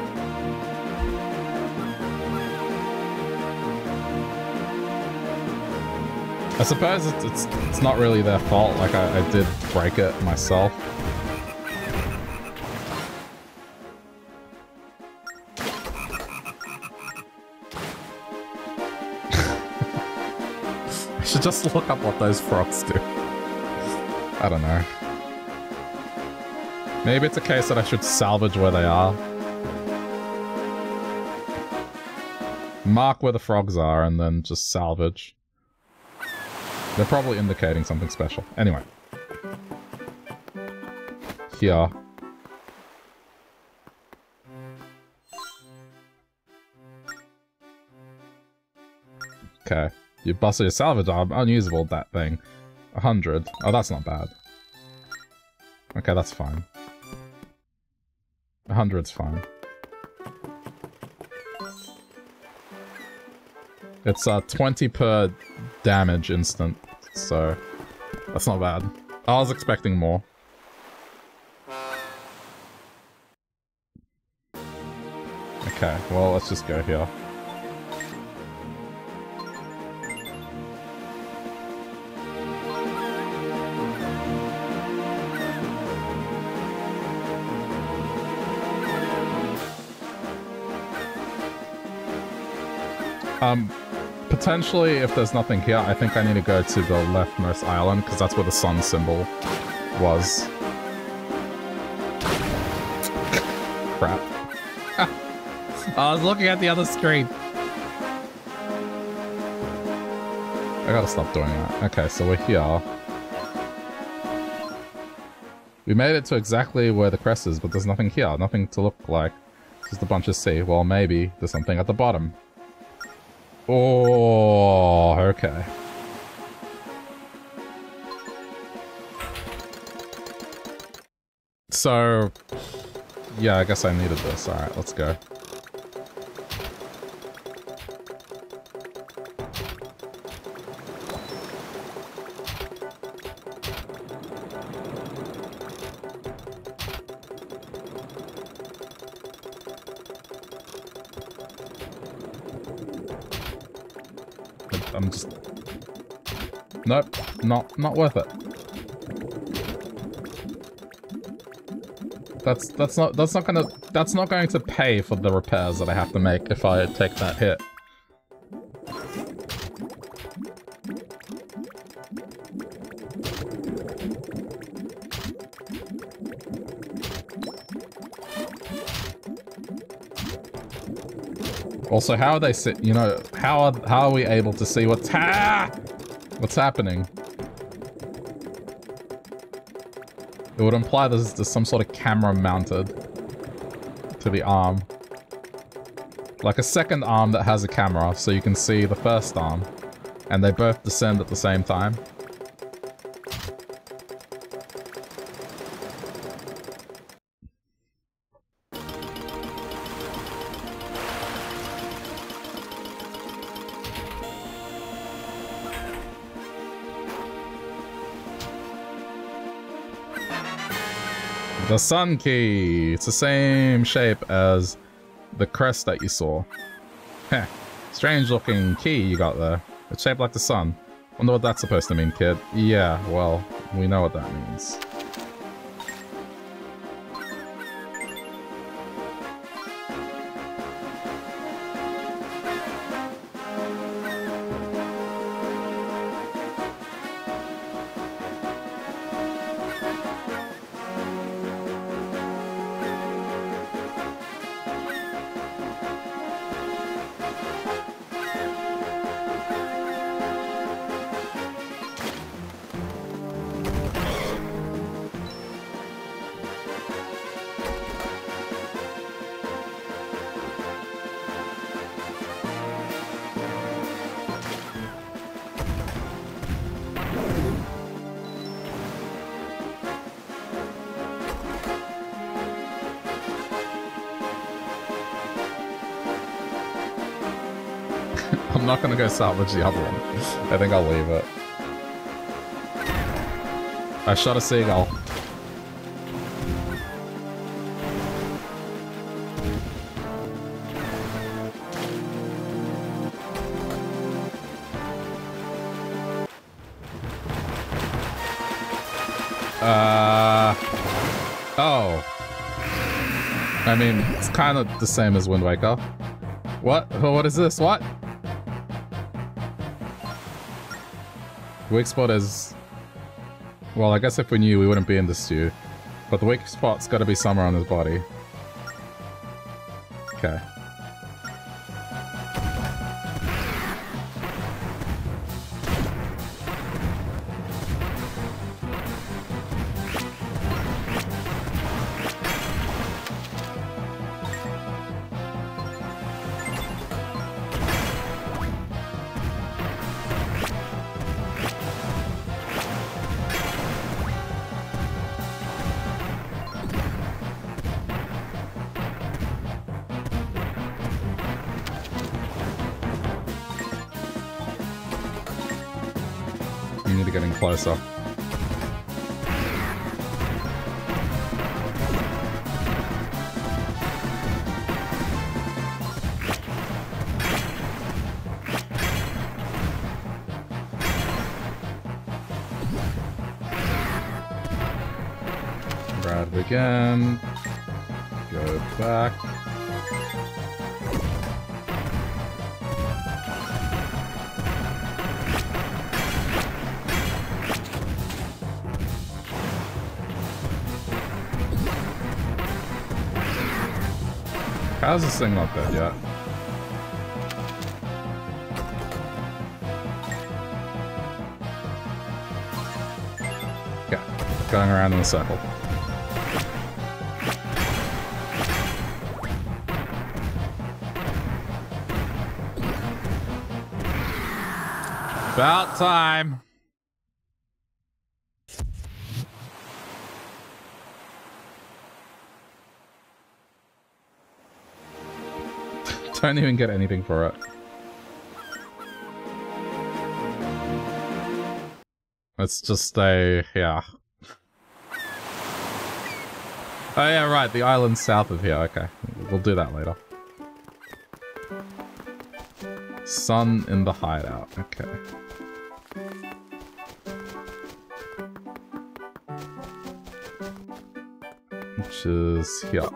[SPEAKER 1] I suppose it's, it's, it's not really their fault, like I, I did break it myself. [laughs] I should just look up what those frogs do. I don't know. Maybe it's a case that I should salvage where they are. Mark where the frogs are and then just salvage. They're probably indicating something special. Anyway. Here. Okay. You busted your salvage arm. Unusable, that thing. A hundred. Oh, that's not bad. Okay, that's fine. A hundred's fine. It's uh, 20 per damage instant, so that's not bad. I was expecting more. Okay, well, let's just go here. Um, potentially, if there's nothing here, I think I need to go to the leftmost island, because that's where the sun symbol was. Crap. [laughs] I was looking at the other screen. I gotta stop doing that. Okay, so we're here. We made it to exactly where the crest is, but there's nothing here. Nothing to look like. Just a bunch of sea. Well, maybe there's something at the bottom. Oh, okay. So, Yeah, I guess I needed this. Alright, let's go. Not, not worth it. That's that's not that's not gonna that's not going to pay for the repairs that I have to make if I take that hit. Also, how are they sit? You know, how are how are we able to see what's ha what's happening? It would imply there's, there's some sort of camera mounted to the arm. Like a second arm that has a camera, so you can see the first arm. And they both descend at the same time. The sun key. It's the same shape as the crest that you saw. Heh. Strange looking key you got there. It's shaped like the sun. Wonder what that's supposed to mean, kid. Yeah, well, we know what that means. Gonna go salvage the other one. I think I'll leave it. I shot a seagull. Uh... Oh. I mean, it's kind of the same as Wind Waker. What? What is this? What? Weak spot is... Well, I guess if we knew, we wouldn't be in this stew. But the weak spot's gotta be somewhere on his body. Okay. This thing not dead yet? Yeah, going around in a circle. About time. Don't even get anything for it. Let's just stay yeah. Oh yeah, right, the island south of here, okay. We'll do that later. Sun in the hideout, okay. Which is here.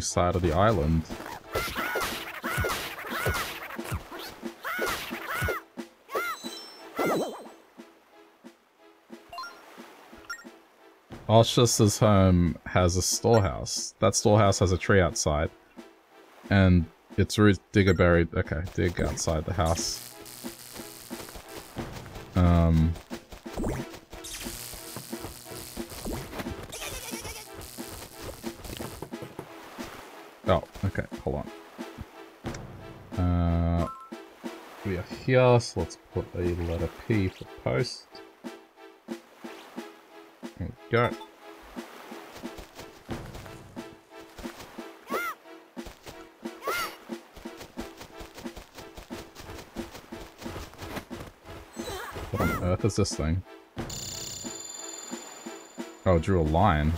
[SPEAKER 1] Side of the island. Alcius's home has a storehouse. That storehouse has a tree outside. And its roots dig buried... Okay, dig outside the house. Um... so let's put a letter P for post. There we go. What on earth is this thing? Oh, drew a line.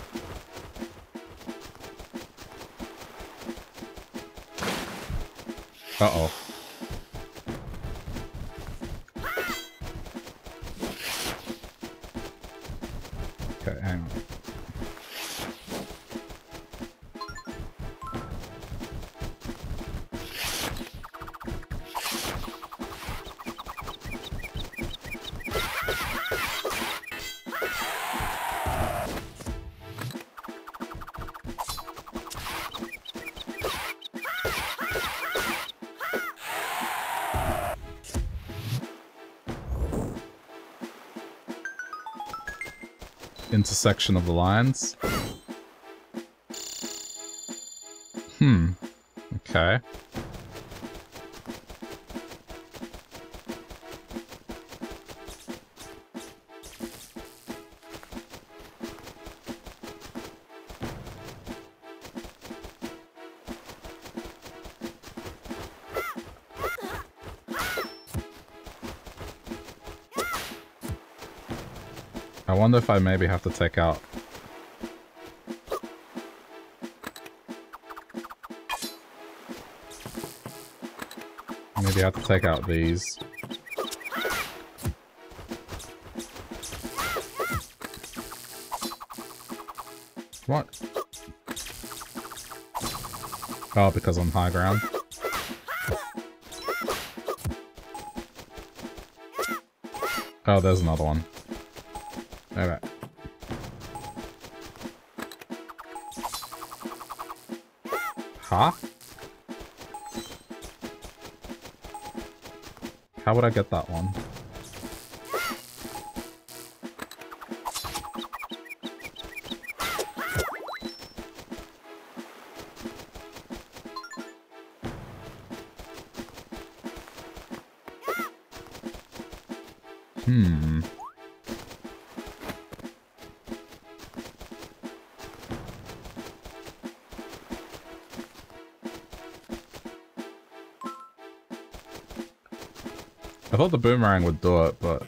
[SPEAKER 1] Uh-oh. Intersection of the lines. Wonder if I maybe have to take out... Maybe I have to take out these. What? Oh, because I'm high ground. Oh, there's another one. Alright. Huh? How would I get that one? Boomerang would do it, but...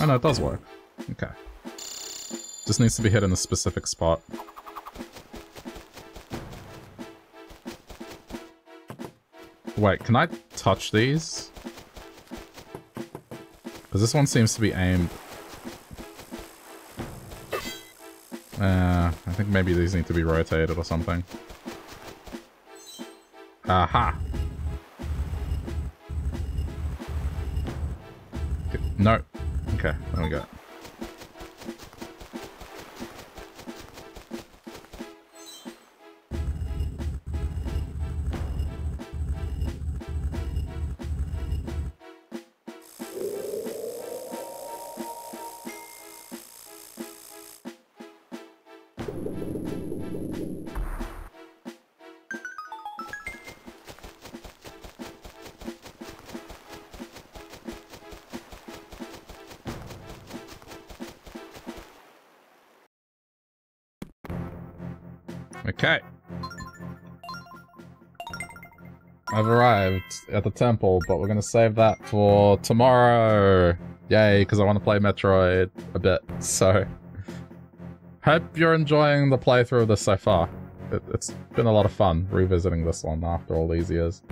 [SPEAKER 1] Oh no, it does work. Okay. Just needs to be hit in a specific spot. Wait, can I touch these? Because this one seems to be aimed... Uh, I think maybe these need to be rotated or something. Aha. At the temple, but we're gonna save that for tomorrow. Yay, because I want to play Metroid a bit, so... Hope you're enjoying the playthrough of this so far. It, has been a lot of fun revisiting this one after all these years.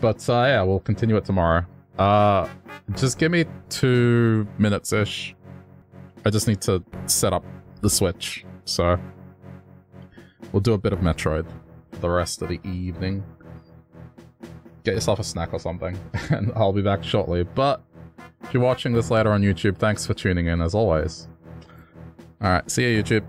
[SPEAKER 1] But uh, yeah, we'll continue it tomorrow. Uh, just give me two minutes-ish. I just need to set up the Switch, so... We'll do a bit of Metroid for the rest of the evening. Get yourself a snack or something, [laughs] and I'll be back shortly. But if you're watching this later on YouTube, thanks for tuning in as always. Alright, see you YouTube.